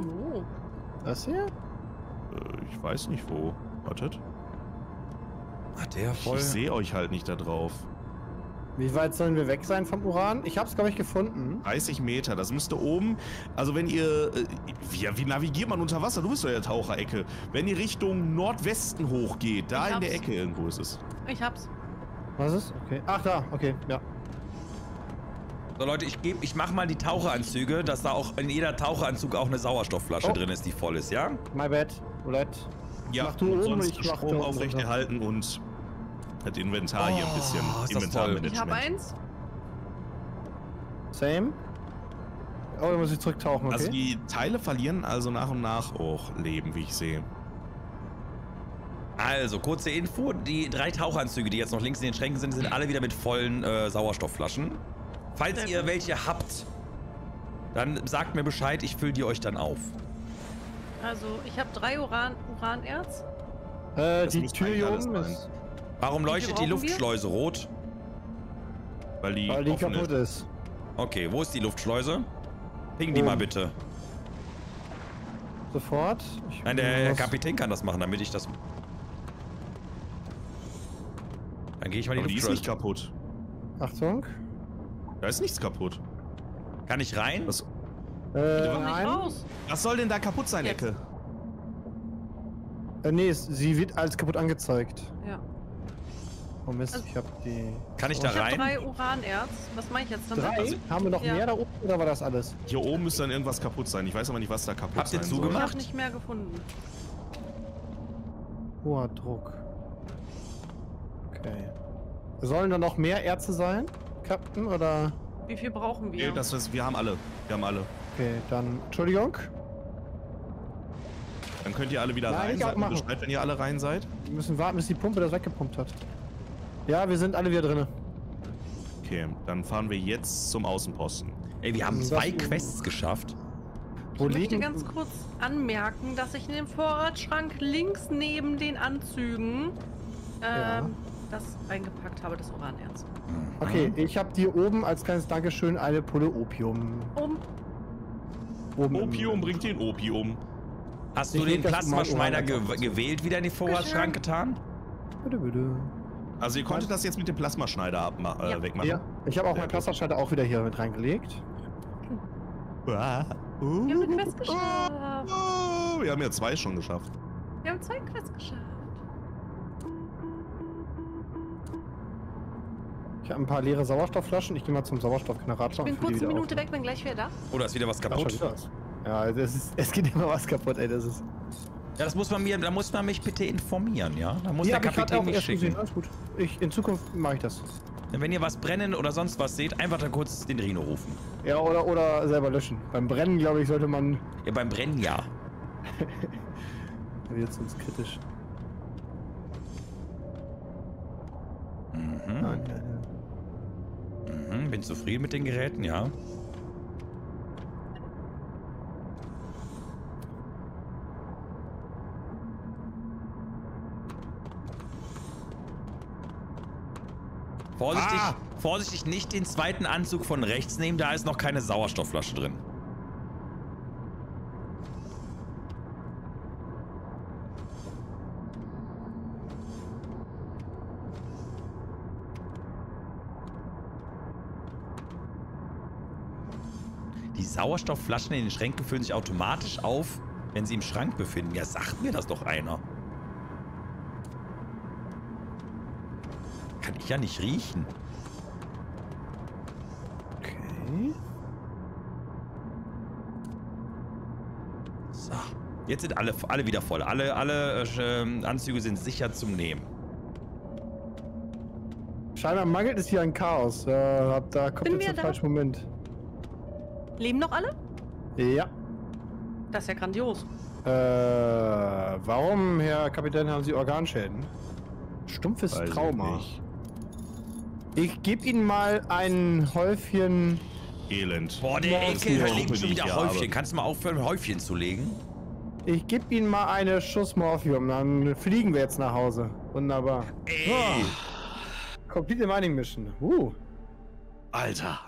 Oh. Das hier? Äh, ich weiß nicht wo. Wartet. hat der voll. Ich sehe euch halt nicht da drauf. Wie weit sollen wir weg sein vom Uran? Ich hab's, glaube ich, gefunden. 30 Meter, das müsste oben. Also wenn ihr. Äh, wie, wie navigiert man unter Wasser? Du bist doch der Taucherecke. Wenn ihr Richtung Nordwesten hochgeht, da Ich in der hab's. Ecke irgendwo ist es. Ich hab's. Was ist? Okay. Ach, da. Okay, ja. So Leute, ich gebe, ich mach mal die Taucheranzüge, dass da auch in jeder Taucheranzug auch eine Sauerstoffflasche Oh. drin ist, die voll ist, ja? My bad. Roulette. Ja, Mach du und oben, sonst ich mach Strom aufrechterhalten und das Inventar hier ein bisschen Oh, das Inventarmanagement. Ich habe eins. Same. Oh, da muss ich zurücktauchen, okay? Also die Teile verlieren also nach und nach auch Leben, wie ich sehe. Also, kurze Info, die drei Tauchanzüge, die jetzt noch links in den Schränken sind, sind alle wieder mit vollen äh, Sauerstoffflaschen. Falls ihr welche habt, dann sagt mir Bescheid, ich fülle die euch dann auf. Also, ich habe drei Uran Uranerz. äh, das die Tür hier oben ist, Warum leuchtet die brauchen wir? Luftschleuse rot? Weil die, weil die offen kaputt ist. ist. Okay, wo ist die Luftschleuse? Ping die Oben. mal bitte. Sofort. Ich Nein, der Kapitän kann das machen, damit ich das... Dann gehe ich mal die Aber die ist nicht kaputt. Achtung. Da ist nichts kaputt. Kann ich rein? Was, Äh, nein. raus. was soll denn da kaputt sein, Jetzt. Ecke? Äh, nee, sie wird als kaputt angezeigt. Ja. Oh Mist, Also- ich hab die... Kann ich da Ich habe rein? drei Uranerz. Was mache ich jetzt damit? Drei? Also- Haben wir noch Ja. mehr da oben oder war das alles? Hier oben müsste dann irgendwas kaputt sein. Ich weiß aber nicht, was da kaputt Habt ihr sein Ich zugemacht? habe nicht mehr gefunden. Hoher Druck. Okay. Sollen da noch mehr Ärzte sein, Captain, oder? Wie viel brauchen wir? Nee, das ist, wir haben alle. Wir haben alle. Okay, dann... Entschuldigung. Dann könnt ihr alle wieder Nein, rein. Sagt mir. Bescheid, wenn ihr alle rein seid. Wir müssen warten, bis die Pumpe das weggepumpt hat. Ja, wir sind alle wieder drinne. Okay, dann fahren wir jetzt zum Außenposten. Ey, wir haben Das- zwei Quests geschafft. Wo ich möchte ganz kurz anmerken, dass ich in dem Vorratsschrank links neben den Anzügen Ja. Das reingepackt habe, das Uranerz. Okay, ich habe dir oben als kleines Dankeschön eine Pulle Opium. Um. Oben Opium bringt den Opium. Hast Ich du den Plasmaschneider ge gewählt, wieder in den Vorratsschrank getan? Bitte, bitte. Also ihr konntet das jetzt mit dem Plasmaschneider abma äh, Ja. wegmachen. Ja, ich habe auch meinen gut. Plasmaschalter auch wieder hier mit reingelegt. Ah. Wir haben eine Quest geschafft. Oh, wir haben ja zwei schon geschafft. Wir haben zwei Quests geschafft. Ich habe ein paar leere Sauerstoffflaschen. Ich gehe mal zum Ich Sauerstoffgenerator. bin und fülle kurz eine Minute auf. weg, bin gleich wieder da. Oh, da ist wieder was kaputt. Ja, es, ist, es geht immer was kaputt, ey. Das ist. Ja, das muss man mir, da muss man mich bitte informieren, ja? Da muss Die der ich Kapitän auch mich schicken. Alles gut. Ich, in Zukunft mache ich das. Wenn ihr was brennen oder sonst was seht, einfach da kurz den Rino rufen. Ja, oder, oder selber löschen. Beim Brennen, glaube ich, sollte man. Ja, beim Brennen ja. (laughs) Jetzt uns kritisch. Mhm. Nein, nein, nein. Mhm. Bin zufrieden mit den Geräten, ja. Vorsichtig, Ah! vorsichtig nicht den zweiten Anzug von rechts nehmen, da ist noch keine Sauerstoffflasche drin. Sauerstoffflaschen in den Schränken füllen sich automatisch auf, wenn sie im Schrank befinden. Ja, sagt mir das doch einer. Kann ich ja nicht riechen. Okay. So. Jetzt sind alle, alle wieder voll. Alle, alle äh, Anzüge sind sicher zum Nehmen. Scheinbar mangelt es hier an Chaos. Äh, da kommt Bin jetzt der da. falsche Moment. Leben noch alle? Ja. Das ist ja grandios. Äh, warum, Herr Kapitän, haben Sie Organschäden? Stumpfes Weiß ich Trauma. nicht. Ich gebe Ihnen mal ein Häufchen. Elend. Boah, der Boah, Ekel, da die liegen Gruppe, schon wieder ich Häufchen. habe. Kannst du mal aufhören, Häufchen zu legen? Ich gebe Ihnen mal eine Schuss Morphium. Dann fliegen wir jetzt nach Hause. Wunderbar. Ey! Complete Mining Mission. Uh. Alter.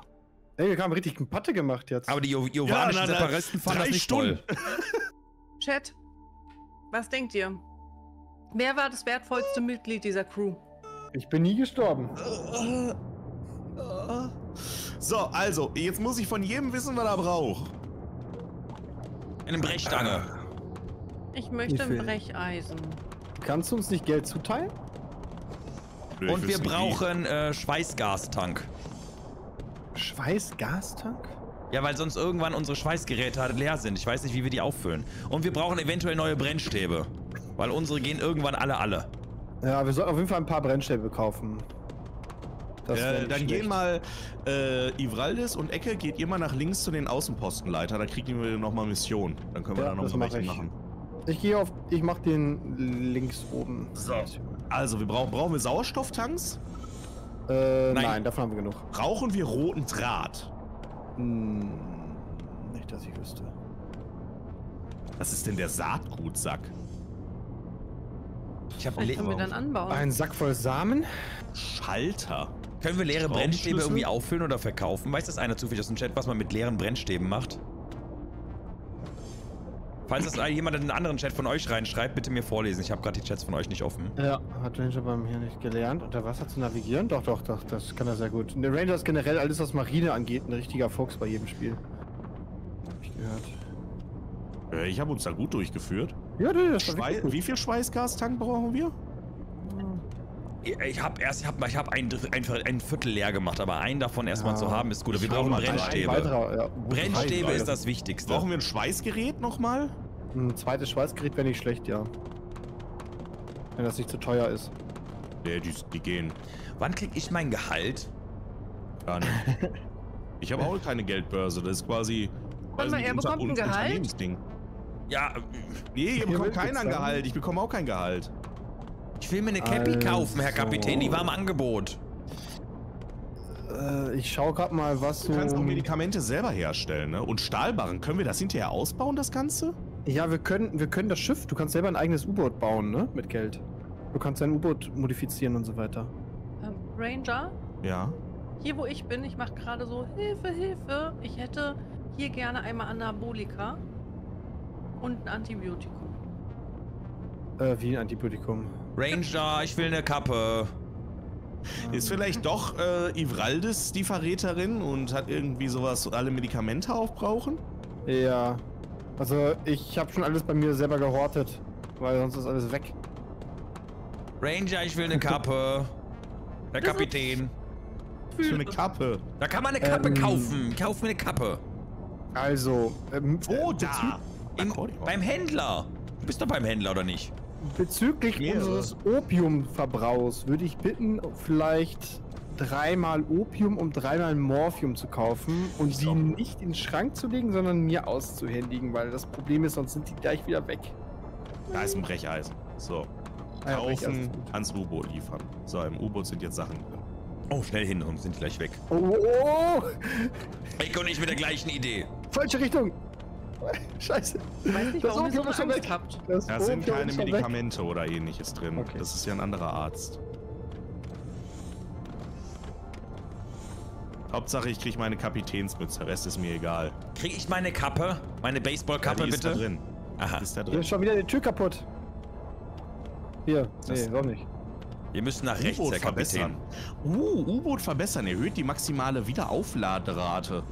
Ey, wir haben richtig eine Patte gemacht jetzt. Aber die jo jovanischen Ja, fanden drei das nicht Stunden. toll. (laughs) Chat, was denkt ihr? Wer war das wertvollste Mitglied dieser Crew? ich bin nie gestorben. So, also, jetzt muss ich von jedem wissen, was er braucht. Eine Brechstange. Ich möchte ein Brecheisen. Kannst du uns nicht Geld zuteilen? Und wir brauchen äh, Schweißgastank. Schweißgastank? Ja, weil sonst irgendwann unsere Schweißgeräte halt leer sind. Ich weiß nicht, wie wir die auffüllen. Und wir brauchen eventuell neue Brennstäbe. Weil unsere gehen irgendwann alle alle. Ja, wir sollten auf jeden Fall ein paar Brennstäbe kaufen. Äh, dann schlecht. gehen mal äh, Ivraldis und Ecke, geht ihr mal nach links zu den Außenpostenleiter, da kriegen wir nochmal Mission. Dann können wir Ja, da noch das mal mach welche ich. machen. Ich gehe auf. Ich mach den links oben. So. Also, wir brauchen, brauchen wir Sauerstofftanks? Äh, nein. Nein. davon haben wir genug. Brauchen wir roten Draht? Hm, nicht, dass ich wüsste. Was ist denn der Saatgutsack? Ich hab Vielleicht können wir dann anbauen. Ein Sack voll Samen? Schalter. Können wir leere? Brennstäbe irgendwie auffüllen oder verkaufen? Weiß das einer zufällig aus dem Chat, was man mit leeren Brennstäben macht? Falls das jemand in einen anderen Chat von euch reinschreibt, bitte mir vorlesen. Ich habe gerade die Chats von euch nicht offen. Ja, hat Ranger bei mir nicht gelernt. Unter Wasser zu navigieren? Doch, doch, doch, das kann er sehr gut. Der Ranger ist generell alles, was Marine angeht, ein richtiger Fuchs bei jedem Spiel. Hab ich gehört. Äh, ich habe uns da gut durchgeführt. Ja, nee, das war gut. wie viel Schweißgastank brauchen wir? Ich- habe erst, ich habe ich hab ein, ein, ein Viertel leer gemacht, aber einen davon erstmal Ja. zu haben ist gut. Wir brauchen Brennstäbe. weiterer, ja. Brennstäbe ist das Wichtigste. Brauchen wir ein Schweißgerät nochmal? Ein zweites Schweißgerät wäre nicht schlecht, ja. Wenn das nicht zu teuer ist. Nee, die, die gehen. Wann krieg ich mein Gehalt? Gar nicht. (laughs) ich habe auch keine Geldbörse. Das ist quasi. Warte mal, er bekommt ein Gehalt? Ja, Nee, ihr bekommt wird keiner ein bezahlt. Gehalt. Ich bekomme auch kein Gehalt. ich will mir eine Cappy kaufen, Herr Also. Kapitän. Die war im Angebot. Äh, ich schau grad mal, was Du so. kannst auch Medikamente selber herstellen, ne? Und Stahlbarren. Können wir das hinterher ausbauen, das Ganze? Ja, wir können, wir können das Schiff. Du kannst selber ein eigenes U-Boot bauen, ne? Mit Geld. Du kannst dein U-Boot modifizieren und so weiter. Ähm, Ranger, Ja. hier wo ich bin, ich mache gerade so Hilfe, Hilfe. Ich hätte hier gerne einmal Anabolika und ein Antibiotikum. Äh, wie ein Antibiotikum. Ranger, ich will eine Kappe. Ist vielleicht doch äh, Ivraldis die Verräterin und hat irgendwie sowas, alle Medikamente aufbrauchen? Ja. Also, ich habe schon alles bei mir selber gehortet. weil sonst ist alles weg. Ranger, ich will eine Kappe. Herr Kapitän. Für eine Kappe. Da kann man eine Kappe Ähm. kaufen. Kauf mir eine Kappe. Also, ähm, Wo äh, da? Im, beim Händler. Du bist doch beim Händler, oder nicht? Bezüglich unseres Opiumverbrauchs würde ich bitten, vielleicht dreimal Opium und dreimal Morphium zu kaufen und die So. nicht in den Schrank zu legen, sondern mir auszuhändigen, weil das Problem ist, sonst sind die gleich wieder weg. Da ist ein Brecheisen. So. Ah ja, Brecheisen Kaufen, ans U-Boot liefern. So, im U-Boot sind jetzt Sachen drin. Oh, schnell hin, sonst sind die gleich weg. Oh, oh, oh, Ich und ich mit der gleichen Idee. falsche Richtung. (laughs) Scheiße. Ich weiß nicht, Das warum ihr so Angst weg. habt. Das Da sind keine schon weg. Medikamente oder ähnliches drin. Okay. Das ist ja ein anderer Arzt. Hauptsache, ich kriege meine Kapitänsmütze. Der Rest ist mir egal. Krieg ich meine Kappe? Meine Ja, Baseballkappe die ist da bitte? drin. Aha. Die ist da Hier drin. ist schon wieder die Tür kaputt. Hier, Das- nee, doch nicht. Wir müssen nach rechts, U-Boot Herr Kapitän. verbessern. Uh, U-Boot verbessern. Erhöht die maximale Wiederaufladerate.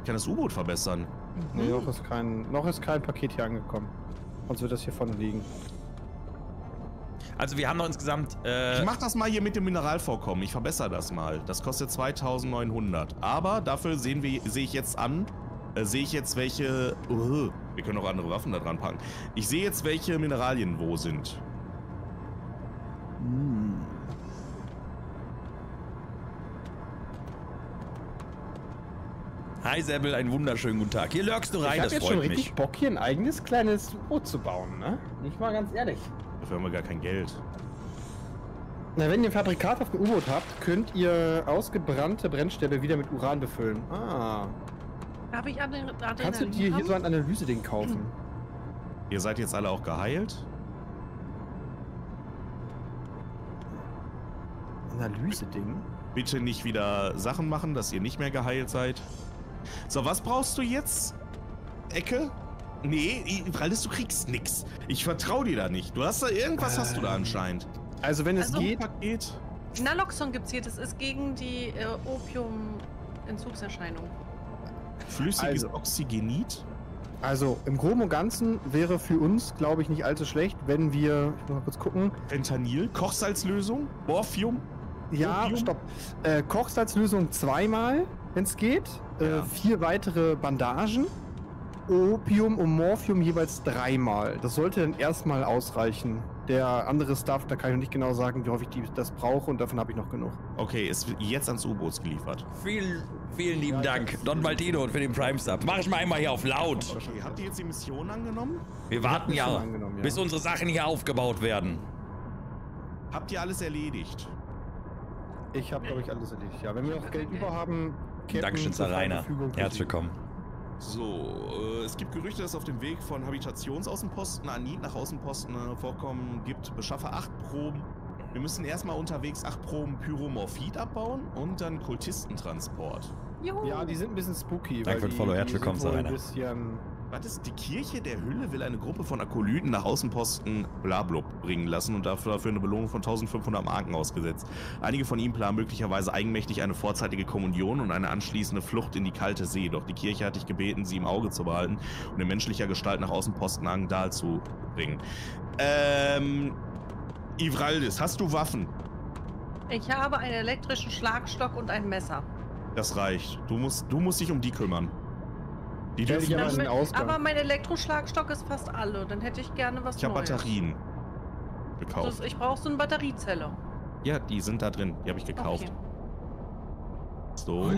Ich kann das U-Boot verbessern. Nee, noch ist kein, noch ist kein Paket hier angekommen. Sonst wird das hier vorne liegen. Also wir haben noch insgesamt... Äh, Ich mach das mal hier mit dem Mineralvorkommen. Ich verbessere das mal. Das kostet 2900. Aber dafür sehen wir, sehe ich jetzt an, äh, sehe ich jetzt welche. Uh, wir können auch andere Waffen da dran packen. Ich sehe jetzt, welche Mineralien wo sind. Hi Säbel, einen wunderschönen guten Tag. Hier lurkst du rein, ich hab das jetzt schon freut richtig mich. Bock, hier ein eigenes kleines Boot zu bauen, ne? Nicht mal ganz ehrlich. Dafür haben wir gar kein Geld. Na, wenn ihr ein Fabrikat auf dem U-Boot habt, könnt ihr ausgebrannte Brennstäbe wieder mit Uran befüllen. Ah. Darf ich Adren Adrenalin Kannst du dir hier so ein Analyse-Ding kaufen? Ihr seid jetzt alle auch geheilt. Analyse-Ding? Bitte nicht wieder Sachen machen, dass ihr nicht mehr geheilt seid. So, was brauchst du jetzt? Ecke? Nee, Fraldes, du kriegst nix. Ich vertraue dir da nicht. Du hast da irgendwas hast du da Ähm. anscheinend. Also, wenn es Also- geht, Paket. Naloxon gibt's hier, das ist gegen die äh, Opium-Entzugserscheinung. Flüssiges Also. Oxygenit. also im Groben und Ganzen wäre für uns, glaube ich, nicht allzu schlecht, wenn wir, ich muss mal kurz gucken, Fentanyl, Kochsalzlösung, Morphium. Ja, Opium? stopp. Äh, Kochsalzlösung zweimal, wenn es geht. Äh, Ja. vier weitere Bandagen. Opium und Morphium jeweils dreimal. Das sollte dann erstmal ausreichen. Der andere Stuff, da kann ich noch nicht genau sagen, wie häufig ich das brauche und davon habe ich noch genug. Okay, es wird jetzt ans U-Boot geliefert. Vielen, vielen lieben Dank, Don Maldino für den Prime Sub. Mach ich mal einmal hier auf laut. Okay, habt ihr jetzt die Mission angenommen? Wir warten ja, ja. bis unsere Sachen hier aufgebaut werden. Habt ihr alles erledigt? Ich habe, glaube ich, alles erledigt. Ja, wenn wir noch Geld über haben, Captain, Dankeschön, Sir Rainer. Herzlich willkommen. So, äh, es gibt Gerüchte, dass auf dem Weg von Habitationsaußenposten Anit nach Außenposten äh, Vorkommen gibt. Beschaffe 8 Proben. Wir müssen erstmal unterwegs 8 Proben Pyromorphid abbauen und dann Kultistentransport. Juhu. Ja, die sind ein bisschen spooky. Danke weil für den die- Follow. Herzlich willkommen, sind Was ist die Kirche der Hülle will eine Gruppe von Akolyten nach Außenposten Blablub bringen lassen und dafür, eine Belohnung von 1500 Marken ausgesetzt. Einige von ihnen planen möglicherweise eigenmächtig eine vorzeitige Kommunion und eine anschließende Flucht in die kalte See. Doch die Kirche hat dich gebeten, sie im Auge zu behalten und in menschlicher Gestalt nach Außenposten Angdal zu bringen. Ähm, Ivraldis, hast du Waffen? Ich habe einen elektrischen Schlagstock und ein Messer. Das reicht. Du musst, du musst dich um die kümmern. Die dürfen aber nicht. den Ausgang. aber mein Elektroschlagstock ist fast alle. Dann hätte ich gerne was Ich habe Neues. Batterien gekauft. Das, ich brauche so eine Batteriezelle. Ja, die sind da drin. Die habe ich gekauft. Okay. So.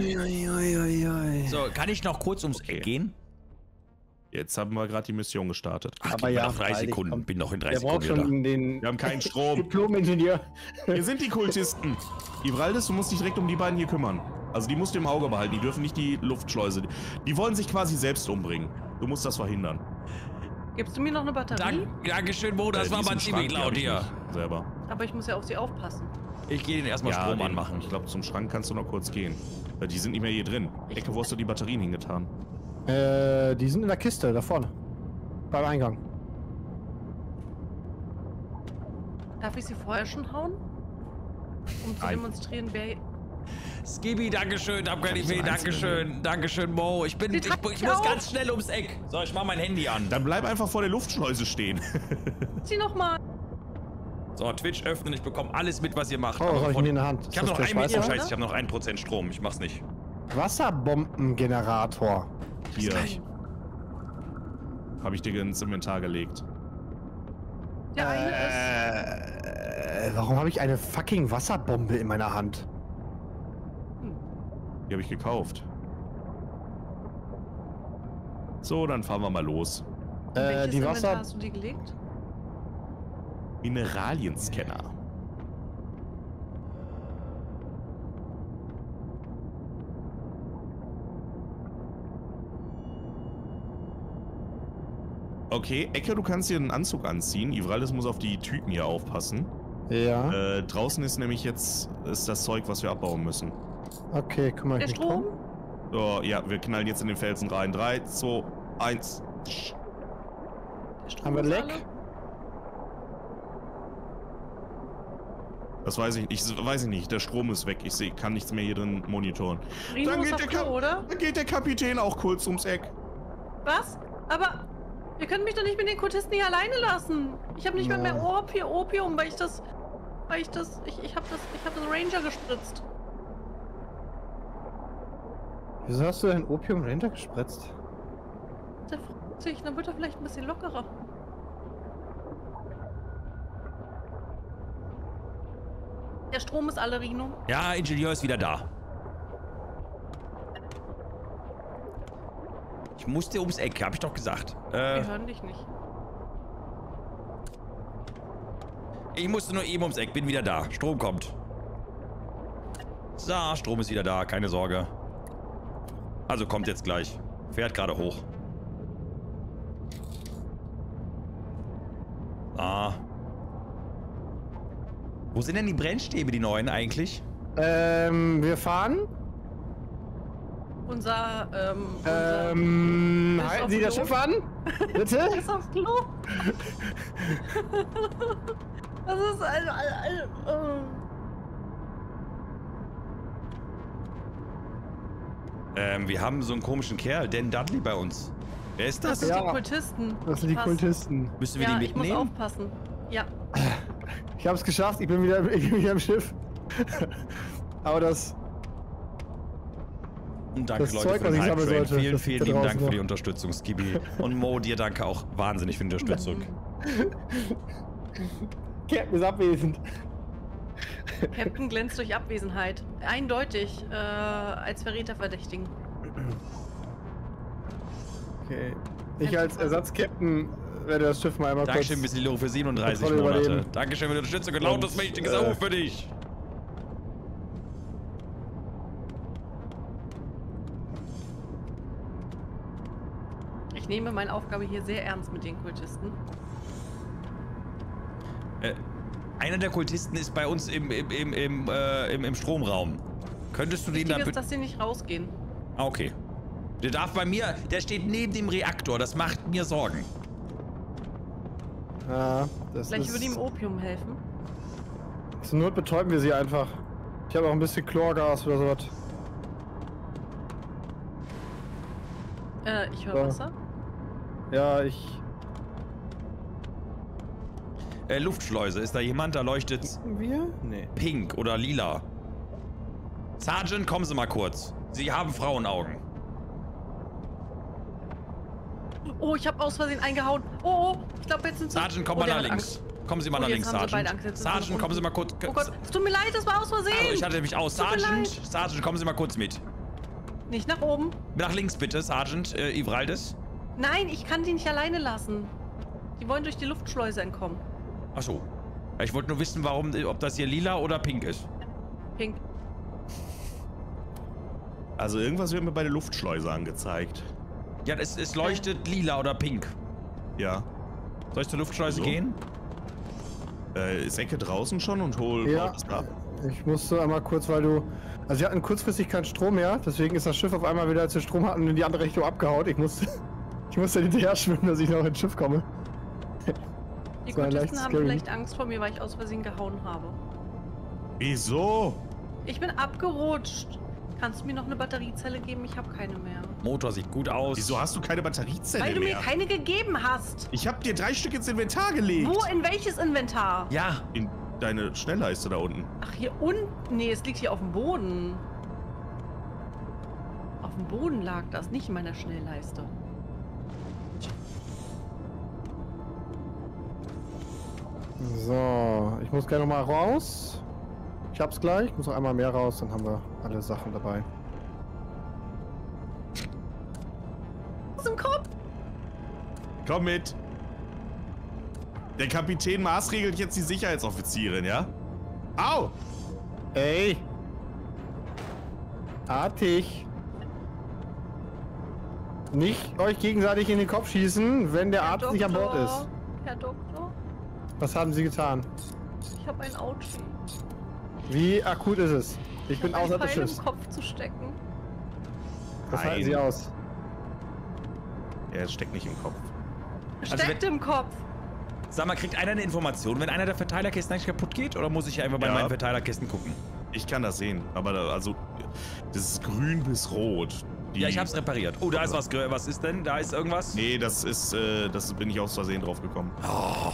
So, kann ich noch kurz ums Okay. Eck gehen? Jetzt haben wir gerade die Mission gestartet. Ach, Aber ja, noch 30 freilich, Sekunden. komm. Bin noch in Der 30 braucht Sekunden schon wieder. den Wir haben keinen (laughs) Strom. Diplom-Ingenieur. Hier sind die Kultisten. Ivraldis, du musst dich direkt um die beiden hier kümmern. Also die musst du im Auge behalten. Die dürfen nicht die Luftschleuse. Die wollen sich quasi selbst umbringen. Du musst das verhindern. Gibst du mir noch eine da. Batterie? Dank, Dankeschön, Mo, das Äh, war aber ziemlich laut ich hier. Selber. Aber ich muss ja auf sie aufpassen. Ich gehe den erstmal Strom den- anmachen. Ich glaube, zum Schrank kannst du noch kurz gehen. Weil Die sind nicht mehr hier drin. Ich- Ecke, wo hast du die Batterien hingetan? Äh, die sind in der Kiste, da vorne. Beim Eingang. Darf ich sie vorher schon hauen? Um zu Nein. demonstrieren, wer. Skibby, Dankeschön. Hab so Dankeschön. Dankeschön, Mo. Ich bin. Ich, ich muss ganz schnell ums Eck. So, ich mach mein Handy an. Dann bleib einfach vor der Luftschleuse stehen. (laughs) Zieh noch mal. So, Twitch öffnen. Ich bekomme alles mit, was ihr macht. Oh, was hab ich mir in der Hand? Ich habe noch ein. Schweißer? Scheiße, ich habe noch 1% Strom. Ich mach's nicht. Wasserbombengenerator. Hier. Habe ich dir ins Inventar gelegt. Ist. Äh, warum habe ich eine fucking Wasserbombe in meiner Hand? Die habe ich gekauft. So, dann fahren wir mal los. Äh, welches die Inventar Wasser. hast du die gelegt? Mineralienscanner. Okay, Ecke, du kannst dir einen Anzug anziehen. Ivraldis muss auf die Typen hier aufpassen. Ja. Äh, draußen ist nämlich jetzt ist das Zeug, was wir abbauen müssen. Okay, Der ich mich drum. Strom? So, ja, wir knallen jetzt in den Felsen rein. 3, 2, 1. Der Strom Haben wir ist Leck? Das weiß ich, ich weiß ich nicht. Der Strom ist weg. Ich seh, kann nichts mehr hier drin monitoren. Rino Dann geht der Klo, oder? Dann geht der Kapitän auch kurz ums Eck. Was? Aber ihr könnt mich doch nicht mit den Kultisten hier alleine lassen. Ich habe nicht mal Ja. mehr Opium, Opium, weil ich das, weil ich das, ich, ich habe das, ich habe das Ranger gespritzt. Wieso hast du denn Opium Ranger gespritzt? Der freut sich, dann wird er vielleicht ein bisschen lockerer. Der Strom ist alle, Rino. Ja, Ingenieur ist wieder da. Ich musste ums Eck, hab ich doch gesagt. Äh, Wir hören dich nicht. ich musste nur eben ums Eck, bin wieder da. Strom kommt. So, Strom ist wieder da, keine Sorge. Also kommt jetzt gleich. Fährt gerade hoch. Ah. Wo sind denn die Brennstäbe, die neuen eigentlich? Ähm, wir fahren. Unser, ähm, unser Ähm, halten Sie das? Schiff an? Bitte? (laughs) ist aufs Klo. (laughs) das ist ein, ein, ein, ähm, Ähm, wir haben so einen komischen Kerl, Dan Dudley bei uns. Wer ist das das? sind Ja. die Kultisten. Das sind die Pass. Kultisten. Müssen wir Ja, die ich muss mitnehmen? aufpassen. Ja, Ich habe es geschafft. Ich bin wieder, (laughs) ich bin wieder im Schiff. Aber das. Danke, Das Leute, Zeug, für den Hype-Train. sollte, Vielen, vielen lieben Dank draußen für die noch. Unterstützung, Skibi. Und Mo, dir danke auch wahnsinnig für die Unterstützung. (laughs) Captain ist abwesend. Captain glänzt durch Abwesenheit. Eindeutig äh, als Verräter verdächtigen. Okay. Ich als Ersatz-Captain werde das Schiff mal einmal Dankeschön, kurz... Miss Lilo, für 37 Kontrolle Monate. übernehmen. Dankeschön für die Unterstützung und lautes, mächtiges äh, Au für dich. Ich nehme meine Aufgabe hier sehr ernst mit den Kultisten. Äh, einer der Kultisten ist bei uns im, im, im, im, äh, im, im Stromraum. Könntest du den Wichtig dann ist, dass sie nicht rausgehen. Ah, okay. Der darf bei mir... Der steht neben dem Reaktor. Das macht mir Sorgen. Ja, das Vielleicht ist... würde ihm Opium helfen. Zur Not betäuben wir sie einfach. Ich habe auch ein bisschen Chlorgas oder sowas. Äh, ich höre So. Wasser. Ja, ich... Äh, Luftschleuse. Ist da jemand? Da leuchtet Wir? Nee. pink oder lila. Sergeant, kommen Sie mal kurz. Sie haben Frauenaugen. Oh, ich habe aus Versehen eingehauen. Oh, oh, ich glaube, jetzt sind sie... Sergeant, komm oh, mal nach links. Angst. Kommen Sie mal Oh, nach links, Sergeant. Sergeant, kommen Sie mal kurz. Oh Gott, es tut mir leid, das war aus Versehen. Also, ich hatte mich aus. Sergeant. Sergeant, kommen Sie mal kurz mit. Nicht nach oben. Nach links bitte, Sergeant äh, Ivraldis. Nein, ich kann die nicht alleine lassen. Die wollen durch die Luftschleuse entkommen. Ach so. Ich wollte nur wissen, warum, ob das hier lila oder pink ist. Pink. Also irgendwas wird mir bei der Luftschleuse angezeigt. Ja, es, es leuchtet lila oder pink. Ja. Soll ich zur Luftschleuse So. gehen? Äh, ist Ecke draußen schon und hol Ja, ab? ich musste einmal kurz, weil du... Also wir hatten kurzfristig keinen Strom mehr, deswegen ist das Schiff auf einmal wieder, als wir Strom hatten, in die andere Richtung abgehaut. Ich musste... Ich musste hinterher schwimmen, dass ich noch ins Schiff komme. Die Kultisten haben scary. vielleicht Angst vor mir, weil ich aus Versehen gehauen habe. Wieso? Ich bin abgerutscht. Kannst du mir noch eine Batteriezelle geben? Ich habe keine mehr. Motor sieht gut aus. Wieso hast du keine Batteriezelle Weil du mir mehr? keine gegeben hast. Ich habe dir drei Stück ins Inventar gelegt. Wo? In welches Inventar? Ja, In deine Schnellleiste da unten. Ach, hier unten. Nee, es liegt hier auf dem Boden. Auf dem Boden lag das, nicht in meiner Schnellleiste. So, ich muss gleich noch mal raus. Ich hab's gleich, ich muss noch einmal mehr raus, dann haben wir alle Sachen dabei. Aus dem Kopf. Komm mit. Der Kapitän maßregelt jetzt die Sicherheitsoffizierin, ja? Au! Ey! Artig! Nicht euch gegenseitig in den Kopf schießen, wenn der Arzt nicht an Bord ist. Herr Doktor, Was haben Sie getan? ich habe ein Ouchie. Wie akut ist es? Ich bin hab außer Pfeil im Schiffs. Kopf zu stecken. Was halten Nein. Sie aus? Er steckt nicht im Kopf. Also Steckt im Kopf. sag mal, kriegt einer eine Information, wenn einer der Verteilerkisten eigentlich kaputt geht? Oder muss ich einfach bei Ja. meinen Verteilerkisten gucken? Ich kann das sehen, aber da, also das ist grün bis rot. Die- Ja, ich hab's repariert. Oh, da ist was. Was ist denn? Da ist irgendwas? Nee, das ist, äh, das bin ich aus Versehen drauf gekommen. Oh,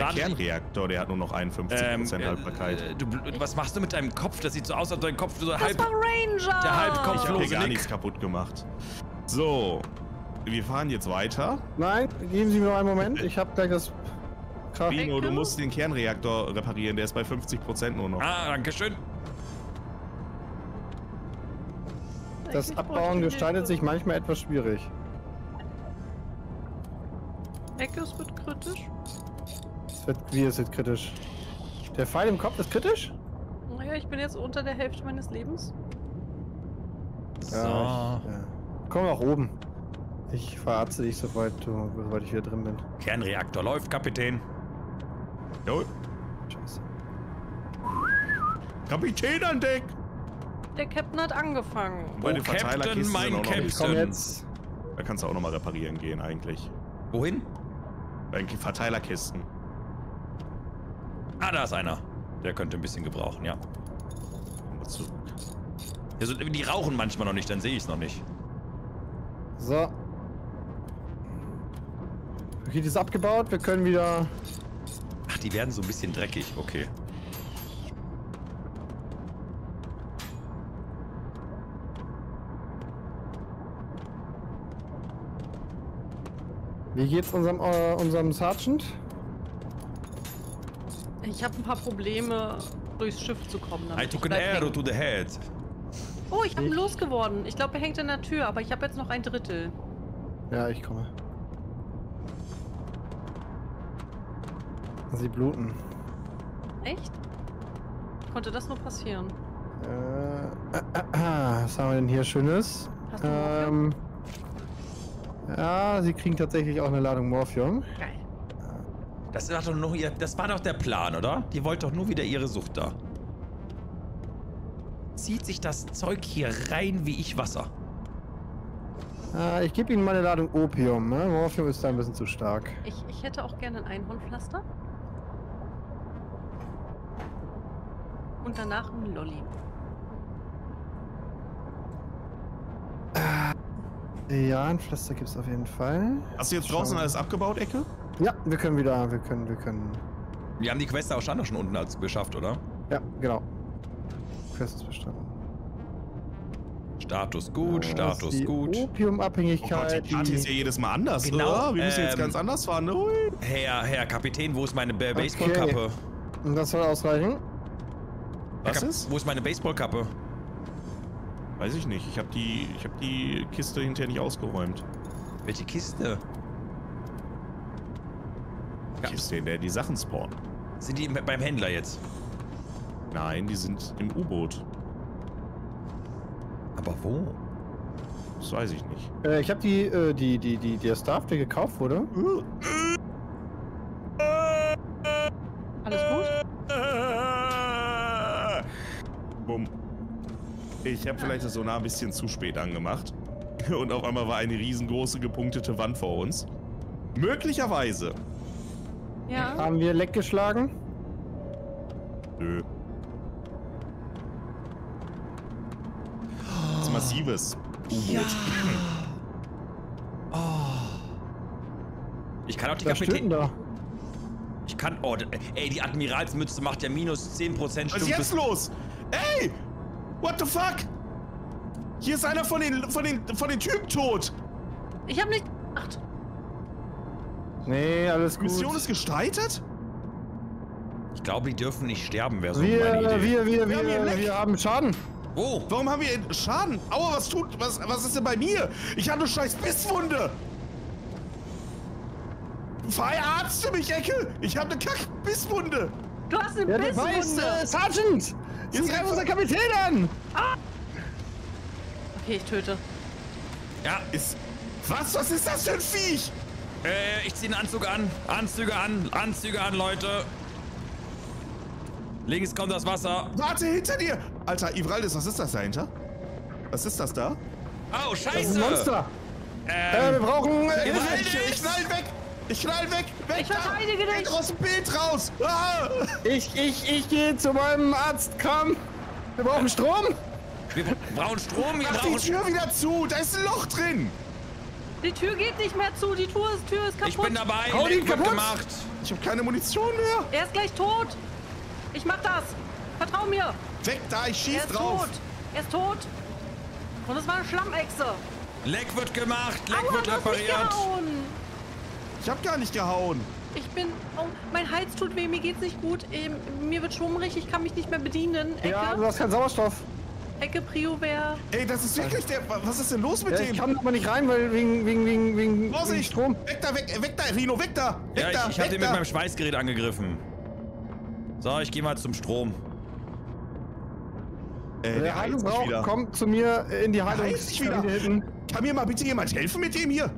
Aber der Kernreaktor, der hat nur noch 51% ähm, Haltbarkeit. äh, du, was machst du mit deinem Kopf? Das sieht so aus, als ob dein Kopf so Das halb. war Ranger! der Halbkopf- ich habe hier gar Nick. nichts kaputt gemacht. So, wir fahren jetzt weiter. Nein, geben Sie mir noch einen Moment. Ich habe gleich das Kraft. Bino, du musst den Kernreaktor reparieren, der ist bei 50% nur noch. Ah, danke schön. Das Abbauen gestaltet sich manchmal etwas schwierig. Ecke, es wird kritisch. Es wird, wie es wird kritisch. Der Pfeil im Kopf ist kritisch? Naja, ich bin jetzt unter der Hälfte meines Lebens. So. Ja, ich, ja. Komm nach oben. Ich verarzte dich, sobald, du, sobald ich wieder drin bin. Kernreaktor läuft, Kapitän. Jo, Scheiße. Kapitän an Deck! Der Captain hat angefangen. Bei Oh, den Captain, Verteilerkisten sind mein noch Captain. komm jetzt. Da kannst du auch nochmal reparieren gehen eigentlich. Wohin? Bei den Verteilerkisten. Ah, da ist einer. Der könnte ein bisschen gebrauchen, ja. Also, die rauchen manchmal noch nicht, dann sehe ich es noch nicht. So. Okay, die ist abgebaut. Wir können wieder. Ach, die werden so ein bisschen dreckig. Okay. Wie geht's unserem, äh, unserem Sergeant? Ich habe ein paar Probleme, durchs Schiff zu kommen. I took ich an arrow hängen. to the head. Oh, ich habe ihn losgeworden. Ich glaube, er hängt an der Tür, aber ich habe jetzt noch ein Drittel. Ja, ich komme. Sie bluten. Echt? Konnte das nur passieren? Äh, äh, (clears throat) äh, was haben wir denn hier Schönes? Hast du? Ähm, ja, sie kriegen tatsächlich auch eine Ladung Morphium. Geil. Das war doch nur ihr, das war doch der Plan, oder? Die wollte doch nur wieder ihre Sucht da. Zieht sich das Zeug hier rein wie ich Wasser. Äh, ich gebe ihnen mal eine Ladung Opium. Ne? Morphium ist da ein bisschen zu stark. Ich, ich hätte auch gerne ein Einhornpflaster. Und danach ein Lolli. Ja, ein Pflaster gibt's auf jeden Fall. Hast du jetzt draußen alles abgebaut, Ecke? Ja, wir können wieder, wir können, wir können. Wir haben die Quest auch schon schon unten als geschafft, oder? Ja, genau. Quest ist bestanden. Status gut, Äh, Status die gut. Oh Gott, Opiumabhängigkeit. die Party ist ja jedes Mal anders. Genau, oder? Wir müssen jetzt ähm, ganz anders fahren. ne? Ui. Herr, Herr Kapitän, wo ist meine Ba- Baseballkappe? Und das soll ausreichen. Was Kap- ist? Wo ist meine Baseballkappe? Weiß ich nicht. Ich habe die, ich hab die Kiste hinterher nicht ausgeräumt. Welche Kiste? Ja. In der die Sachen spawnen. Sind die im- beim Händler jetzt? Nein, die sind im U-Boot. Aber wo? Das weiß ich nicht. Äh, ich habe die, äh, die, die, die, der Staff, der gekauft wurde. Alles gut? Bumm. Ich habe vielleicht das Sonar ein bisschen zu spät angemacht. (laughs) Und auf einmal war eine riesengroße gepunktete Wand vor uns. Möglicherweise. Ja. Haben wir Leck geschlagen? Nö. Das ist massives U-Boot. Ja. (clears throat) Oh. Ich kann auch die Kapitän... Da. Ich kann... Oh, ey, die Admiralsmütze macht ja minus 10% Stumpf. Was ist jetzt los? Ey! What the fuck? Hier ist einer von den, von den, von den Typen tot. Ich hab nicht Nee, alles gut. Mission ist gescheitert? Ich glaube, die dürfen nicht sterben, wäre so wir, meine Idee. wir, wir, Wir wir, wir haben Schaden. Wo? Warum haben wir Schaden? Aua, was tut, was, was ist denn bei mir? Ich habe eine scheiß Bisswunde. Verarzte mich, Ecke! Ich habe eine Kack-Bisswunde! du hast eine Ja, Bisswunde. äh, Sergeant! Jetzt greift unser Kapitän an! Okay, ich töte. Ja, Ist. Was? Was ist das für ein Viech? Äh, ich ziehe den Anzug an. Anzüge an. Anzüge an, Leute. Links kommt das Wasser. Warte, hinter dir! Alter, Ivraldis, was ist das dahinter? Was ist das da? Oh, Das scheiße. ist ein Monster! Äh, wir Ähm, brauchen. Äh, Ich, Hilfe. ich, ich knall weg! Ich knall weg! Weg Ich da! verteidige dich. Geht aus dem Bild raus! Ah! ich, ich, ich gehe zu meinem Arzt. Komm! Wir brauchen Strom! wir brauchen Strom. Wir Mach die brauchen Tür wieder zu! Da ist ein Loch drin! Die Tür geht nicht mehr zu. Die Tür ist, Tür ist kaputt. Ich bin dabei. Hau ihn kaputt. gemacht. Ich habe keine Munition mehr! Er ist gleich tot. Ich mach das. Vertrau mir. Weg da, ich Er schieß ist drauf! tot. Er ist tot. Und es war eine Schlammechse. Leck wird gemacht. Leck Aua, wird repariert. Ich hab gar nicht gehauen! Ich bin. Oh, mein Hals tut weh, mir geht's nicht gut. Ähm, mir wird schwummrig, ich kann mich nicht mehr bedienen. Ecke, Ja, du hast keinen Sauerstoff. Ecke, Prio wär. Ey, das ist wirklich der. Was ist denn los mit Ja, ich dem? kann aber nicht rein, weil wegen, wegen, wegen, wegen, wegen Vorsicht! Strom. Weg da, weg, weg da, Rino, weg da! Weg Ja, da, ich, ich hab weg den da! mit meinem Schweißgerät angegriffen. So, ich gehe mal zum Strom. äh, der Der sich Heilungsrauch wieder. kommt zu mir in die heilt sich wieder. Heilungskabine hinten. Kann mir mal bitte jemand helfen mit dem hier?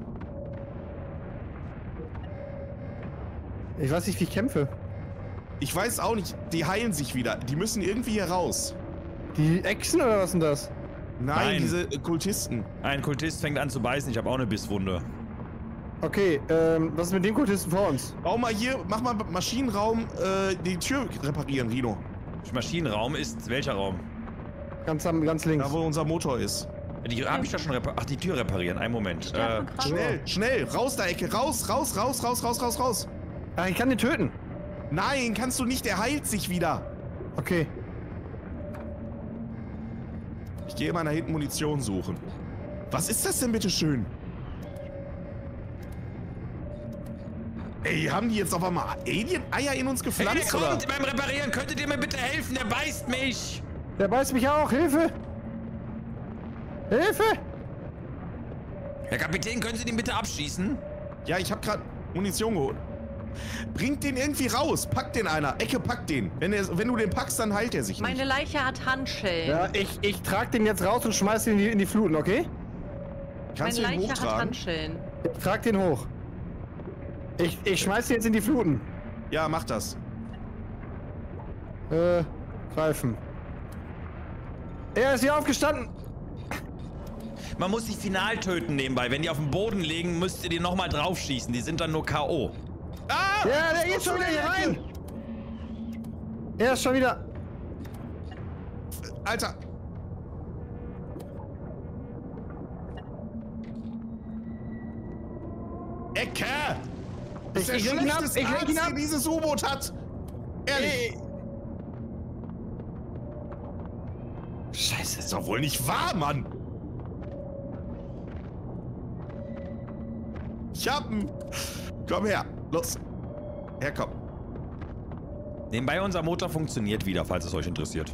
Ich weiß nicht, wie ich kämpfe. Ich weiß auch nicht. Die heilen sich wieder. Die müssen irgendwie hier raus. Die Echsen oder was sind das? Nein, Nein. diese äh, Kultisten. Ein Kultist fängt an zu beißen. Ich habe auch eine Bisswunde. Okay, ähm, was ist mit dem Kultisten vor uns? Bau mal hier, mach mal Maschinenraum äh, die Tür reparieren, Rino. Maschinenraum ist welcher Raum? Ganz, am, ganz links. Da, wo unser Motor ist. Die habe ich da schon repariert. Ach, die Tür reparieren. Einen Moment. Äh. Schnell, schnell, raus da, Ecke, raus, raus, raus, raus, raus, raus, raus. Ah, ich kann den töten. Nein, kannst du nicht, der heilt sich wieder. Okay. Ich gehe mal nach hinten Munition suchen. Was ist das denn bitte schön? Ey, haben die jetzt auf einmal Alien-Eier in uns hey, der gepflanzt, oder? kommt beim Reparieren. Könntet ihr mir bitte helfen? Der beißt mich. Der beißt mich auch. Hilfe! Hilfe! Herr Kapitän, können Sie den bitte abschießen? Ja, ich habe gerade Munition geholt. Bringt den irgendwie raus. Pack den einer. Ecke, pack den. Wenn, er, wenn du den packst, dann heilt er sich Meine nicht. Leiche hat Handschellen. Ja, ich, ich trag den jetzt raus und schmeiß den in die, in die Fluten, okay? Kannst Meine du ihn Leiche hat hochtragen? Handschellen. Ich trag den hoch. Ich, ich schmeiß den jetzt in die Fluten. Ja, mach das. Äh, greifen. Er ist hier aufgestanden. Man muss sie final töten nebenbei. Wenn die auf dem Boden liegen, müsst ihr die nochmal draufschießen. Die sind dann nur K.O. Ah! Ja, der geht schon wieder hier rein. Er ist schon wieder. Alter. Ecke! Das ist Ich- der ich lenk ihn ab, schlechteste ich ihn Arzt, ab. den dieses U-Boot hat. Ehrlich. Scheiße. Das ist doch wohl nicht wahr, Mann. Ich hab ihn. Komm her. Los. Herkomm. Nebenbei, unser Motor funktioniert wieder, falls es euch interessiert.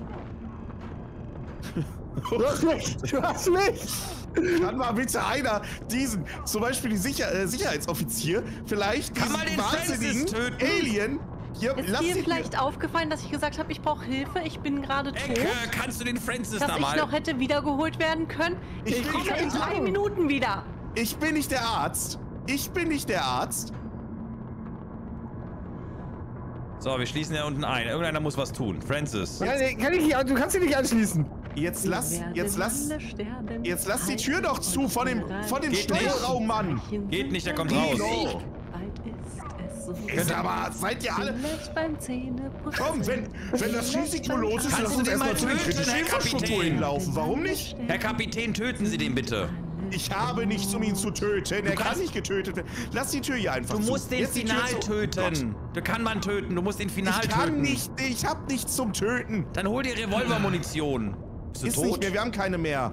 Du hast mich. Du hast mich. Kann mal bitte einer diesen, zum Beispiel die Sicher äh, Sicherheitsoffizier, vielleicht Kann diesen mal den wahnsinnigen Francis töten? Alien. Hier, Ist lass dir vielleicht aufgefallen, dass ich gesagt habe, ich brauche Hilfe, ich bin gerade tot? Ecke, kannst du den Francis Dass da ich mal... noch hätte wiedergeholt werden können? Ich, Ich komme in drei. Minuten wieder. Ich bin nicht der Arzt. Ich bin nicht der Arzt. So, wir schließen ja unten ein. Irgendeiner muss was tun. Francis. Nein, kann ich nicht, du kannst ihn nicht anschließen. Jetzt lass, jetzt lass, jetzt lass die Tür doch zu von dem, von dem Geht nicht. Steuerraum, Mann. Geht nicht, der kommt raus. Bald ist aber, seid ihr alle. Komm, wenn, wenn das Risiko los ist, lass uns erstmal zu den kritischen Kapitän? hinlaufen. Warum nicht? Herr Kapitän, töten Sie den bitte. Ich habe nichts, um ihn zu töten. Er kann nicht getötet werden. Lass die Tür hier einfach Du zu. musst den Jetzt Final töten. Du kann man töten. Du musst den Final Ich kann töten. nicht, ich hab nichts zum Töten. Dann hol dir Revolvermunition. Bist du Ist tot? nicht mehr, wir haben keine mehr.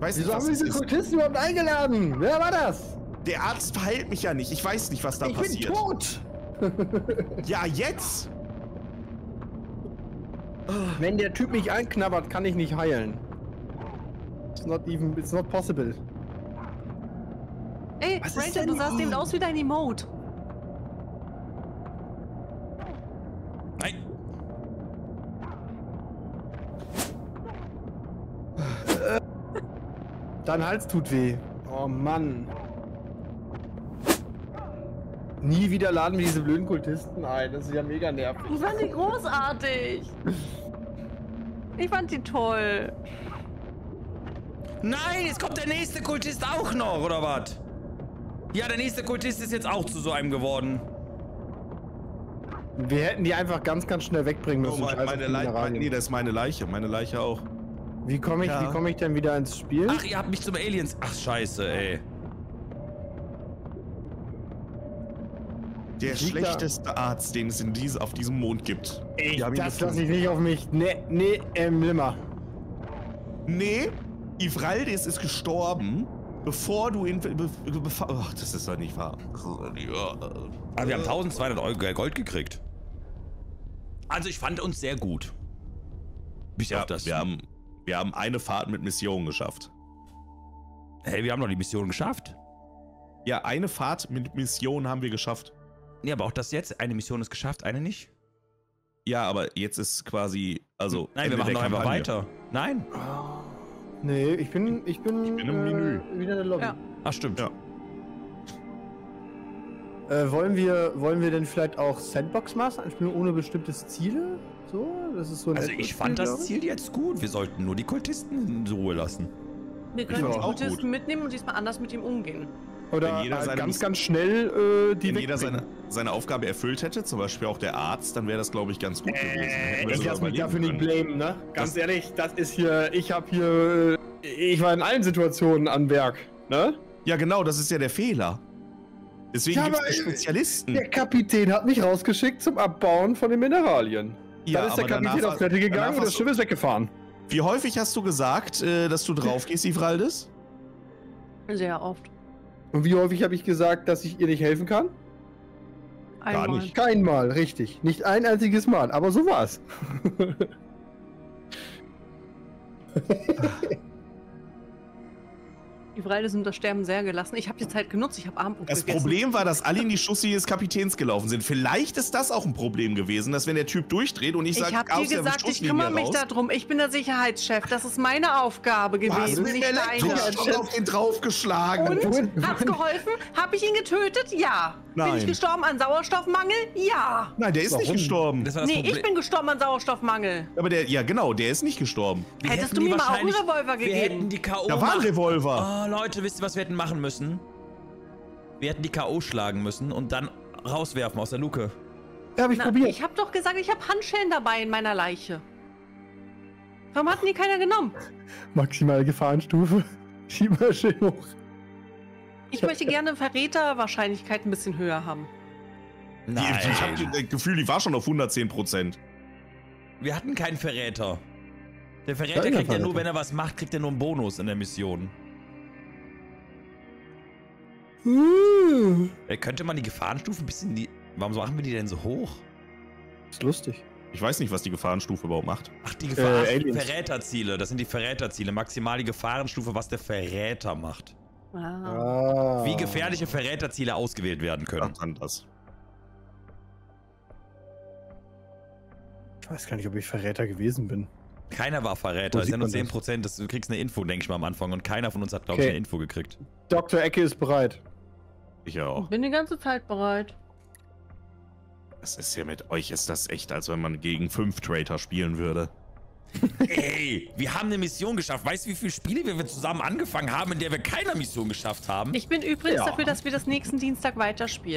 Weiß nicht, Wieso was haben wir diese ist. Kultisten überhaupt eingeladen? Wer war das? Der Arzt verheilt mich ja nicht. Ich weiß nicht, was da ich bin passiert. tot. (laughs) Ja, jetzt? Wenn der Typ mich einknabbert, kann ich nicht heilen. It's not even, it's not possible. Ey, Was ist Ranger, denn du sahst eben aus wie dein Emote. Nein. Dein Hals tut weh. Oh Mann. Nie wieder laden wir diese blöden Kultisten ein. Das ist ja mega nervig. Ich fand die großartig. Ich fand die toll. Nein, jetzt kommt der nächste Kultist auch noch, oder was? Ja, der nächste Kultist ist jetzt auch zu so einem geworden. Wir hätten die einfach ganz, ganz schnell wegbringen Oh, müssen. Scheiß auf meine Leiche. Nee, das ist meine Leiche. Meine Leiche auch. Wie komme ich, Ja. wie komme ich denn wieder ins Spiel? Ach, ihr habt mich zum Aliens. Ach, scheiße, ey. Der Ich lieg da. schlechteste Arzt, den es in diese, auf diesem Mond gibt. Ey, das lasse ich nicht auf mich. Nee, nee, ähm, nimmer. Nee, Ivraldis ist gestorben, bevor du ihn. Be, ach, das ist doch nicht wahr. Aber wir haben 1200 Euro Gold gekriegt. Also ich fand uns sehr gut. Bis Ja, auf das. wir, haben, wir haben eine Fahrt mit Mission geschafft. hey, wir haben doch die Mission geschafft. Ja, eine Fahrt mit Mission haben wir geschafft. Nee, aber auch das jetzt. Eine Mission ist geschafft, eine nicht. Ja, aber jetzt ist quasi. Also. Nein, wir Ende machen der doch einfach weiter. Nein. Nee, ich bin, ich bin, bin im Menü. wieder in der Lobby. Ja. Ach, stimmt. Ja. Äh, wollen wir, wollen wir denn vielleicht auch Sandbox-Maß anspielen ohne bestimmtes Ziele? So, das ist so ein Also ich fand das ich. Ziel jetzt gut. Wir sollten nur die Kultisten in Ruhe lassen. Wir können die Kultisten mitnehmen und diesmal anders mit ihm umgehen. Oder Wenn jeder halt seine ganz, ganz schnell äh, die Wenn jeder seine, seine Aufgabe erfüllt hätte, zum Beispiel auch der Arzt, dann wäre das, glaube ich, ganz gut gewesen. Wir Ich sogar lass mich dafür nicht blamen, ne? Ganz Das- ehrlich, das ist hier, ich hab hier, äh, ich war in allen Situationen an Werk, ne? Ja, genau, das ist ja der Fehler. Deswegen Ja, gibt es äh, Spezialisten. Der Kapitän hat mich rausgeschickt zum Abbauen von den Mineralien. ja, Dann ist der Kapitän war- auf Toilette gegangen und das Schiff ist weggefahren. Wie häufig hast du gesagt, äh, dass du drauf gehst, Ivraldis? Sehr oft. Und wie häufig habe ich gesagt, dass ich ihr nicht helfen kann? Einmal. nicht. Kein Mal, richtig. Nicht ein einziges Mal, aber so war's. (laughs) Die Freide sind das Sterben sehr gelassen. Ich habe die Zeit genutzt. Ich habe Armbrot Das gegessen. Problem war, dass alle in die Schussi des Kapitäns gelaufen sind. Vielleicht ist das auch ein Problem gewesen, dass wenn der Typ durchdreht und ich Ich sage, habe dir gesagt, ich kümmere mich darum. Ich bin der Sicherheitschef. Das ist meine Aufgabe Du hast gewesen, mit dem nicht. Elektroschock auf den draufgeschlagen. Und? Hat's geholfen? Habe ich ihn getötet? Ja. Bin Nein. ich gestorben an Sauerstoffmangel? Ja. Nein, der ist nicht Warum? gestorben. Das das Nee, Problem. ich bin gestorben an Sauerstoffmangel. Aber der, ja genau, der ist nicht gestorben. Wir Hättest du mir mal auch einen Revolver Wir gegeben? hätten die K.O. Da war ein Revolver. Oh, Leute, wisst ihr, was wir hätten machen müssen? Wir hätten die K.O. schlagen müssen und dann rauswerfen aus der Luke. Habe ich Na, probiert. ich habe doch gesagt, ich habe Handschellen dabei in meiner Leiche. Warum hat denn die keiner genommen? Maximale Gefahrenstufe. (laughs) Schieb mal schön hoch. Ich möchte gerne Verräterwahrscheinlichkeit ein bisschen höher haben. Die, ich habe das Gefühl, die war schon auf 110 Prozent. Wir hatten keinen Verräter. Der Verräter Ja, kriegt ja nur, wenn er was macht, kriegt er nur einen Bonus in der Mission. Äh, könnte man die Gefahrenstufe ein bisschen die. Warum machen wir die denn so hoch? Ist lustig. Ich weiß nicht, was die Gefahrenstufe überhaupt macht. Ach, die Gefahr Äh. Verräterziele. Das sind die Verräterziele. Maximal die Gefahrenstufe, was der Verräter macht. Ah. Ah. Wie gefährliche Verräterziele ausgewählt werden können. Ach, dann das. Ich weiß gar nicht, ob ich Verräter gewesen bin. Keiner war Verräter. Es sind nur man das? 10%. Das, du kriegst eine Info, denke ich mal am Anfang. Und keiner von uns hat, glaube Okay. ich, eine Info gekriegt. Dr. Ecke ist bereit. Ich ja auch. Bin die ganze Zeit bereit. Das ist ja mit euch, ist das echt, als wenn man gegen fünf Traitor spielen würde. Ey, wir haben eine Mission geschafft. Weißt du, wie viele Spiele wir zusammen angefangen haben, in der wir keine Mission geschafft haben? Ich bin übrigens Ja. dafür, dass wir das nächsten Dienstag weiterspielen.